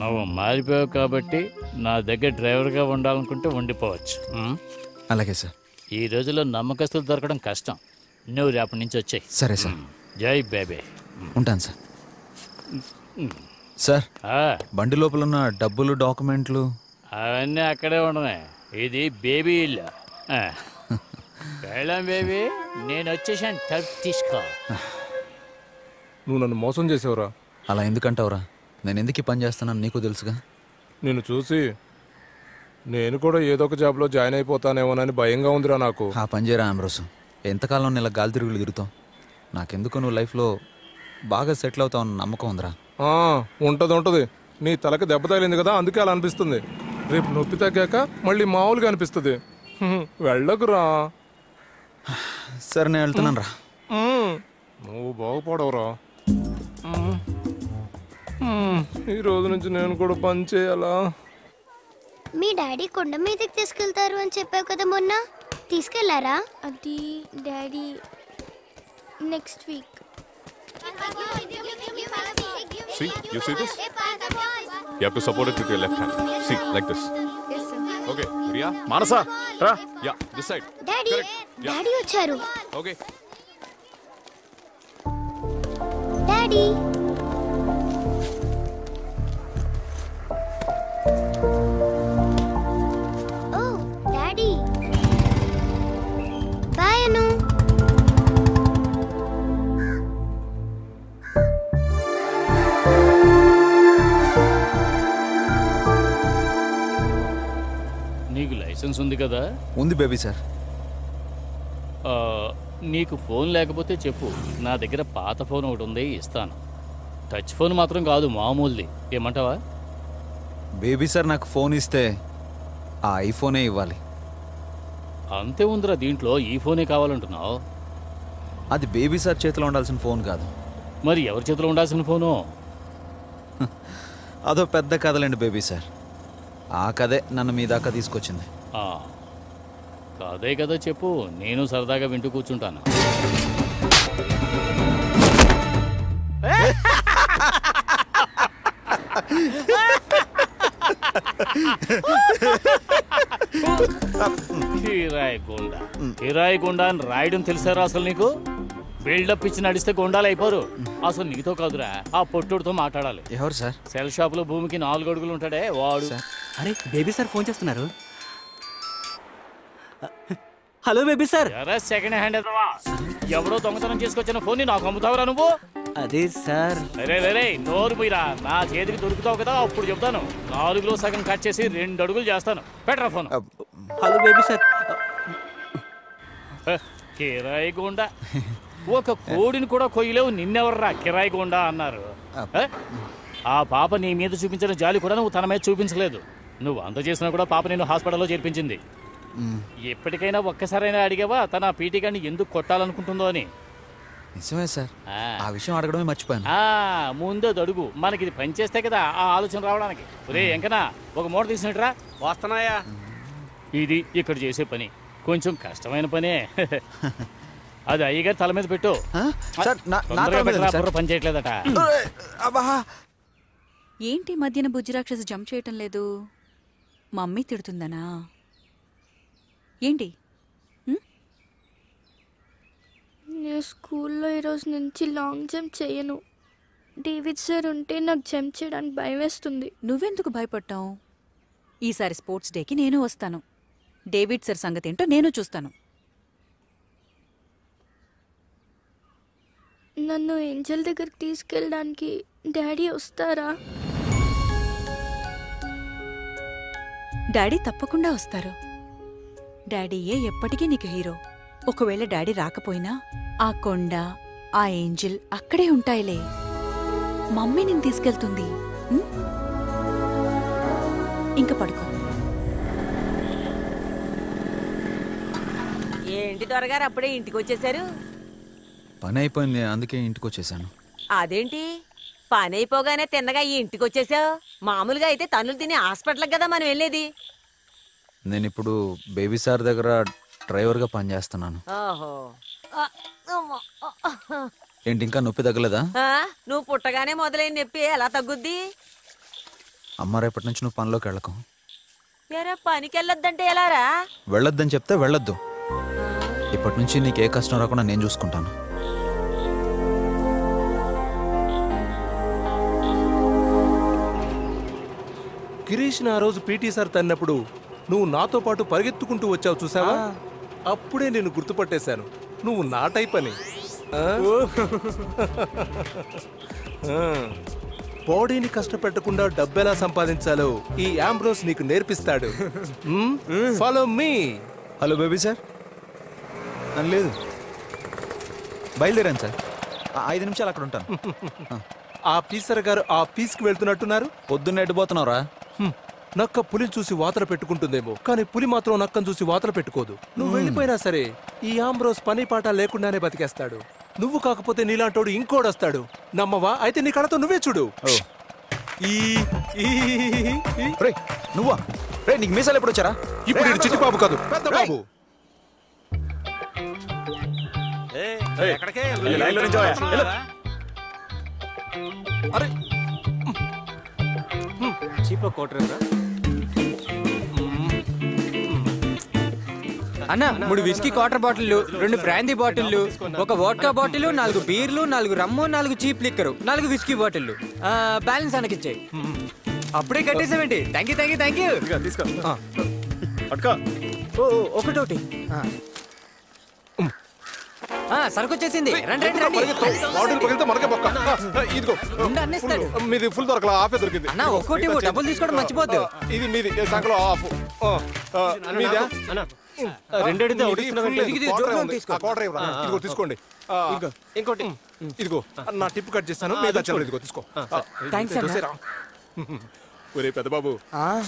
నువ్వు మారిపోయావు కాబట్టి నా దగ్గర డ్రైవర్గా ఉండాలనుకుంటే ఉండిపోవచ్చు. అలాగే సార్. ఈ రోజుల్లో నమ్మకస్తులు దొరకడం కష్టం. నువ్వు రేపటి నుంచి వచ్చాయి. సరే సార్. జై బేబే. ఉంటాను సార్. సార్ బండి లోపల ఉన్న డబ్బులు డాక్యుమెంట్లు? అవన్నీ అక్కడే ఉండనే. ఇది బేబీ ఇల్లు. వెళ్ళాం బేబీ. నేను వచ్చేసాను. తలుపు తీసుకో. నువ్వు నన్ను మోసం చేసావురా. అలా ఎందుకంటావురా? నేను ఎందుకు ఈ పని చేస్తున్నాను నీకు తెలుసుగా? నిన్ను చూసి నేను కూడా ఏదో ఒక జాబ్లో జాయిన్ అయిపోతానేమోనని భయంగా ఉందిరా నాకు. ఆ పని చేయరా ఆమ్రోసు ఎంతకాలం ఇలా గాలి తిరుగులు తిరుగుతావు? నాకెందుకు నువ్వు లైఫ్లో బాగా సెటిల్ అవుతావు నమ్మకం ఉందిరా. ఉంటది ఉంటది. నీ తలకి దెబ్బ తగిలింది కదా అందుకే అలా అనిపిస్తుంది. రేపు నొప్పి తగ్గాక మళ్ళీ మామూలుగా అనిపిస్తుంది. వెళ్ళకురా. సరే నేను వెళ్తున్నాను రా. నువ్వు బాగుపడవురా. ఈరోజు నుంచి నేను కూడా పని చేయాలా? మీ డాడీ కొండ మీదకి తీసుకెళ్తారు అని చెప్పావు కదా మొన్న. తీసుకెళ్ళారా? అది daddy next week. Daddy daddy వచ్చారు. డాడీ లైసెన్స్ ఉంది కదా? ఉంది బేబీ సార్. ఆ, నీకు ఫోన్ లేకపోతే చెప్పు. నా దగ్గర పాత ఫోన్ ఒకటి ఉంది ఇస్తాను. టచ్ ఫోన్ మాత్రం కాదు మామూలుది. ఏమంటావా? బేబీ సార్ నాకు ఫోన్ ఇస్తే ఆ ఐఫోనే ఇవ్వాలి. అంతే ఉందిరా దీంట్లో ఈ ఫోనే కావాలంటున్నావు. అది బేబీ సార్ చేతిలో ఉండాల్సిన ఫోన్ కాదు. మరి ఎవరి చేతిలో ఉండాల్సిన ఫోను? అదో పెద్ద కథలండి బేబీ సార్. ఆ కథే నన్ను మీ దాకా తీసుకొచ్చింది. అదే కదా చెప్పు నేను సరదాగా వింటూ కూర్చుంటాను. కిరాయి గుండా. కిరాయి గుండా అని రాయడం తెలుసారా అసలు నీకు? బిల్డప్ ఇచ్చి నడిస్తే గుండాలు అయిపోరు. అసలు నీతో కాదురా ఆ పొట్టుడితో మాట్లాడాలి. ఎవరు సార్? సెల్ షాప్లో భూమికి నాలుగు అడుగులు ఉంటాడే వాడు. అరే బేబీ సార్ ఫోన్ చేస్తున్నారు. Hello baby sir. Second hand ఎవడో దొంగతనం చేసుకొచ్చిన ఫోన్ నాకు అమ్ముతావురా నువ్వు? అదే సార్. రే నోరు పోయిరా నా చేతికి దొరుకుతావు కదా అప్పుడు చెప్తాను. నాలుగులో సగం కట్ చేసి రెండు అడుగులు చేస్తాను. పెట్టరా ఫోన్ హలో బేబీ సార్. కిరాయి గుండా. ఒక కోడిని కూడా కొయ్యలేవు నిన్నెవర్రా కిరాయి గుండా అన్నారు. ఆ? ఆ పాప నీ మీద చూపించిన జాలి కూడా నువ్వు తన మీద చూపించలేదు. నువ్వు అంత చేసినా కూడా పాప నేను హాస్పిటల్లో చేర్పించింది. ఎప్పటికైనా ఒక్కసారైనా అడిగావా తన పీటీ గారిని ఎందుకు కొట్టాలనుకుంటుందో అని? నిజమే సార్. ఆ. విషయం అడగడమే మర్చిపోయాను. ఆ ముందు అడుగు. మనకి ఇది పనిచేస్తే కదా ఆ ఆలోచన రావడానికి. ఒరే ఎంకనా ఒక మూట తీసినట్రా వస్తున్నాయా? ఇది ఇక్కడ చేసే పని. కొంచెం కష్టమైన పనే. అది అయ్యగారి తల మీద పెట్టు. పని చేయట్లేదట. ఏంటి మధ్యన బుజ్జి రాక్షసి జంప్ చేయటం లేదు? మమ్మీ తిడుతుందనా? ఏంటి? నేను స్కూల్లో ఈరోజు నుంచి లాంగ్ జంప్ చేయను. డేవిడ్ సార్ ఉంటే నాకు జంప్ చేయడానికి భయం వేస్తుంది. నువ్వెందుకు భయపడ్డావు? ఈసారి స్పోర్ట్స్ డేకి నేను వస్తాను. డేవిడ్ సార్ సంగతి ఏంటో నేను చూస్తాను. నన్ను ఏంజల్ దగ్గరికి తీసుకెళ్ళడానికి డాడీ వస్తారా? డాడీ తప్పకుండా వస్తారు. డాడీయే ఎప్పటికీ నీకు హీరో. ఒకవేళ డాడీ రాకపోయినా ఆ కొండ ఆ ఏంజిల్ అక్కడే ఉంటాయిలే. మమ్మీ నేను తీసుకెళ్తుంది? ఇంక పడుకో. ఏంటి త్వరగారు అప్పుడే ఇంటికి వచ్చేసారు పని అయిపోయింది అందుకే ఇంటికి వచ్చేసాను అదేంటి? పని అయిపోగానే తిన్నగా ఈ ఇంటికి వచ్చేసావు మామూలుగా అయితే తన్నులు తిని హాస్పిటల్కి కదా మనం వెళ్ళేది. నేను ఇప్పుడు బేబీ సార్ దగ్గర డ్రైవర్గా పనిచేస్తున్నాను. ఓహో. ఆ, అమ్మా, ఏంటి ఇంకా నొప్పి తగ్గలేదా? ఆ, నువ్వు పుట్టగానే మొదలైన నొప్పి ఎలా తగ్గుద్ది? అమ్మ రేపటి నుంచి నువ్వు పనిలోకి వెళ్ళకు. వేరే పనికి వెళ్ళొద్దంటే ఎలారా? వెళ్ళొద్దని చెప్తే వెళ్ళొద్దు. ఇప్పటి నుంచి నీకు ఏ కష్టం రాకుండా నేను చూసుకుంటాను. గిరీష్ ఆ రోజు పీటీ సార్ తన్నప్పుడు నువ్వు నాతో పాటు పరిగెత్తుకుంటూ వచ్చావు చూసావా? అప్పుడే నేను గుర్తుపట్టేశాను. నువ్వు నా టైప్ అని. బాడీని కష్టపెట్టకుండా డబ్బెలా సంపాదించాలో ఈ ఆంబ్రోస్ నీకు నేర్పిస్తాడు. Follow me hello baby sir లేదు. బయలుదేరాను సార్ ఐదు నిమిషాలు అక్కడ ఉంటాను. ఆ. పీసర్ గారు ఆ పీస్కి వెళ్తున్నట్టున్నారు? పొద్దున్న ఎట్టుపోతున్నావురా హ్మ్. నక్క పులిని చూసి వాతలు పెట్టుకుంటుందేమో కానీ పులి మాత్రం నక్కను చూసి వాతలు పెట్టుకోదు. నువ్వు వెళ్ళిపోయినా సరే ఈ ఆంబ్రోస్ పని పాట లేకుండానే బతికేస్తాడు. నువ్వు కాకపోతే నీలాంటోడు ఇంకోడు వస్తాడు నమ్మవా? అయితే నీ కళతో నువ్వే చూడు. నువ్వా? రే నీకు మీసాలు ఎప్పుడు వచ్చారా? ఇప్పుడు చిట్టి బాబు కాదు. పెద్ద బాబు. అరే. చీప్ కోటర్ అన్న మూడు విస్కీ క్వార్టర్ బాటిల్లు రెండు బ్రాందీ బాటిల్లు ఒక వోడ్కా బాటిల్ నాలుగు బీర్లు నాలుగు రమ్ము నాలుగు చీప్ లిక్కరు నాలుగు విస్కీ బాటిల్లు ఆ, బ్యాలెన్స్ అనకిచ్చాయి. అప్పుడే కట్టేసామేంటి thank you thank you thank you తీసుకో. పట్టుకో. ఓ ఓ, ఒకటోటి ఆ. ఆ, సరుకు వచ్చేసింది రండి రండి రండి. బాటిల్ పగిలితే మనకే బొక్క. ఆ, ఆ, ఇదిగో. ఉండు, అన్నేస్తాడు. Full. మీది ఫుల్ దొరకలా హాఫే దొరికింది. అన్న, ఒక్కోటి డబ్బులు తీసుకోవడం మర్చిపోద్దు. ఇది మీది సగంలో హాఫ్ ఆ, ఆ, మీదా? తీసుకోండి. ఇంకోటి. ఇదిగో నా టిప్ కట్ చేస్తాను. ఆ, మీద తీసుకోండి. ఇదిగో తీసుకో. ఆ, ఆ, థాంక్స్ అన్న. చూసేరా. ఒరే పెద్ద బాబు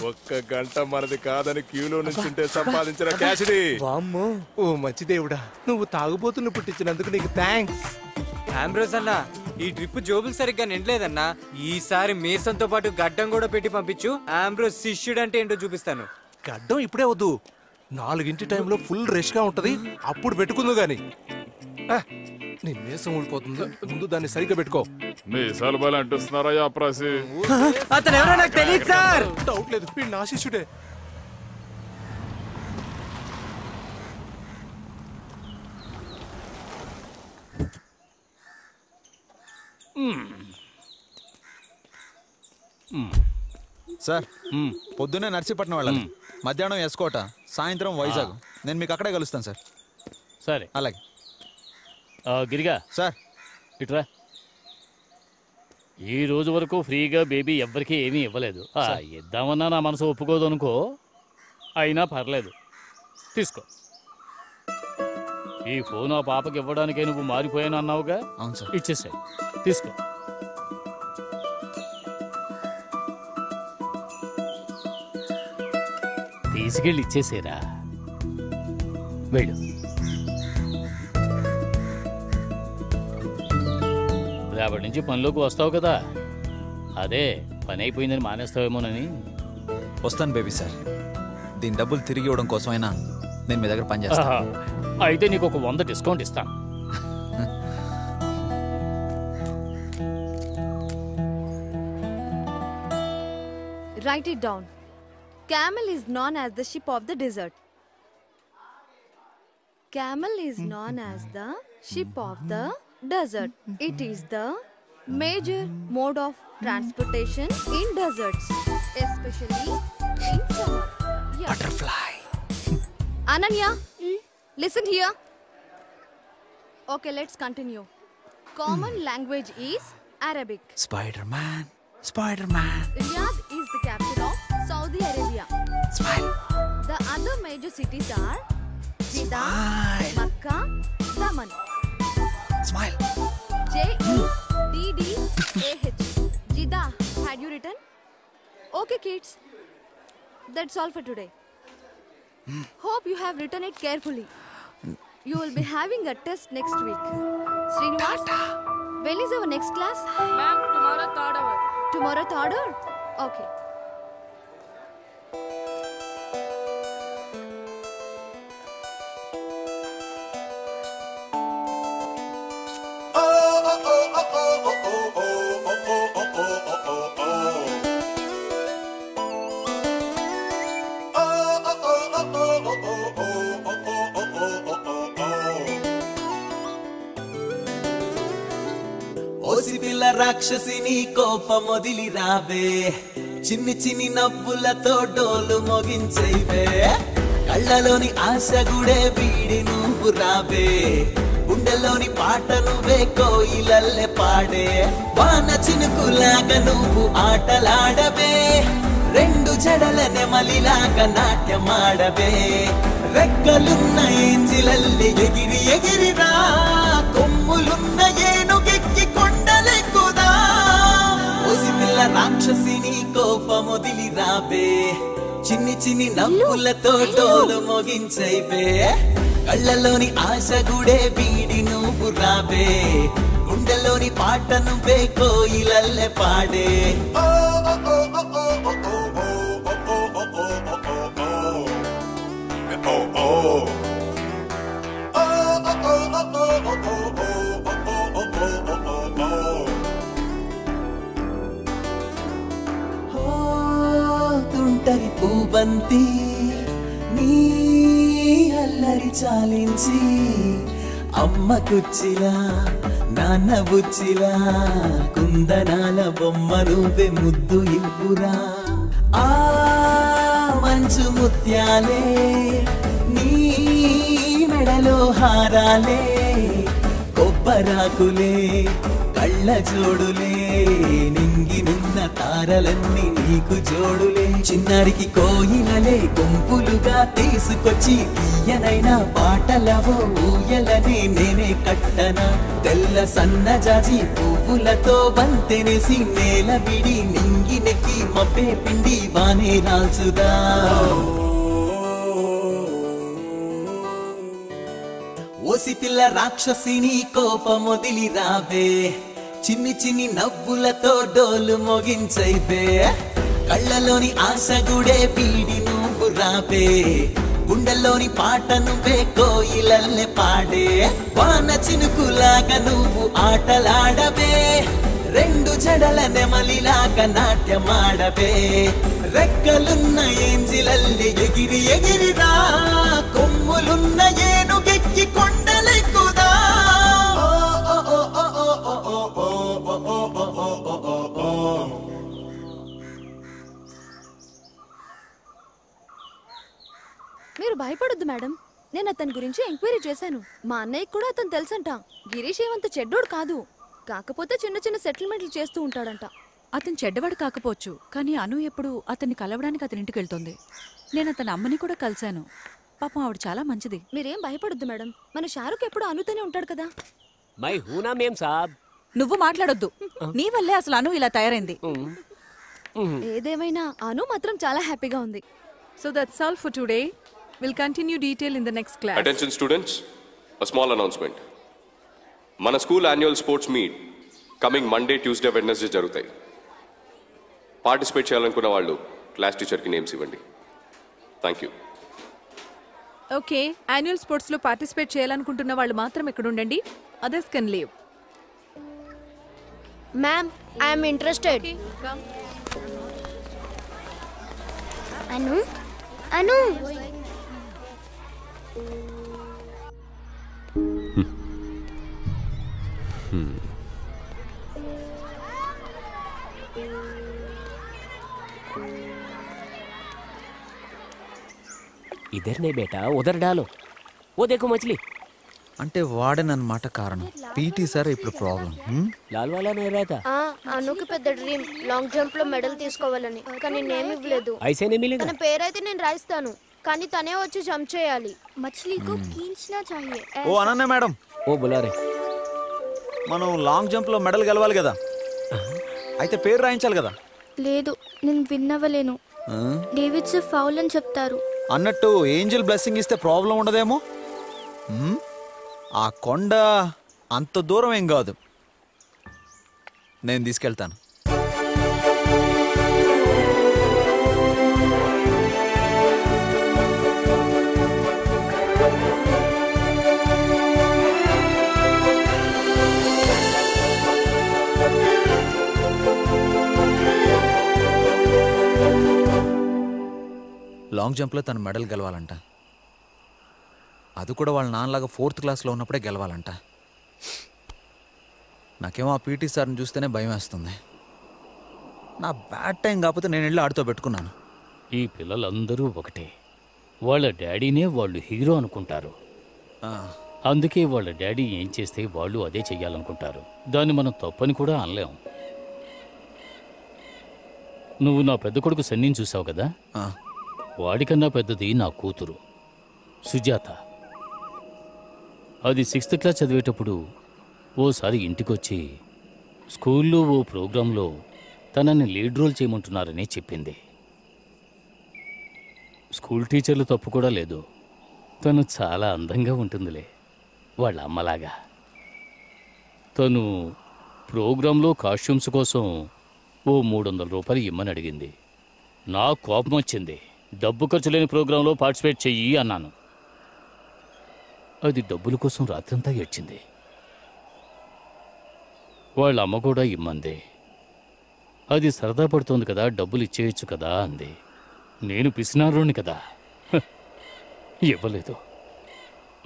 ఒక్క గంట మనది కాదని క్యూలో నుంచుంటే సంపాదించిన క్యాష్ది. వామ్మో. ఓ మంచి దేవుడా. నువ్వు తాగుబోతున్న పుట్టించినందుకు నీకు థ్యాంక్స్ ఆంబ్రోస్ అన్న ఈ ట్రిప్ జోబులు సరిగ్గా నిండలేదన్నా. ఈసారి మీసంతో పాటు గడ్డం కూడా పెట్టి పంపించు. ఆంబ్రోస్ శిష్యుడు అంటే ఏంటో చూపిస్తాను. గడ్డం ఇప్పుడే వద్దు. నాలుగింటి టైంలో ఫుల్ రష్గా ఉంటది. అప్పుడు పెట్టుకుందు గాని. ఆ, నీ మీసం ఊడిపోతుంది. ముందు దాన్ని సరిగ్గా పెట్టుకో. మీ సలబాలు అంటున్నారా యాప్రాసి అతను ఎవరో నాకు తెలియదు సార్. డౌట్ లేదు. వీడు నా శిష్యుడే. సార్ పొద్దున్నే నర్సీపట్నం వెళ్ళాలి. మధ్యాహ్నం ఎస్కోట సాయంత్రం వైజాగ్. నేను మీకు అక్కడే కలుస్తాను సార్. సరే. అలాగే. గిరిగా. సార్. ఇట్రా. ఈ రోజు వరకు ఫ్రీగా బేబీ ఎవ్వరికీ ఏమీ ఇవ్వలేదు. ఇద్దామన్నా నా మనసు ఒప్పుకోదు అనుకో అయినా పర్లేదు. తీసుకో. ఈ ఫోన్ ఆ పాపకి ఇవ్వడానికే నువ్వు మారిపోయాను అన్నావుగా? అవును సార్. ఇచ్చేసాయి. తీసుకో. తీసుకెళ్ళి ఇచ్చేసేరా. వెళ్ళు. రేపటి నుంచి పనిలోకి వస్తావు కదా. అదే పని అయిపోయిందని మానేస్తావేమోనని. వస్తాను బేబీ సార్. దీని డబ్బులు తిరిగి ఇవ్వడం కోసమైనా నేను మీ దగ్గర ఆహా. పనిచేస్తాను అయితే నీకు ఒక వంద డిస్కౌంట్ ఇస్తాను. Write it down. Camel is known as the ship of the desert. Camel is known as the ship of the desert. It is the major mode of transportation in deserts, especially in summer. Yeah. Butterfly. Ananya, listen here. Okay, let's continue. Common language is Arabic. Spider-Man, Spider-Man. Riyadh is the capital Saudi Arabia. Smile. The other major cities are Jeddah, Makkah, Daman. Smile. J E D D A H. Jeddah. Had you written? Okay, kids. That's all for today. Hope you have written it carefully. You will be having a test next week. Srinivas, when is our next class? Ma'am, tomorrow third hour. Tomorrow third hour? Okay. రాక్షసిని కోపమొదిలి రావే చిన్ని చిన్ని నవ్వులతో డోలు మొగించైవే. కళ్ళలోని ఆశ గుడే వీడి నువ్వు రావే. గుండెలోని పాట నువ్వే కోయిలల్లె పాడే. వాన చినుకులాగా నువ్వు ఆటలాడవే. రెండు జడల నెమలిలాగా నాట్యమాడవే. రెక్కలున్న ఏంజిలల్లి ఎగిరి ఎగిరిరా. పిల్ల రాక్షసిని కోపమొదిలి రాబే చిన్ని చిన్ని నవ్వులతో డోలు మొగించైవే కళ్ళలోని ఆశ గుడే వీడి నువ్వు రాబే గుండెలోని పాట నువ్వే కోయిలల్లె పాడే. ఓ పూబంతి నీ అల్లరి చాలించి అమ్మ కుచ్చిలా నాన్న బుచ్చిలా కుందనాల బొమ్మ నువ్వే ముద్దు ఇవ్వురా. ఆ మంచు ముత్యాలే నీ మెడలో హారాలే కొబ్బరాకులే కళ్ళ జోడులే నింగి నిన్న తారలన్నీ నీకు జోడులే. చిన్నారికి కోయిలలే గుంపులుగా తీసుకొచ్చి తీయనైనా పాటలవో ఊయలని నేనే కట్టనా. తెల్ల సన్నజాజి పువ్వులతో బంతెనేసి నేల విడి నింగి నెక్కి మబ్బే పిండి వానే రాల్చుదా. ఓసి పిల్ల రాక్షసిని కోపమొదిలి రావే చిన్ని చిన్ని నవ్వులతో డోలు మోగించైతే కళ్ళలోని ఆశ గుడే పీడి నువ్వు రాపే. గుండెల్లోని పాట నువ్వే కోయిలల్లే పాడే. వాన చినుకులాగా నువ్వు ఆటలాడవే. రెండు జడల నెమలిలాగా నాట్యమాడవే. రెక్కలున్న ఏంజిలల్లి ఎగిరి ఎగిరిరా. కొమ్ములున్న ఏనుగెక్కి కొండ మీరు భయపడొద్దు మేడం. నేను అతని గురించి ఎంక్వైరీ చేశాను. మా అన్నయ్యకి కూడా అతను తెలుసంట. గిరీష్ ఏమంత చెడ్డోడు కాదు. కాకపోతే చిన్న చిన్న సెటిల్మెంట్లు చేస్తూ ఉంటాడంట. అతను చెడ్డవాడు కాకపోవచ్చు కానీ అను ఎప్పుడు అతన్ని కలవడానికి అతని ఇంటికి వెళ్తుంది. నేను అతని అమ్మని కూడా కలిశాను. పాపం ఆవిడ చాలా మంచిది. మీరేం భయపడొద్దు మేడం. మన షారుఖ్ ఎప్పుడు అనుతూనే ఉంటాడు కదా. మై హూనా మేం సాబ్? నువ్వు మాట్లాడొద్దు. నీ వల్లే అసలు అను ఇలా తయారైంది. ఏదేమైనా అను మాత్రం చాలా హ్యాపీగా ఉంది. So that's all for today. We'll continue detail in the next class. Attention students a small announcement మన school annual sports meet coming Monday Tuesday Wednesday జరుగుతాయి. పార్టిసిపేట్ చేయాలనుకున్న వాళ్ళు క్లాస్ టీచర్కి నేమ్స్ ఇవ్వండి. థ్యాంక్ యూ ఓకే యాన్యువల్ స్పోర్ట్స్లో పార్టిసిపేట్ చేయాలనుకుంటున్న వాళ్ళు మాత్రం ఇక్కడ ఉండండి others can leave ma'am I'm interested Anu Anu ఇద్దరినే బేటా ఉదర उधर ఓ वो మచిలి. అంటే అంటే వాడేనమాట కారణం. పీటీ సార్ ఇప్పుడు ప్రాబ్లం లాల్వాలా ఆ అనుకి పెద్ద డ్రీమ్ లాంగ్ జంప్లో మెడల్ తీసుకోవాలని. కానీ నేను ఇవ్వలేదు. తన పేరైతే నేను రాయిస్తాను. కానీ తనే వచ్చి జంప్ చేయాలి. మछली को खींचना ఓ అనన్న మేడం. ఓ బులారే. మనం లాంగ్ జంప్లో మెడల్ గెలవాలి కదా? అయితే పేరు రాయించాలి కదా? లేదు నేను విన్నవలేను. డేవిడ్స్ ఫౌల్ అని చెప్తారు. అన్నట్టు ఏంజల్ బ్లెస్సింగ్ ఇస్తే ప్రాబ్లం ఉండదేమో? ఆ కొండ అంత దూరం ఏం కాదు. నేను తీసుకెళ్తాను. లాంగ్ జంప్లో తను మెడల్ గెలవాలంట. అది కూడా వాళ్ళ నాన్నలాగా ఫోర్త్ క్లాస్లో ఉన్నప్పుడే గెలవాలంట. నాకేమో ఆ పీటీ సార్ని చూస్తేనే భయం వేస్తుంది. నా బ్యాడ్ టైం కాకపోతే నేను వెళ్ళి ఆడితో పెట్టుకున్నాను. ఈ పిల్లలందరూ ఒకటే. వాళ్ళ డాడీనే వాళ్ళు హీరో అనుకుంటారు. అందుకే వాళ్ళ డాడీ ఏం చేస్తే వాళ్ళు అదే చెయ్యాలనుకుంటారు. దాన్ని మనం తప్పని కూడా అనలేం. నువ్వు నా పెద్ద కొడుకు సన్నిని చూసావు కదా? వాడికన్నా పెద్దది నా కూతురు. సుజాత. అది సిక్స్త్ క్లాస్ చదివేటప్పుడు ఓసారి ఇంటికొచ్చి స్కూల్లో ఓ ప్రోగ్రాంలో తనని లీడ్ రోల్ చేయమంటున్నారని చెప్పింది. స్కూల్ టీచర్లు తప్పు కూడా లేదు. తను చాలా అందంగా ఉంటుందిలే వాళ్ళ అమ్మలాగా. తను ప్రోగ్రాంలో కాస్ట్యూమ్స్ కోసం ఓ మూడు వందల రూపాయలు ఇమ్మని అడిగింది. నా కోపం వచ్చింది డబ్బు ఖర్చు లేని ప్రోగ్రాంలో పార్టిసిపేట్ చెయ్యి అన్నాను. అది డబ్బుల కోసం రాత్రంతా ఏడ్చింది. వాళ్ళ అమ్మ కూడా ఇమ్మంది. అది సరదా పడుతోంది కదా డబ్బులు ఇచ్చేయచ్చు కదా అంది. నేను పిసినారుని కదా. ఇవ్వలేదు.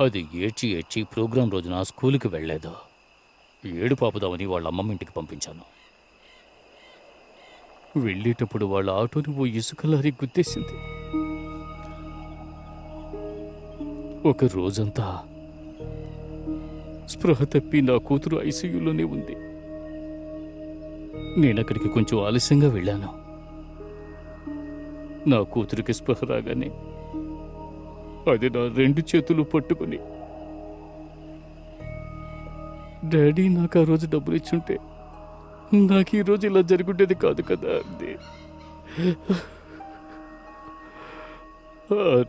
అది ఏడ్చి ఏడ్చి ప్రోగ్రాం రోజున స్కూలుకి వెళ్ళలేదు. ఏడు పాపుదామని వాళ్ళ అమ్మమ్మ ఇంటికి పంపించాను. వెళ్ళేటప్పుడు వాళ్ళ ఆటోని ఓ ఇసుక లారీ గుద్దేసింది. ఒక రోజంతా స్పృహ తప్పి నా కూతురు ఐసీయూలోనే ఉంది. నేనక్కడికి కొంచెం ఆలస్యంగా వెళ్ళాను. నా కూతురికి స్పృహ రాగానే అది నా రెండు చేతులు పట్టుకుని డాడీ నాకు ఆ రోజు డబ్బులు ఇచ్చుంటే నాకు ఈరోజు ఇలా జరుగుండేది కాదు కదా అంది.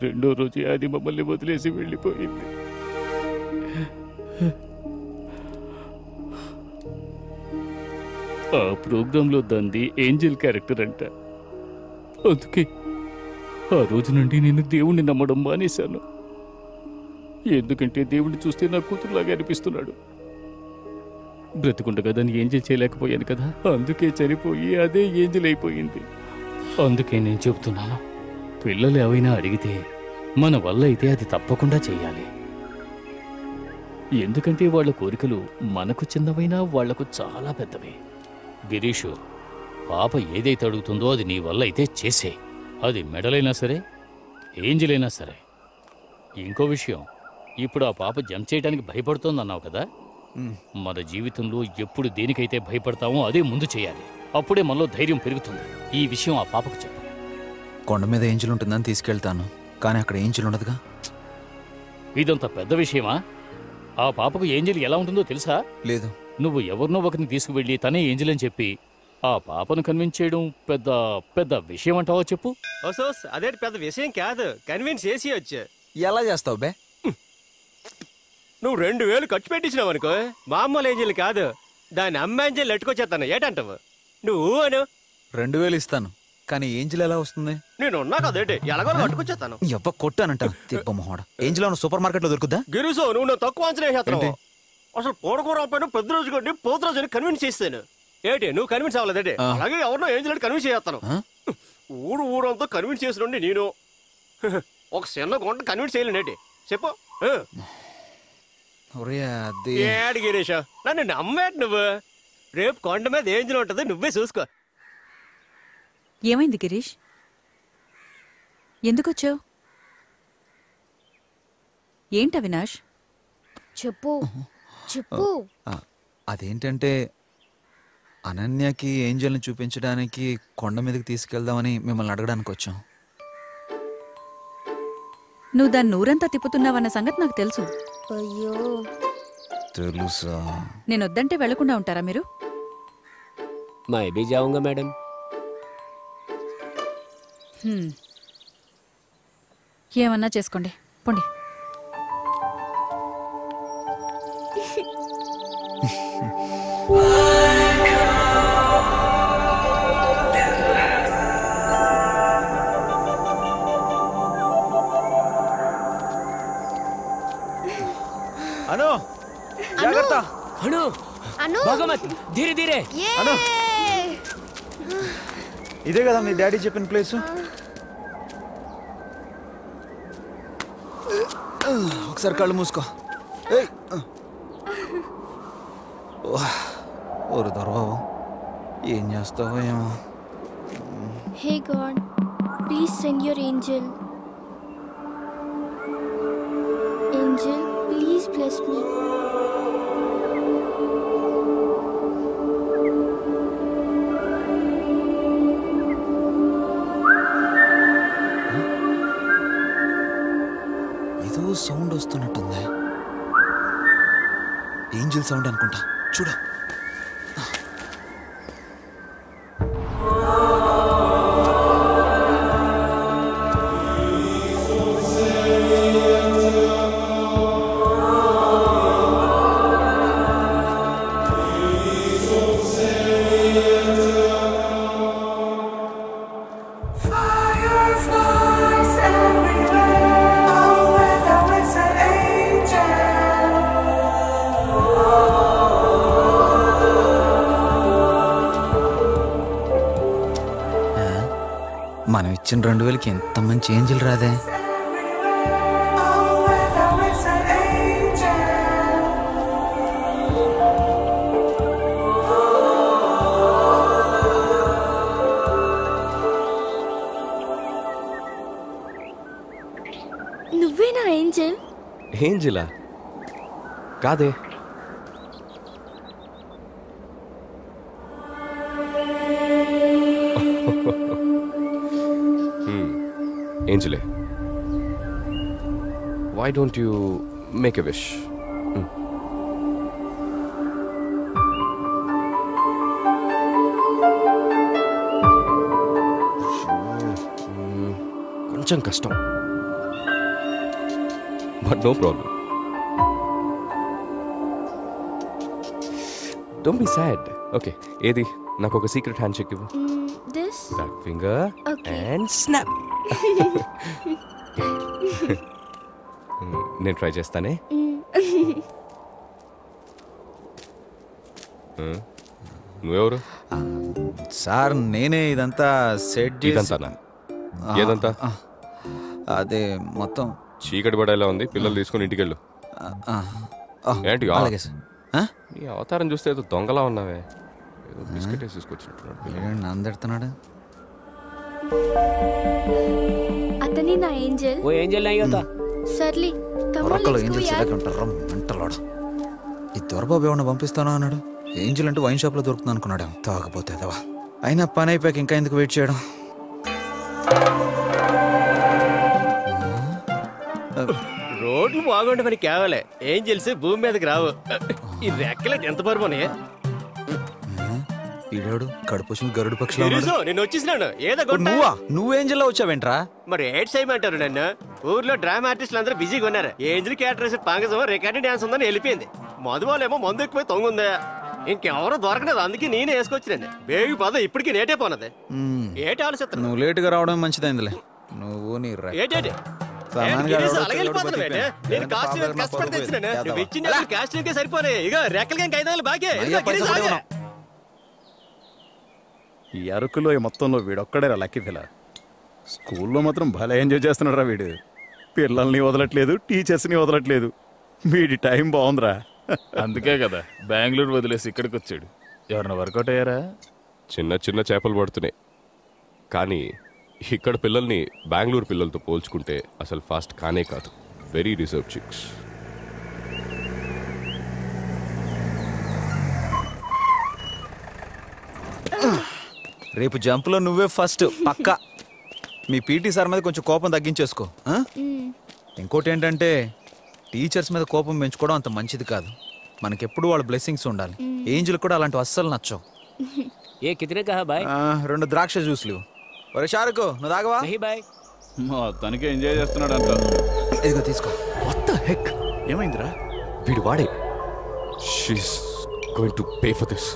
రెండో రోజు అది మమ్మల్ని వదిలేసి వెళ్ళిపోయింది. ఆ ప్రోగ్రాంలో దంది ఏంజల్ క్యారెక్టర్ అంట. అందుకే ఆ రోజు నుండి నేను దేవుణ్ణి నమ్మడం మానేశాను. ఎందుకంటే దేవుణ్ణి చూస్తే నా కూతురులాగా అనిపిస్తున్నాడు. బ్రతికుండగా దాన్ని ఏంజల్ చేయలేకపోయాను కదా. అందుకే చనిపోయి అదే ఏంజల్ అయిపోయింది. అందుకే నేను చెబుతున్నాను. పిల్లలు ఏవైనా అడిగితే మన వల్ల అయితే అది తప్పకుండా చేయాలి ఎందుకంటే వాళ్ళ కోరికలు మనకు చిన్నవైనా వాళ్ళకు చాలా పెద్దవి. గిరీషు పాప ఏదైతే అడుగుతుందో అది నీ వల్ల అయితే చేసే. అది మెడలైనా సరే ఏంజిల్ అయినా సరే. ఇంకో విషయం ఇప్పుడు ఆ పాప జంప్ చేయడానికి భయపడుతోందన్నావు కదా? మన జీవితంలో ఎప్పుడు దేనికైతే భయపడతామో అదే ముందు చేయాలి. అప్పుడే మనలో ధైర్యం పెరుగుతుంది. ఈ విషయం ఆ పాపకు చెప్పు. కొండ మీద ఏంజల్ ఉంటుందని తీసుకెళ్తాను. కానీ అక్కడ ఏంజల్ ఉండదుగా? ఇదంత పెద్ద విషయమా? ఆ పాపకు ఏంజల్ ఎలా ఉంటుందో తెలుసా? లేదు. నువ్వు ఎవరినో ఒకరిని తీసుకువెళ్ళి తనే ఏంజల్ అని చెప్పి ఆ పాపను కన్విన్స్ చేయడం పెద్ద పెద్ద విషయం అంటావో చెప్పు ఓసోస్ అదేంటి పెద్ద విషయం కాదు. కన్విన్స్ చేసి వచ్చా. ఎలా చేస్తావు బే? నువ్వు రెండు వేలు ఖర్చు పెట్టించినావు అనుకో. మామూలు ఏంజల్ కాదు. దాని అమ్మ ఏంజల్ ఎట్టుకొచ్చేస్తాను ఏటంటావు? నువ్వు అను. రెండు వేలు ఇస్తాను. కానీ ఏంజిల్ ఎలా వస్తుంది? నేను ఉన్నా కదేంటి? ఎలాగో పట్టుకొచ్చేస్తాను. ఎవ్వ కొట్టానంట తిప్ప మొహోడ. ఏంజిల్ సూపర్ మార్కెట్లో దొరుకుద్దా? గిరిసో నువ్వు నా తక్కువ అంచనా వేసేస్తున్నావు. ఏంటి? అసలు పూడకూర పైన పెద్ద రోజు కొట్టి పోతు రోజుని కన్విన్స్ చేస్తాను. ఏంటి నువ్వు కన్విన్స్ అవ్వలేదేంటి. అలాగే ఎవరినో ఏంజల్ కన్విన్స్ చేస్తాను. ఊరు ఊరంతా కన్విన్స్ చేసిన నేను. ఒక చిన్న గుంట కన్విన్స్ చేయలేనేటి చెప్పు. ఏడు గిరీష నన్ను నమ్మేటి నువ్వు? రేపు కొండ మీద ఏంజల్ ఉంటుంది నువ్వే చూసుకో. ఏమైంది గిరీష్? ఎందుకొచ్చావు? ఏంటి అవినాష్? చెప్పు చెప్పు. అదేంటంటే అనన్యకి ఏంజల్ని చూపించడానికి కొండ మీదకి తీసుకెళ్దామని మిమ్మల్ని అడగడానికి వచ్చాం నువ్వు దాన్ని నూరంతా తిప్పుతున్నావన్న సంగతి నాకు తెలుసు. అయ్యో. తెలుసా? నేను వద్దంటే వెళ్ళకుండా ఉంటారా మీరు? My madam? ఏమన్నా చేసుకోండి. పోండి. అను జాగ్రత్త. అను. అను. భగమత్ ధీరే ధీరే. అను. ఇదే కదా మీ డాడీ చెప్పిన ప్లేస్? ఒకసారి కళ్ళు మూసుకో ఏయ్. ఓహ్. ఓరు దొరబాబు ఏం చేస్తావో ఏమో Hey God, please send your angel. Angel sound అనుకుంటా. చూడు. మనం ఇచ్చిన రెండు వేలకి ఎంత మంచి ఏంజిల్ రాదే. నువ్వేనా ఏంజల్? ఏంజిలా? కాదే. Why don't you make a wish కొంచెం కష్టం. But no problem don't be sad okay ఏది నాకు ఒక సీక్రెట్ హ్యాండ్ చెక్ ఇవ్వు this that finger. And snap నేను ట్రై చేస్తానే. నువ్వెవరు? సార్ నేనే ఇదంతా సెట్ చేసి ఏదంతా? అదే మొత్తం చీకటి పడేలా ఉంది. పిల్లలు తీసుకుని ఇంటికి వెళ్ళు ఏంటి అలాగే సార్. నీ అవతారం చూస్తే ఏదో దొంగలా ఉన్నావే. బిస్కెట్ నా సర్లీ. ఒరకలో కమల్ ఏంజిల్స్ ఇలాగే ఉంటారు. మెంటలోడు ఈ దొరబాబు ఏమన్నా పంపిస్తానా అన్నాడు? ఏంజిల్ అంటే వైన్ షాప్లో దొరుకుతుంది అనుకున్నాడు. తాగపోతే అదవా. అయినా పని అయిపోయాక ఇంకా ఎందుకు వెయిట్ చేయడం? రోడ్లు బాగుండే మనకి కావాలే. ఏం తెలిసి భూమి మీదకి రావు. ఈ రెక్కలే ఎంత బరువునే ఈడేడు కడుపుసిన గరుడు పక్షిలో నేను వచ్చేసినాను. ఏదో నువ్వా? నువ్వు ఏంజిల్లో వచ్చావేంట్రా? మరి ఏడ్ చేయమంటారు నన్ను? ఊర్లో డ్రామా ఆర్టిస్టులు అందరూ బిజీగా ఉన్నారు. ఏంజిల్ క్యారెక్టర్స్ పాంగజం రికార్డింగ్ డాన్స్ ఉందని వెళ్ళిపోయింది. మధువాలేమో మందు ఎక్కువ తొంగుందా. ఇంకెవరో దొరకలేదు అందుకే నేనే వేసుకొచ్చినండి బేగి పద ఇప్పటికి నేటే పోనది. ఏటి ఆలోచిస్తున్నావు నువ్వు లేటుగా రావడం మంచిదైందిలే. నువ్వు నీ. ఏటేటి సరిపోయి ఇక రెక్కలకి ఐదు బాకే. ఈ అరకులో ఈ మొత్తంలో వీడొక్కడేరా లక్కీ ఫిల. స్కూల్లో మాత్రం భలే ఎంజాయ్ చేస్తున్నాడు రా వీడు. పిల్లల్ని వదలట్లేదు టీచర్స్ని వదలట్లేదు. వీడి టైం బాగుందిరా. అందుకే కదా బెంగళూరు వదిలేసి ఇక్కడికి వచ్చాడు. ఎవరన్నా వర్కౌట్ అయ్యారా? చిన్న చిన్న చేపలు పడుతున్నాయి. కానీ ఇక్కడ పిల్లల్ని బెంగళూరు పిల్లలతో పోల్చుకుంటే అసలు ఫాస్ట్ కానే కాదు. వెరీ రిజర్వ్ చిక్స్ రేపు జంప్లో నువ్వే ఫస్ట్ పక్క. మీ పీటీ సార్ మీద కొంచెం కోపం తగ్గించేసుకో? ఇంకోటి ఏంటంటే టీచర్స్ మీద కోపం పెంచుకోవడం అంత మంచిది కాదు. మనకెప్పుడు వాళ్ళ బ్లెస్సింగ్స్ ఉండాలి. ఏంజిల్ కూడా అలాంటివి అస్సలు నచ్చవు. ఏ కితనే కహా బాయ్? రెండు ద్రాక్ష జ్యూస్లు ఒరే షారుకు నువ్వు తాగవా? బాయ్. మొత్తానికి ఎంజాయ్ చేస్తున్నాడు అంట ఇదిగో తీసుకో. హెక్ ఏమైందిరా? వీడు వాడే. She's going to pay for this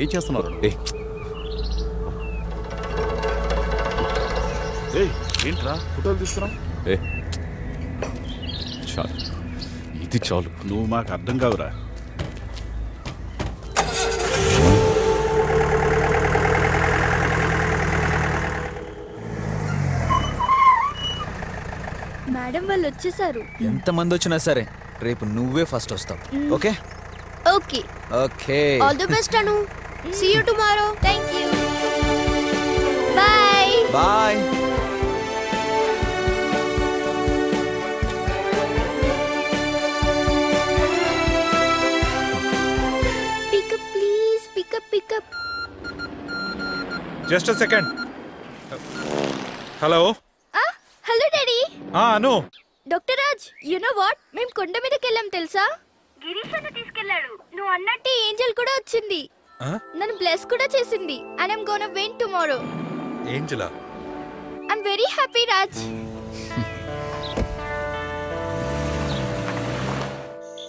ఏం చేస్తున్నారు ఏయ్ ఏంట్రా? ఫోటోలు తీస్తున్నాం ఏ చాలు. ఇది చాలు. నువ్వు మాకు అర్థం కావురా. మేడం వాళ్ళు వచ్చేసారు. ఎంతమంది వచ్చినా సరే రేపు నువ్వే ఫస్ట్ వస్తావు. Okay? Okay. Okay. All the best Anu. See you tomorrow thank you bye just second. Hello? Hello daddy. Anu. Doctor Raj you know what మేము కొండ మీదకి వెళ్ళాం తెలుసా? గిరీష్ అన్న తీసుకెళ్ళాడు. నువ్వు అన్నట్టు ఏంజల్ కూడా వచ్చింది. నన్ను బ్లెస్ కూడా చేసింది. And I'm gonna win tomorrow Angela? I'm very happy Raj.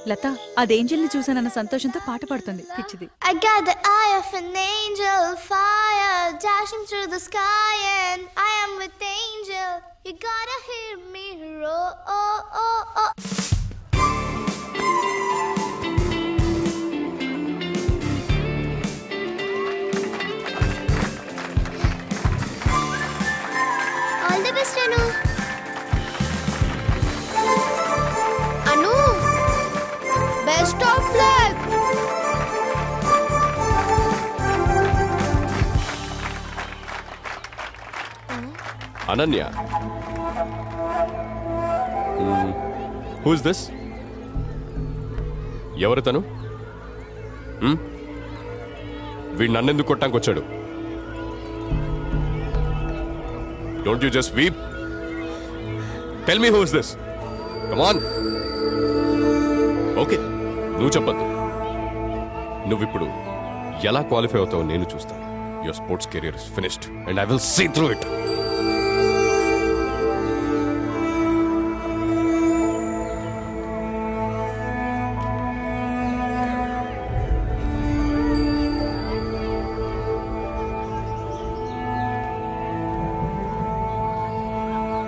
Latha అది అదేంజల్ని చూసానన్న సంతోషంతో పాట పాడుతుంది. పిచ్చిది. Of an fire dashing the sky I am with angel you oh oh oh all the Ananya. Who's this ఎవరు తను? వీడు నన్నెందుకు కొట్టానికి వచ్చాడు? Don't you just weep tell me who's this come on okay నువ్వు చెప్పద్దు. నువ్విప్పుడు ఎలా క్వాలిఫై అవుతావో నేను చూస్తాను. Your sports career is finished and I will see through it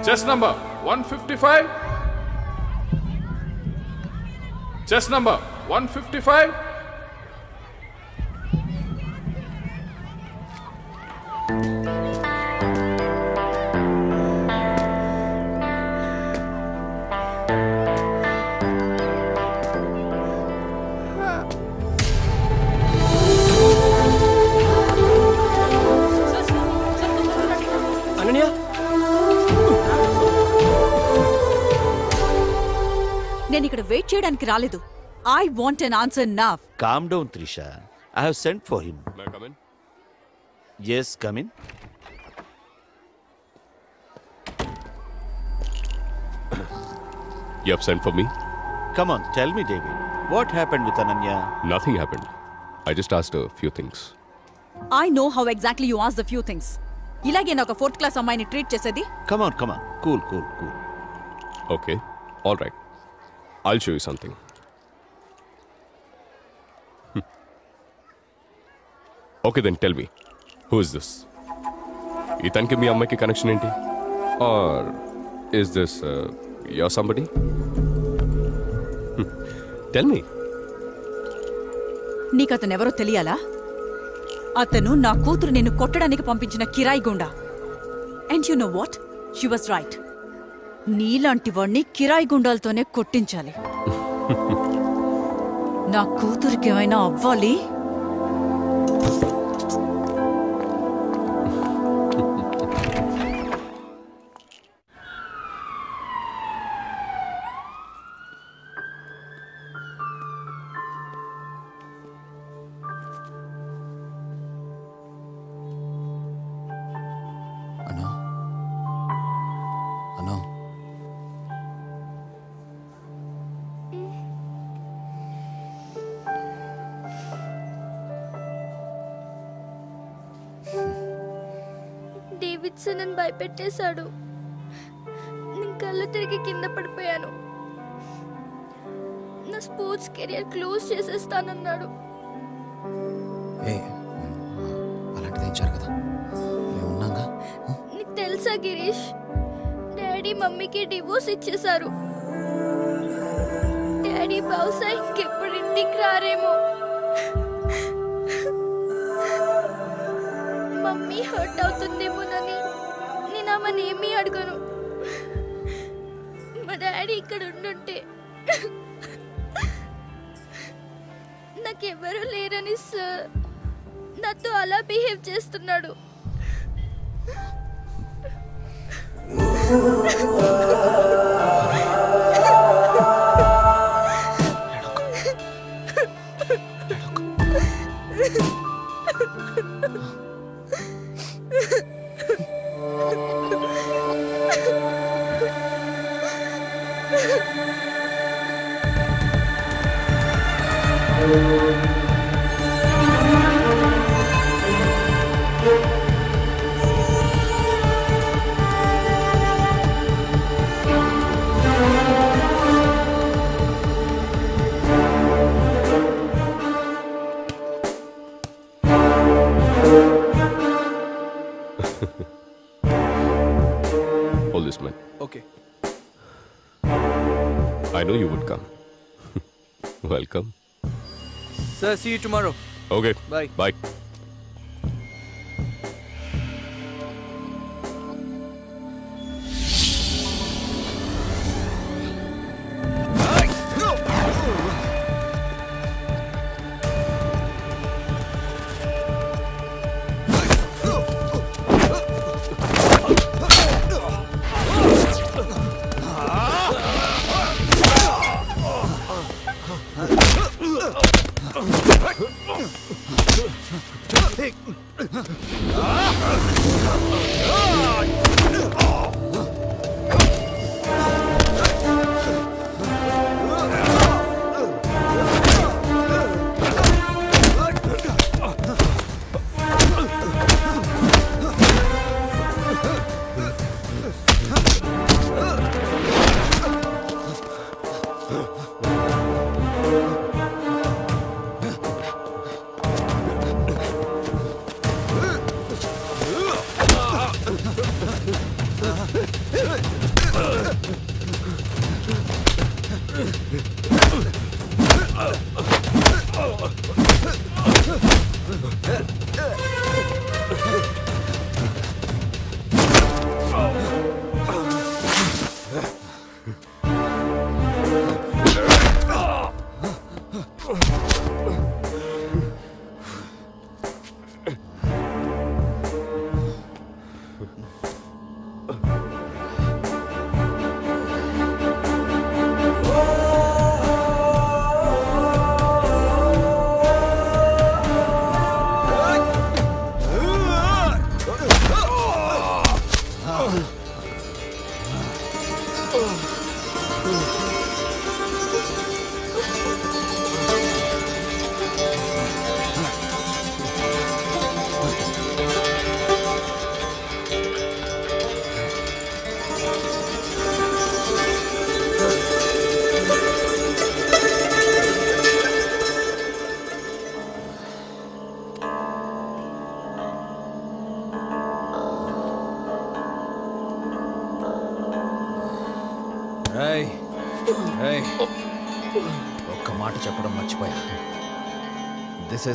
Chess number 155. Chess number 155. చేయడానికి రాలేదు I want an answer now Calm down, Trisha. I have sent for him. May I come in? Yes, come in. You have sent for me? Come on, tell me, David. What happened with Ananya? Nothing happened. I just asked few things I know how exactly you ask the few things ఇలాగే నా ఒక ఫోర్త్ క్లాస్ అమ్మాయిని ట్రీట్ చేసేది Come on, come on. Cool, cool, cool. Okay all right I'll show you something okay then tell me who is this ఇతనికి మీ అమ్మాయికి కనెక్షన్ ఏంటి? Or is this your somebody tell me నీకు అతను ఎవరో తెలియాలా? అతను నా కూతురు నిన్ను కొట్టడానికి పంపించిన కిరాయి గుండా. And you know what she was right నీలాంటి వాడిని కిరాయి గుండాలతోనే కొట్టించాలి. నా కూతురికి ఏమైనా అవ్వాలి? నన్ను భయపెట్టేశాడు. నేను కళ్ళు తిరిగి కింద పడిపోయాను. నా స్పోర్ట్స్ కెరియర్ క్లోజ్ చేసేస్తానన్నాడు. అలాంటిది నీకు తెలుసా గిరీష్? డాడీ మమ్మీకి డివోర్స్ ఇచ్చేశారు. డాడీ బహుశా ఇంకెప్పుడు ఇంటికి రారేమో. మమ్మీ హర్ట్ అవుతుందేమోనని అమ్మని ఏమీ అడగను. మా డాడీ ఇక్కడ ఉండుంటే నాకెవరూ లేరని సార్. నాతో అలా బిహేవ్ చేస్తున్నాడు. Sir, see you tomorrow. Okay. Bye. Bye.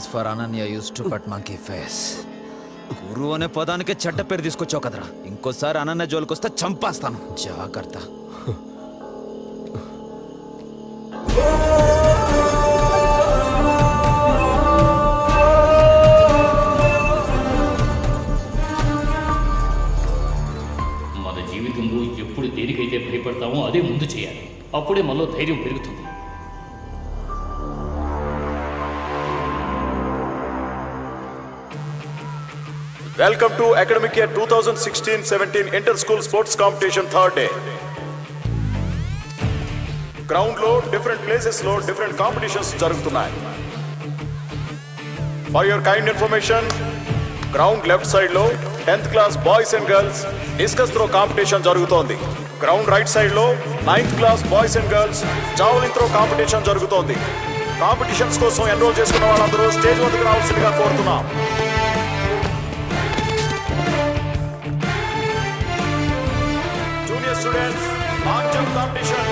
For Ananya used to cut monkey face గురు అనే పదానికి చెడ్డ పేరు తీసుకొచ్చావు కదరా. ఇంకోసారి అనన్య జోలికి వస్తే చంపేస్తాను. జాగ్రత్త. మన జీవితంలో ఎప్పుడు దేనికైతే భయపడతామో అదే ముందు చేయాలి. అప్పుడే మనలో ధైర్యం పెరుగుతుంది. Welcome to academic year two thousand sixteen seventeen inter school sports competition third day గ్రౌండ్లో డిఫరెంట్ ప్లేసెస్లో డిఫరెంట్ కాంపిటీషన్స్ జరుగుతున్నాయి. For your kind information ground left సైడ్లో tenth class boys and girls discus throw competition జరుగుతోంది. గ్రౌండ్ రైట్ సైడ్లో ninth class boys and girls javelin throw competition జరుగుతోంది. కాంపిటీషన్స్ కోసం ఎన్రోల్ చేసుకున్న వాళ్ళందరూ స్టేజ్ వద్దకు రావాల్సిందిగా కోరుతున్నాం. students, archery competition.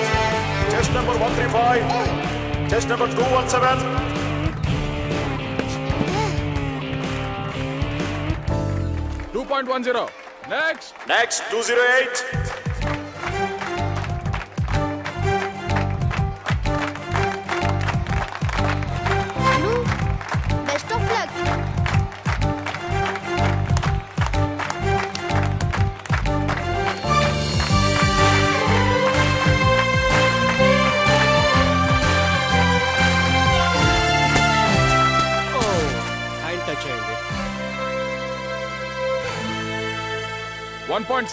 Test number 135, test number 217. Two point one zero. Next. Next two zero eight.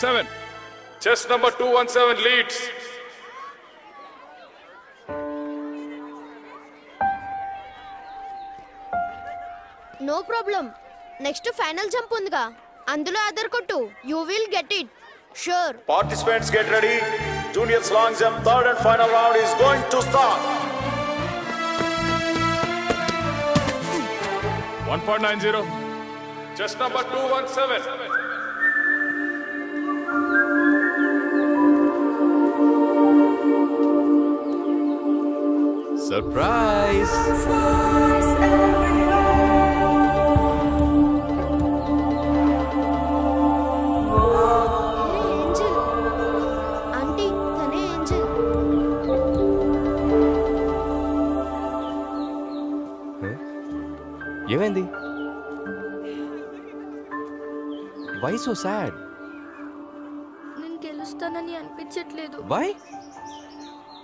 Seven chess number two one seven leads no problem next final jump ఉందిగా. అందులో అదర్ కొట్టు. You will get it sure participants get ready juniors long jump third and final round is going to start 1.90 just number 217 Surprise! ఏమైంది? వై సో సాడ్ నేను గెలుస్తానని అనిపించట్లేదు. Why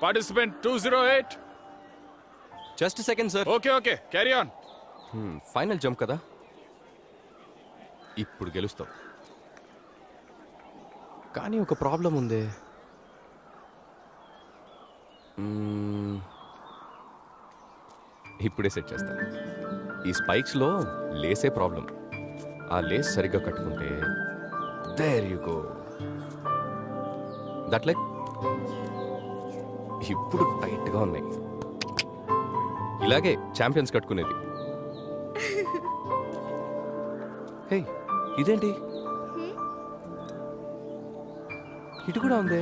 participant two zero eight just second sir okay okay carry on final jump కదా? ఇప్పుడు గెలుస్తాం. కానీ ఒక ప్రాబ్లం ఉంది. మ్మ్. ఇప్పుడే సెట్ చేస్తాను ఈ స్పైక్స్లో లేసే ప్రాబ్లం. ఆ లేస్ సరిగ్గా కట్టుకుంటే there you go that like ఇప్పుడు టైట్గా ఉన్నాయి. ఇలాగే ఛాంపియన్స్ కట్టుకునేది. హే ఇదేంటి? ఇటు కూడా ఉంది?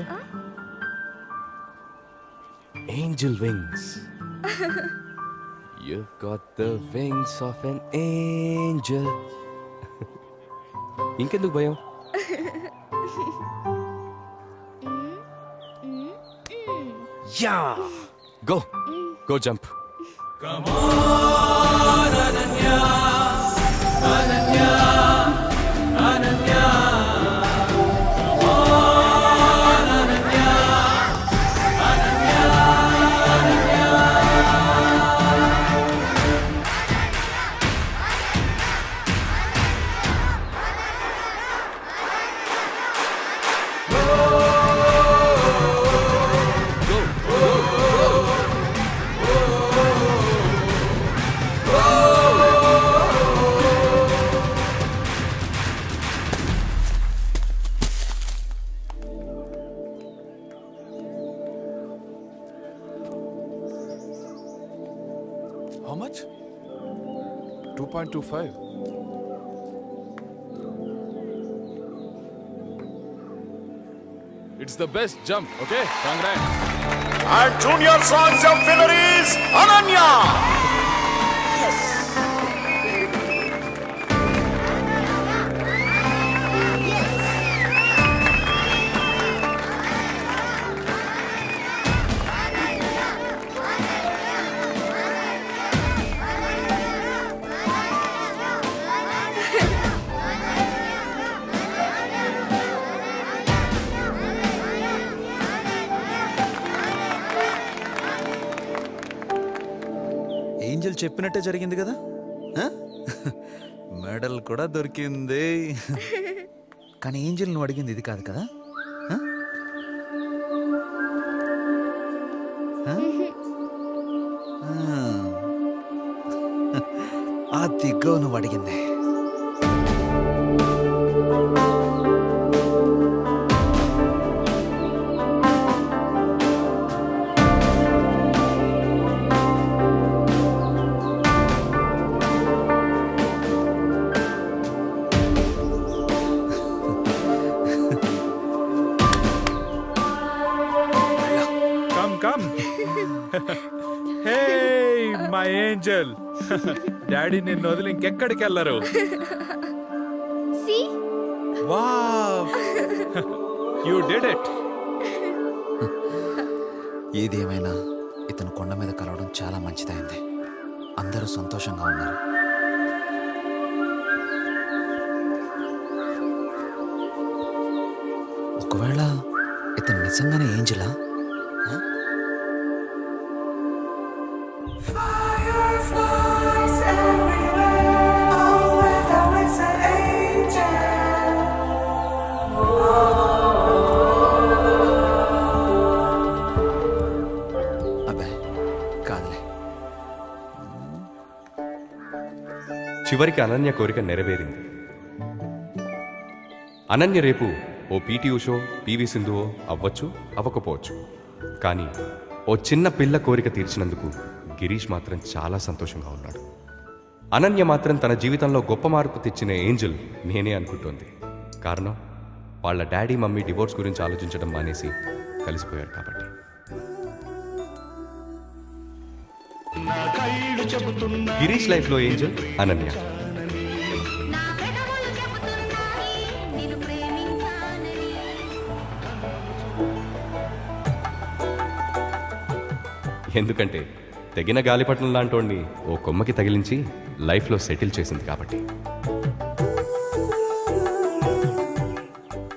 Angel wings you got the wings of an angel ఇంకెందుకు భయం? Yeah! Go go jump. Best jump, okay? Congrats. And junior songs jump winner is Ananya. చెప్పినట్టే జరిగింది కదా? మెడల్ కూడా దొరికింది. కానీ ఏంజిల్ నువ్వు అడిగింది ఇది కాదు కదా? ఆ? దిగ్గో నువ్వు అడిగింది. డాడీ నిన్ను వదిలి ఇంకెక్కడికి వెళ్ళరు? You did it. ఏది ఏమైనా ఇతను కొండ మీద కలవడం చాలా మంచిదైంది. అందరూ సంతోషంగా ఉన్నారు. ఒకవేళ ఇతను నిజంగానే ఏంజిలా? చివరికి అనన్య కోరిక నెరవేరింది. అనన్య రేపు ఓ పీటీ ఉషో పివి సింధువో అవ్వచ్చు అవ్వకపోవచ్చు. కానీ ఓ చిన్న పిల్ల కోరిక తీర్చినందుకు గిరీష్ మాత్రం చాలా సంతోషంగా ఉన్నాడు. అనన్య మాత్రం తన జీవితంలో గొప్ప మార్పు తెచ్చిన ఏంజల్ నేనే అనుకుంటోంది. కారణం వాళ్ళ డాడీ మమ్మీ డివోర్స్ గురించి ఆలోచించడం మానేసి కలిసిపోయారు కాబట్టి. గిరీష్ లైఫ్లో ఏంజల్? అనన్య. ఎందుకంటే తెగిన గాలిపటం లాంటోడిని ఓ కొమ్మకి తగిలించి లైఫ్లో సెటిల్ చేసింది కాబట్టి.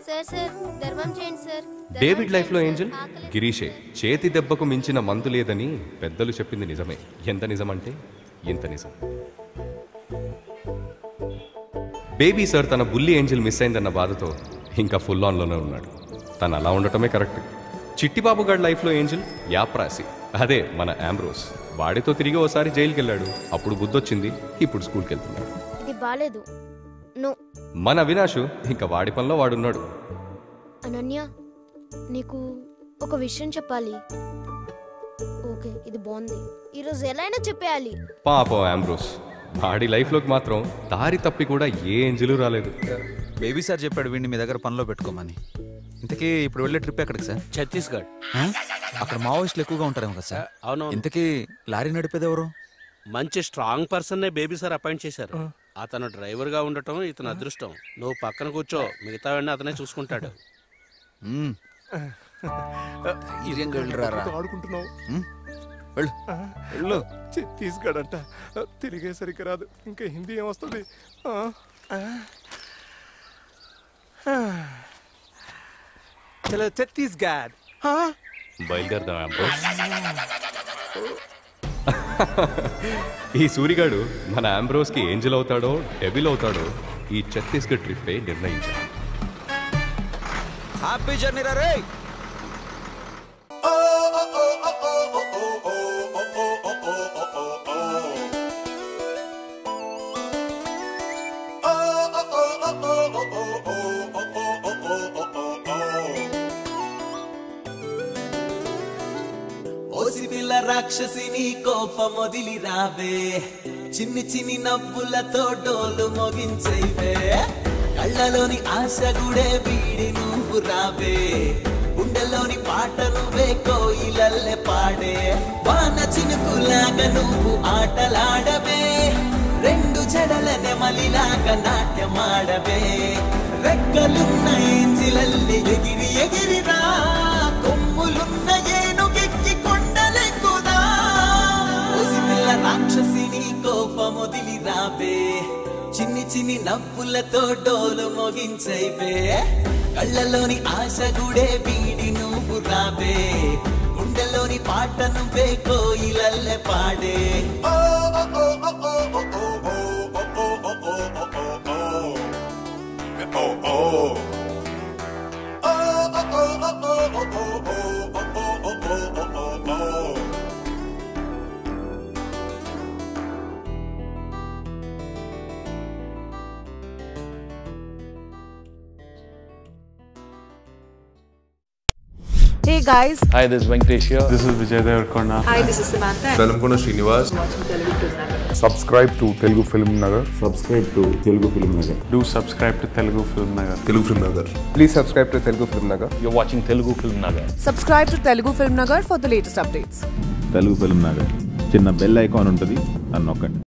సార్ సార్ ధర్మం చేయండి సార్. డేవిడ్ లైఫ్లో ఏంజల్? గిరీషే చేతి దెబ్బకు మించిన మందు లేదని పెద్దలు చెప్పింది నిజమే. ఎంత నిజమంటే ఎంత నిజం. బేబీ సార్ తన బుల్లి ఏంజల్ మిస్ అయిందన్న బాధతో ఇంకా ఫుల్ ఆన్లోనే ఉన్నాడు. తను అలా ఉండటమే కరెక్ట్. చిట్టిబాబు గారి లైఫ్లో ఏంజల్ యాప్రాసి అదే మన ఆంబ్రోస్. వాడితో తిరిగి ఓసారి జైలుకి వెళ్ళాడు అప్పుడు బుద్ధొచ్చింది ఇప్పుడు స్కూల్కి వెళ్తున్నాడు ఇది బాలేదు. నో. మన అవినాష్ ఇంకా వాడి పనిలో వాడున్నాడు. అనన్య నీకు ఒక విషయం చెప్పాలి. ఓకే ఇది బాగుంది. ఈరోజు ఎలా అయినా చెప్పేయాలి. పాపం ఆంబ్రోస్. వాడి లైఫ్లోకి మాత్రం దారి తప్పి కూడా ఏ ఏంజలు రాలేదు. బేబీ సార్ చెప్పాడు వీడిని మీ దగ్గర పనిలో పెట్టుకోమని. ఇంతకీ ఇప్పుడు వెళ్ళే ట్రిప్ ఎక్కడికి సార్? ఛత్తీస్గఢ్. ఆ? అక్కడ మావోయిస్టులు ఎక్కువగా ఉంటారేమో కదా సార్. అవును ఇంతకీ లారీ నడిపేది ఎవరు? మంచి strong person baby sir appoint చేశారు. అతను డ్రైవర్గా ఉండటం ఇతను అదృష్టం. నువ్వు పక్కన కూర్చో మిగతా అతనే చూసుకుంటాడు. ధైర్యంగా వెళ్ళిరారా. ఆడుకుంటున్నావు. మ్మ్. వెళ్ళు. వెళ్ళు. ఛత్తీస్గఢ్ అంట తిరిగే సరిగ్గా రాదు. ఇంకా హిందీ ఏమొస్తుంది. చలో ఛత్తీస్గఢ్? బయలుదేరదాం ఆంబ్రోస్ ఈ సూరిగాడు మన ఆంబ్రోస్కి ఏంజల్ అవుతాడో డెవిల్ అవుతాడో ఈ ఛత్తీస్గఢ్ ట్రిప్పే నిర్ణయించాడు హ్యాపీ జర్నీ రే. ఓసిపిల్ల రాక్షసిని కోపమొదిలి రావే చిన్ని చిన్ని నవ్వులతో డోలు మొగించైవే. కళ్ళలోని ఆశ గుడే వీడి నువ్వు రావే. గుండెలోని పాట నువ్వే కోయిలల్లె పాడే. వాన చినుకులాగా నువ్వు ఆటలాడవే. రెండు జడల నెమలిలాగా నాట్యమాడవే. రెక్కలున్న ఏంజిలల్లి ఎగిరి ఎగిరిరా కొమ్ములున్న ఏనుగెక్కి కొండలెక్కుదా. ఓసిపిల్ల రాక్షసిని కోపమొదిలి రాబే చిన్ని చిన్ని నవ్వులతో డోలు మొగించైపే. కళ్ళలోని ఆశ గుడే వీడి నువ్వు రాబే గుండెలోని పాట నువ్వే కోయిలల్లె పాడే ఓ ఓ ఓ ఓ ఓ oh, oh, oh, oh, oh. Hey guys. Hi, this is Venkatesh here. This is Vijay Devarkonda. Hi, this is Samantha. Velankonda Srinivas subscribe to Telugu film Nagar subscribe to Telugu film Nagar Do subscribe to Telugu Film Nagar. Telugu film Nagar please subscribe to Telugu film Nagar You're watching Telugu Film Nagar. Subscribe to Telugu Film Nagar for the latest updates. Telugu film Nagar చిన్న బెల్ ఐకాన్ ఉంటుంది అని నొక్కండి